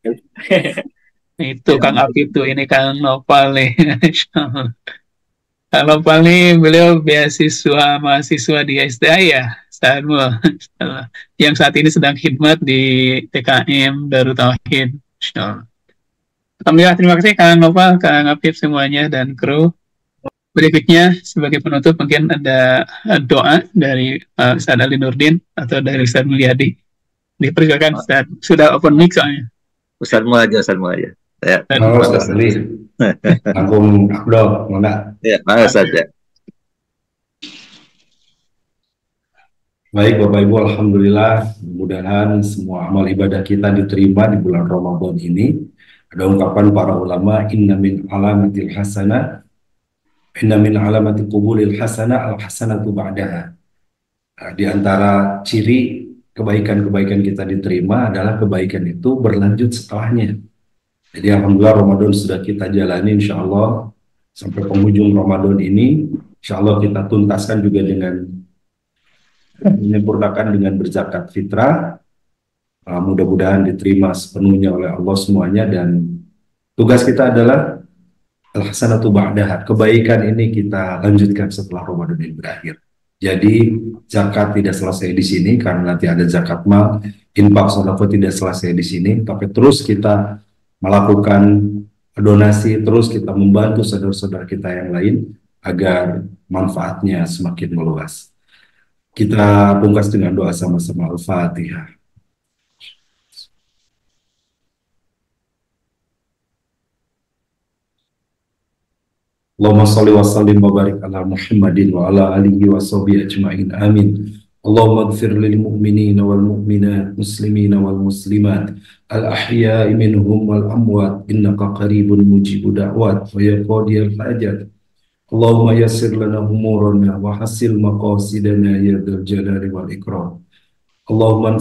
itu Kang Habib tuh ini Kang Nopal nih. Kang Nopal nih beliau beasiswa mahasiswa di SDA ya. Sarmul. yang saat ini sedang khidmat di TKM Darut Tauhid. Insyaallah. Alhamdulillah, terima kasih Kang Nova, Kang Afif semuanya, dan kru. Berikutnya, sebagai penutup mungkin ada doa dari uh, Ustaz Ali Nurdin atau dari Ustaz Mulyadi. Dipersilakan Ustaz, sudah open mic soalnya. Ustaz Mul aja, Ustaz Mul aja. Ya. Oh, Ustaz Ali. Agung mana? Ya, mana Ustaz ya. Baik Bapak Ibu, Alhamdulillah mudah-mudahan semua amal ibadah kita diterima di bulan Ramadan ini ada ungkapan para ulama inna min alamatil hasana inna min alamati qubulil hasana al hasanatu ba'daha. Nah, di antara ciri kebaikan-kebaikan kita diterima adalah kebaikan itu berlanjut setelahnya. Jadi alhamdulillah Ramadan sudah kita jalani insya Allah sampai penghujung Ramadan ini insya Allah kita tuntaskan juga dengan menyempurnakan dengan berzakat fitrah. Uh, mudah-mudahan diterima sepenuhnya oleh Allah semuanya dan tugas kita adalah al-hasanatu ba'daha. Kebaikan ini kita lanjutkan setelah Ramadan ini berakhir. Jadi zakat tidak selesai di sini karena nanti ada zakat mal, infak sodako tidak selesai di sini, tapi terus kita melakukan donasi, terus kita membantu saudara-saudara kita yang lain agar manfaatnya semakin meluas. Kita bungkas dengan doa sama-sama Al-Fatihah. Allahumma salli wa sallim wa ala Muhammadin wa ala alihi wa sahbihi ajma'in. Amin. Allahumma gfir lil mu'minina wal mu'minat, muslimina wal muslimat, al ahya'i minhum wal amwat, innaka qaribun mujibu da'wat, wa ya qadiyal. Allahumma yassir lana umurana wa hasil maqasidana ya dzal jalali wal ikram. Allahumma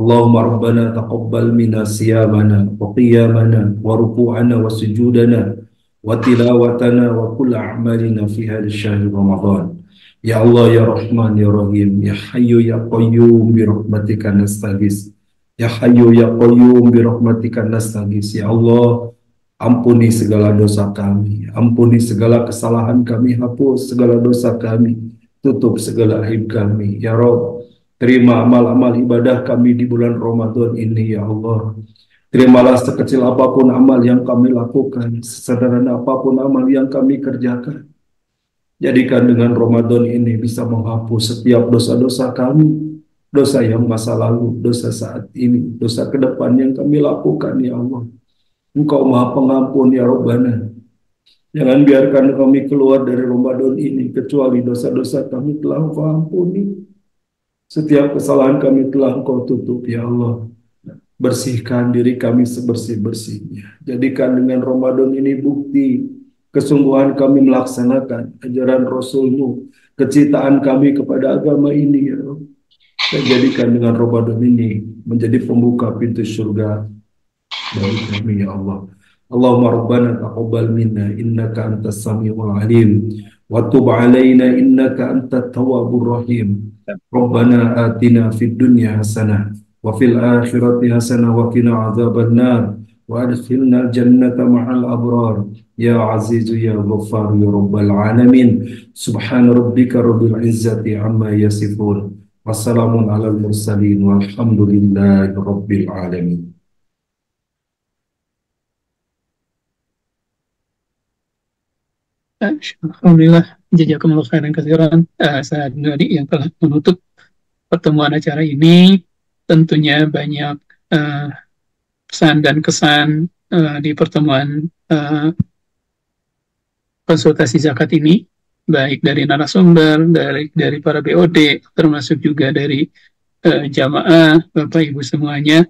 anfa'na bima 'allamtana wa 'allimna ma yanfa'una wa zidna ilma. اللهم ربنا تقبل منا صيامنا وقيامنا وركوعنا وسجودنا وتلاوتنا وكل أعمالنا في هذا الشهر رمضان يا الله يا رحمن يا رحيم يا حي يا قيوم برحمتك نستغيث يا حي يا قيوم برحمتك نستغيث يا الله Ampuni segala dosa kami, ampuni segala kesalahan kami, hapus segala dosa kami, tutup segala aib kami. Ya Rob, Terima amal-amal ibadah kami di bulan Ramadan ini ya Allah. Terimalah sekecil apa pun amal yang kami lakukan, sesederhana apa pun amal yang kami kerjakan. Jadikan dengan Ramadan ini bisa menghapus setiap dosa-dosa kami, dosa yang masa lalu, dosa saat ini, dosa ke depan yang kami lakukan ya Allah. Engkau maha pengampun ya Rabbana. Jangan biarkan kami keluar dari Ramadan ini kecuali dosa-dosa kami telah Engkau ampuni. Setiap kesalahan kami telah Engkau tutup, ya Allah. Bersihkan diri kami sebersih-bersihnya. Jadikan dengan Ramadan ini bukti kesungguhan kami melaksanakan ajaran Rasulmu, kecintaan kami kepada agama ini, ya Allah. Dan jadikan dengan Ramadan ini menjadi pembuka pintu surga bagi kami, ya Allah. Allahumma rabbana taqabbal minna innaka antas samiul alim wa tub alaina innaka antat tawwabur rahim. ربنا آتنا في الدنيا حسنة وفي الآخرة حسنة وقنا عذاب النار وأدخلنا الجنة مع الأبرار. يا عزيز يا غفار يا رب العالمين. سبحان ربك رب العزة عما يصفون والسلام على المرسلين والحمد لله رب العالمين. Alhamdulillah Jazakumullah khairan kasiran uh, saat Nadi yang telah menutup pertemuan acara ini tentunya banyak uh, pesan dan kesan uh, di pertemuan uh, konsultasi zakat ini baik dari narasumber dari dari para BOD termasuk juga dari uh, jamaah Bapak Ibu semuanya.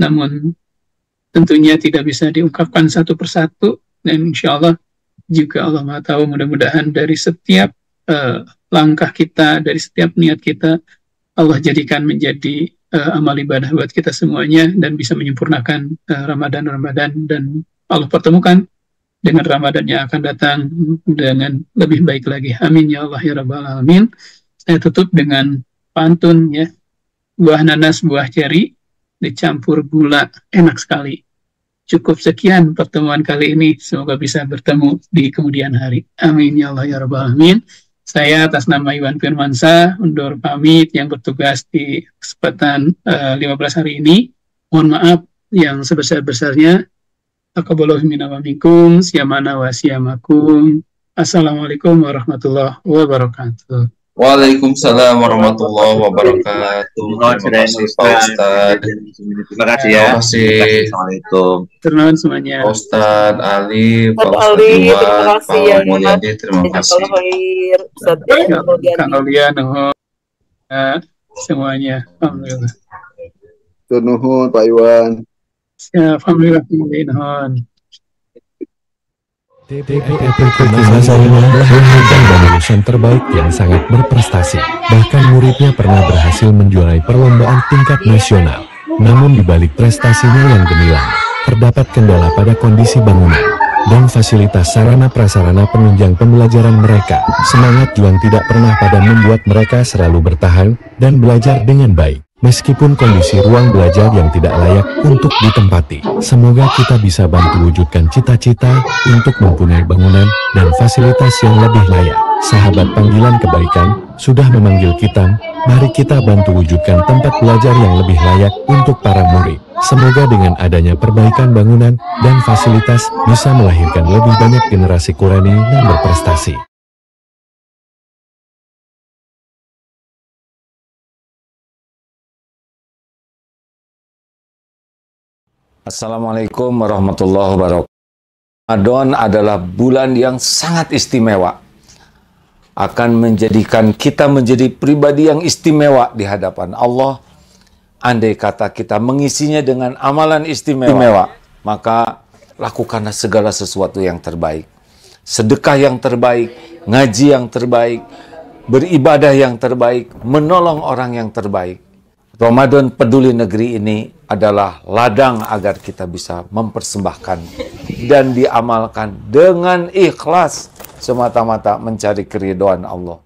Namun tentunya tidak bisa diungkapkan satu persatu dan insya Allah juga Allah Maha tahu mudah-mudahan dari setiap uh, langkah kita, dari setiap niat kita Allah jadikan menjadi uh, amal ibadah buat kita semuanya dan bisa menyempurnakan uh, dan Allah pertemukan dengan Ramadan yang akan datang dengan lebih baik lagi. Amin ya Allah ya Rabbal Alamin. Saya tutup dengan pantun ya. Buah nanas, buah ceri dicampur gula enak sekali. Cukup sekian pertemuan kali ini. Semoga bisa bertemu di kemudian hari. Amin ya Allah ya Rabbal Alamin. Saya atas nama Iwan Firmansa undur pamit yang bertugas di kesempatan uh, eh, 15 hari ini. Mohon maaf yang sebesar-besarnya. Assalamualaikum warahmatullahi wabarakatuh. Waalaikumsalam warahmatullahi wabarakatuh. Terima kasih Pak Ustadz. Terima kasih ya. Terima kasih. Assalamualaikum. Terima semuanya. Ustadz Ali, Pak Ustadz Ali, terima kasih ya. Mulyadi, terima kasih. Kang Aulia, nuhun. Semuanya. Alhamdulillah. Nuhun Pak Iwan. Ya, Alhamdulillah. Nuhun. TPP Masaya melahirkan lulusan terbaik yang sangat berprestasi. Bahkan muridnya pernah berhasil menjuarai perlombaan tingkat nasional. Namun di balik prestasinya yang gemilang, terdapat kendala pada kondisi bangunan. dan fasilitas sarana prasarana penunjang pembelajaran mereka. Semangat juang tidak pernah padam membuat mereka selalu bertahan dan belajar dengan baik. Meskipun kondisi ruang belajar yang tidak layak untuk ditempati, semoga kita bisa bantu wujudkan cita-cita untuk mempunyai bangunan dan fasilitas yang lebih layak. Sahabat panggilan kebaikan sudah memanggil kita, mari kita bantu wujudkan tempat belajar yang lebih layak untuk para murid. Semoga dengan adanya perbaikan bangunan dan fasilitas bisa melahirkan lebih banyak generasi Qurani yang berprestasi. Assalamualaikum warahmatullahi wabarakatuh. Ramadan adalah bulan yang sangat istimewa. Akan menjadikan kita menjadi pribadi yang istimewa di hadapan Allah. Andai kata kita mengisinya dengan amalan istimewa, maka lakukanlah segala sesuatu yang terbaik. Sedekah yang terbaik, ngaji yang terbaik, beribadah yang terbaik, menolong orang yang terbaik. Ramadan peduli negeri ini adalah ladang agar kita bisa mempersembahkan dan diamalkan dengan ikhlas semata-mata mencari keridhaan Allah.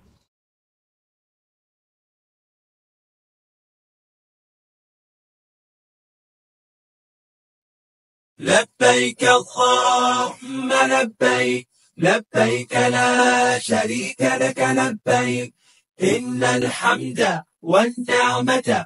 لبيك اللهم لبيك لبيك لا شريك لك لبيك إن الحمد والنعمة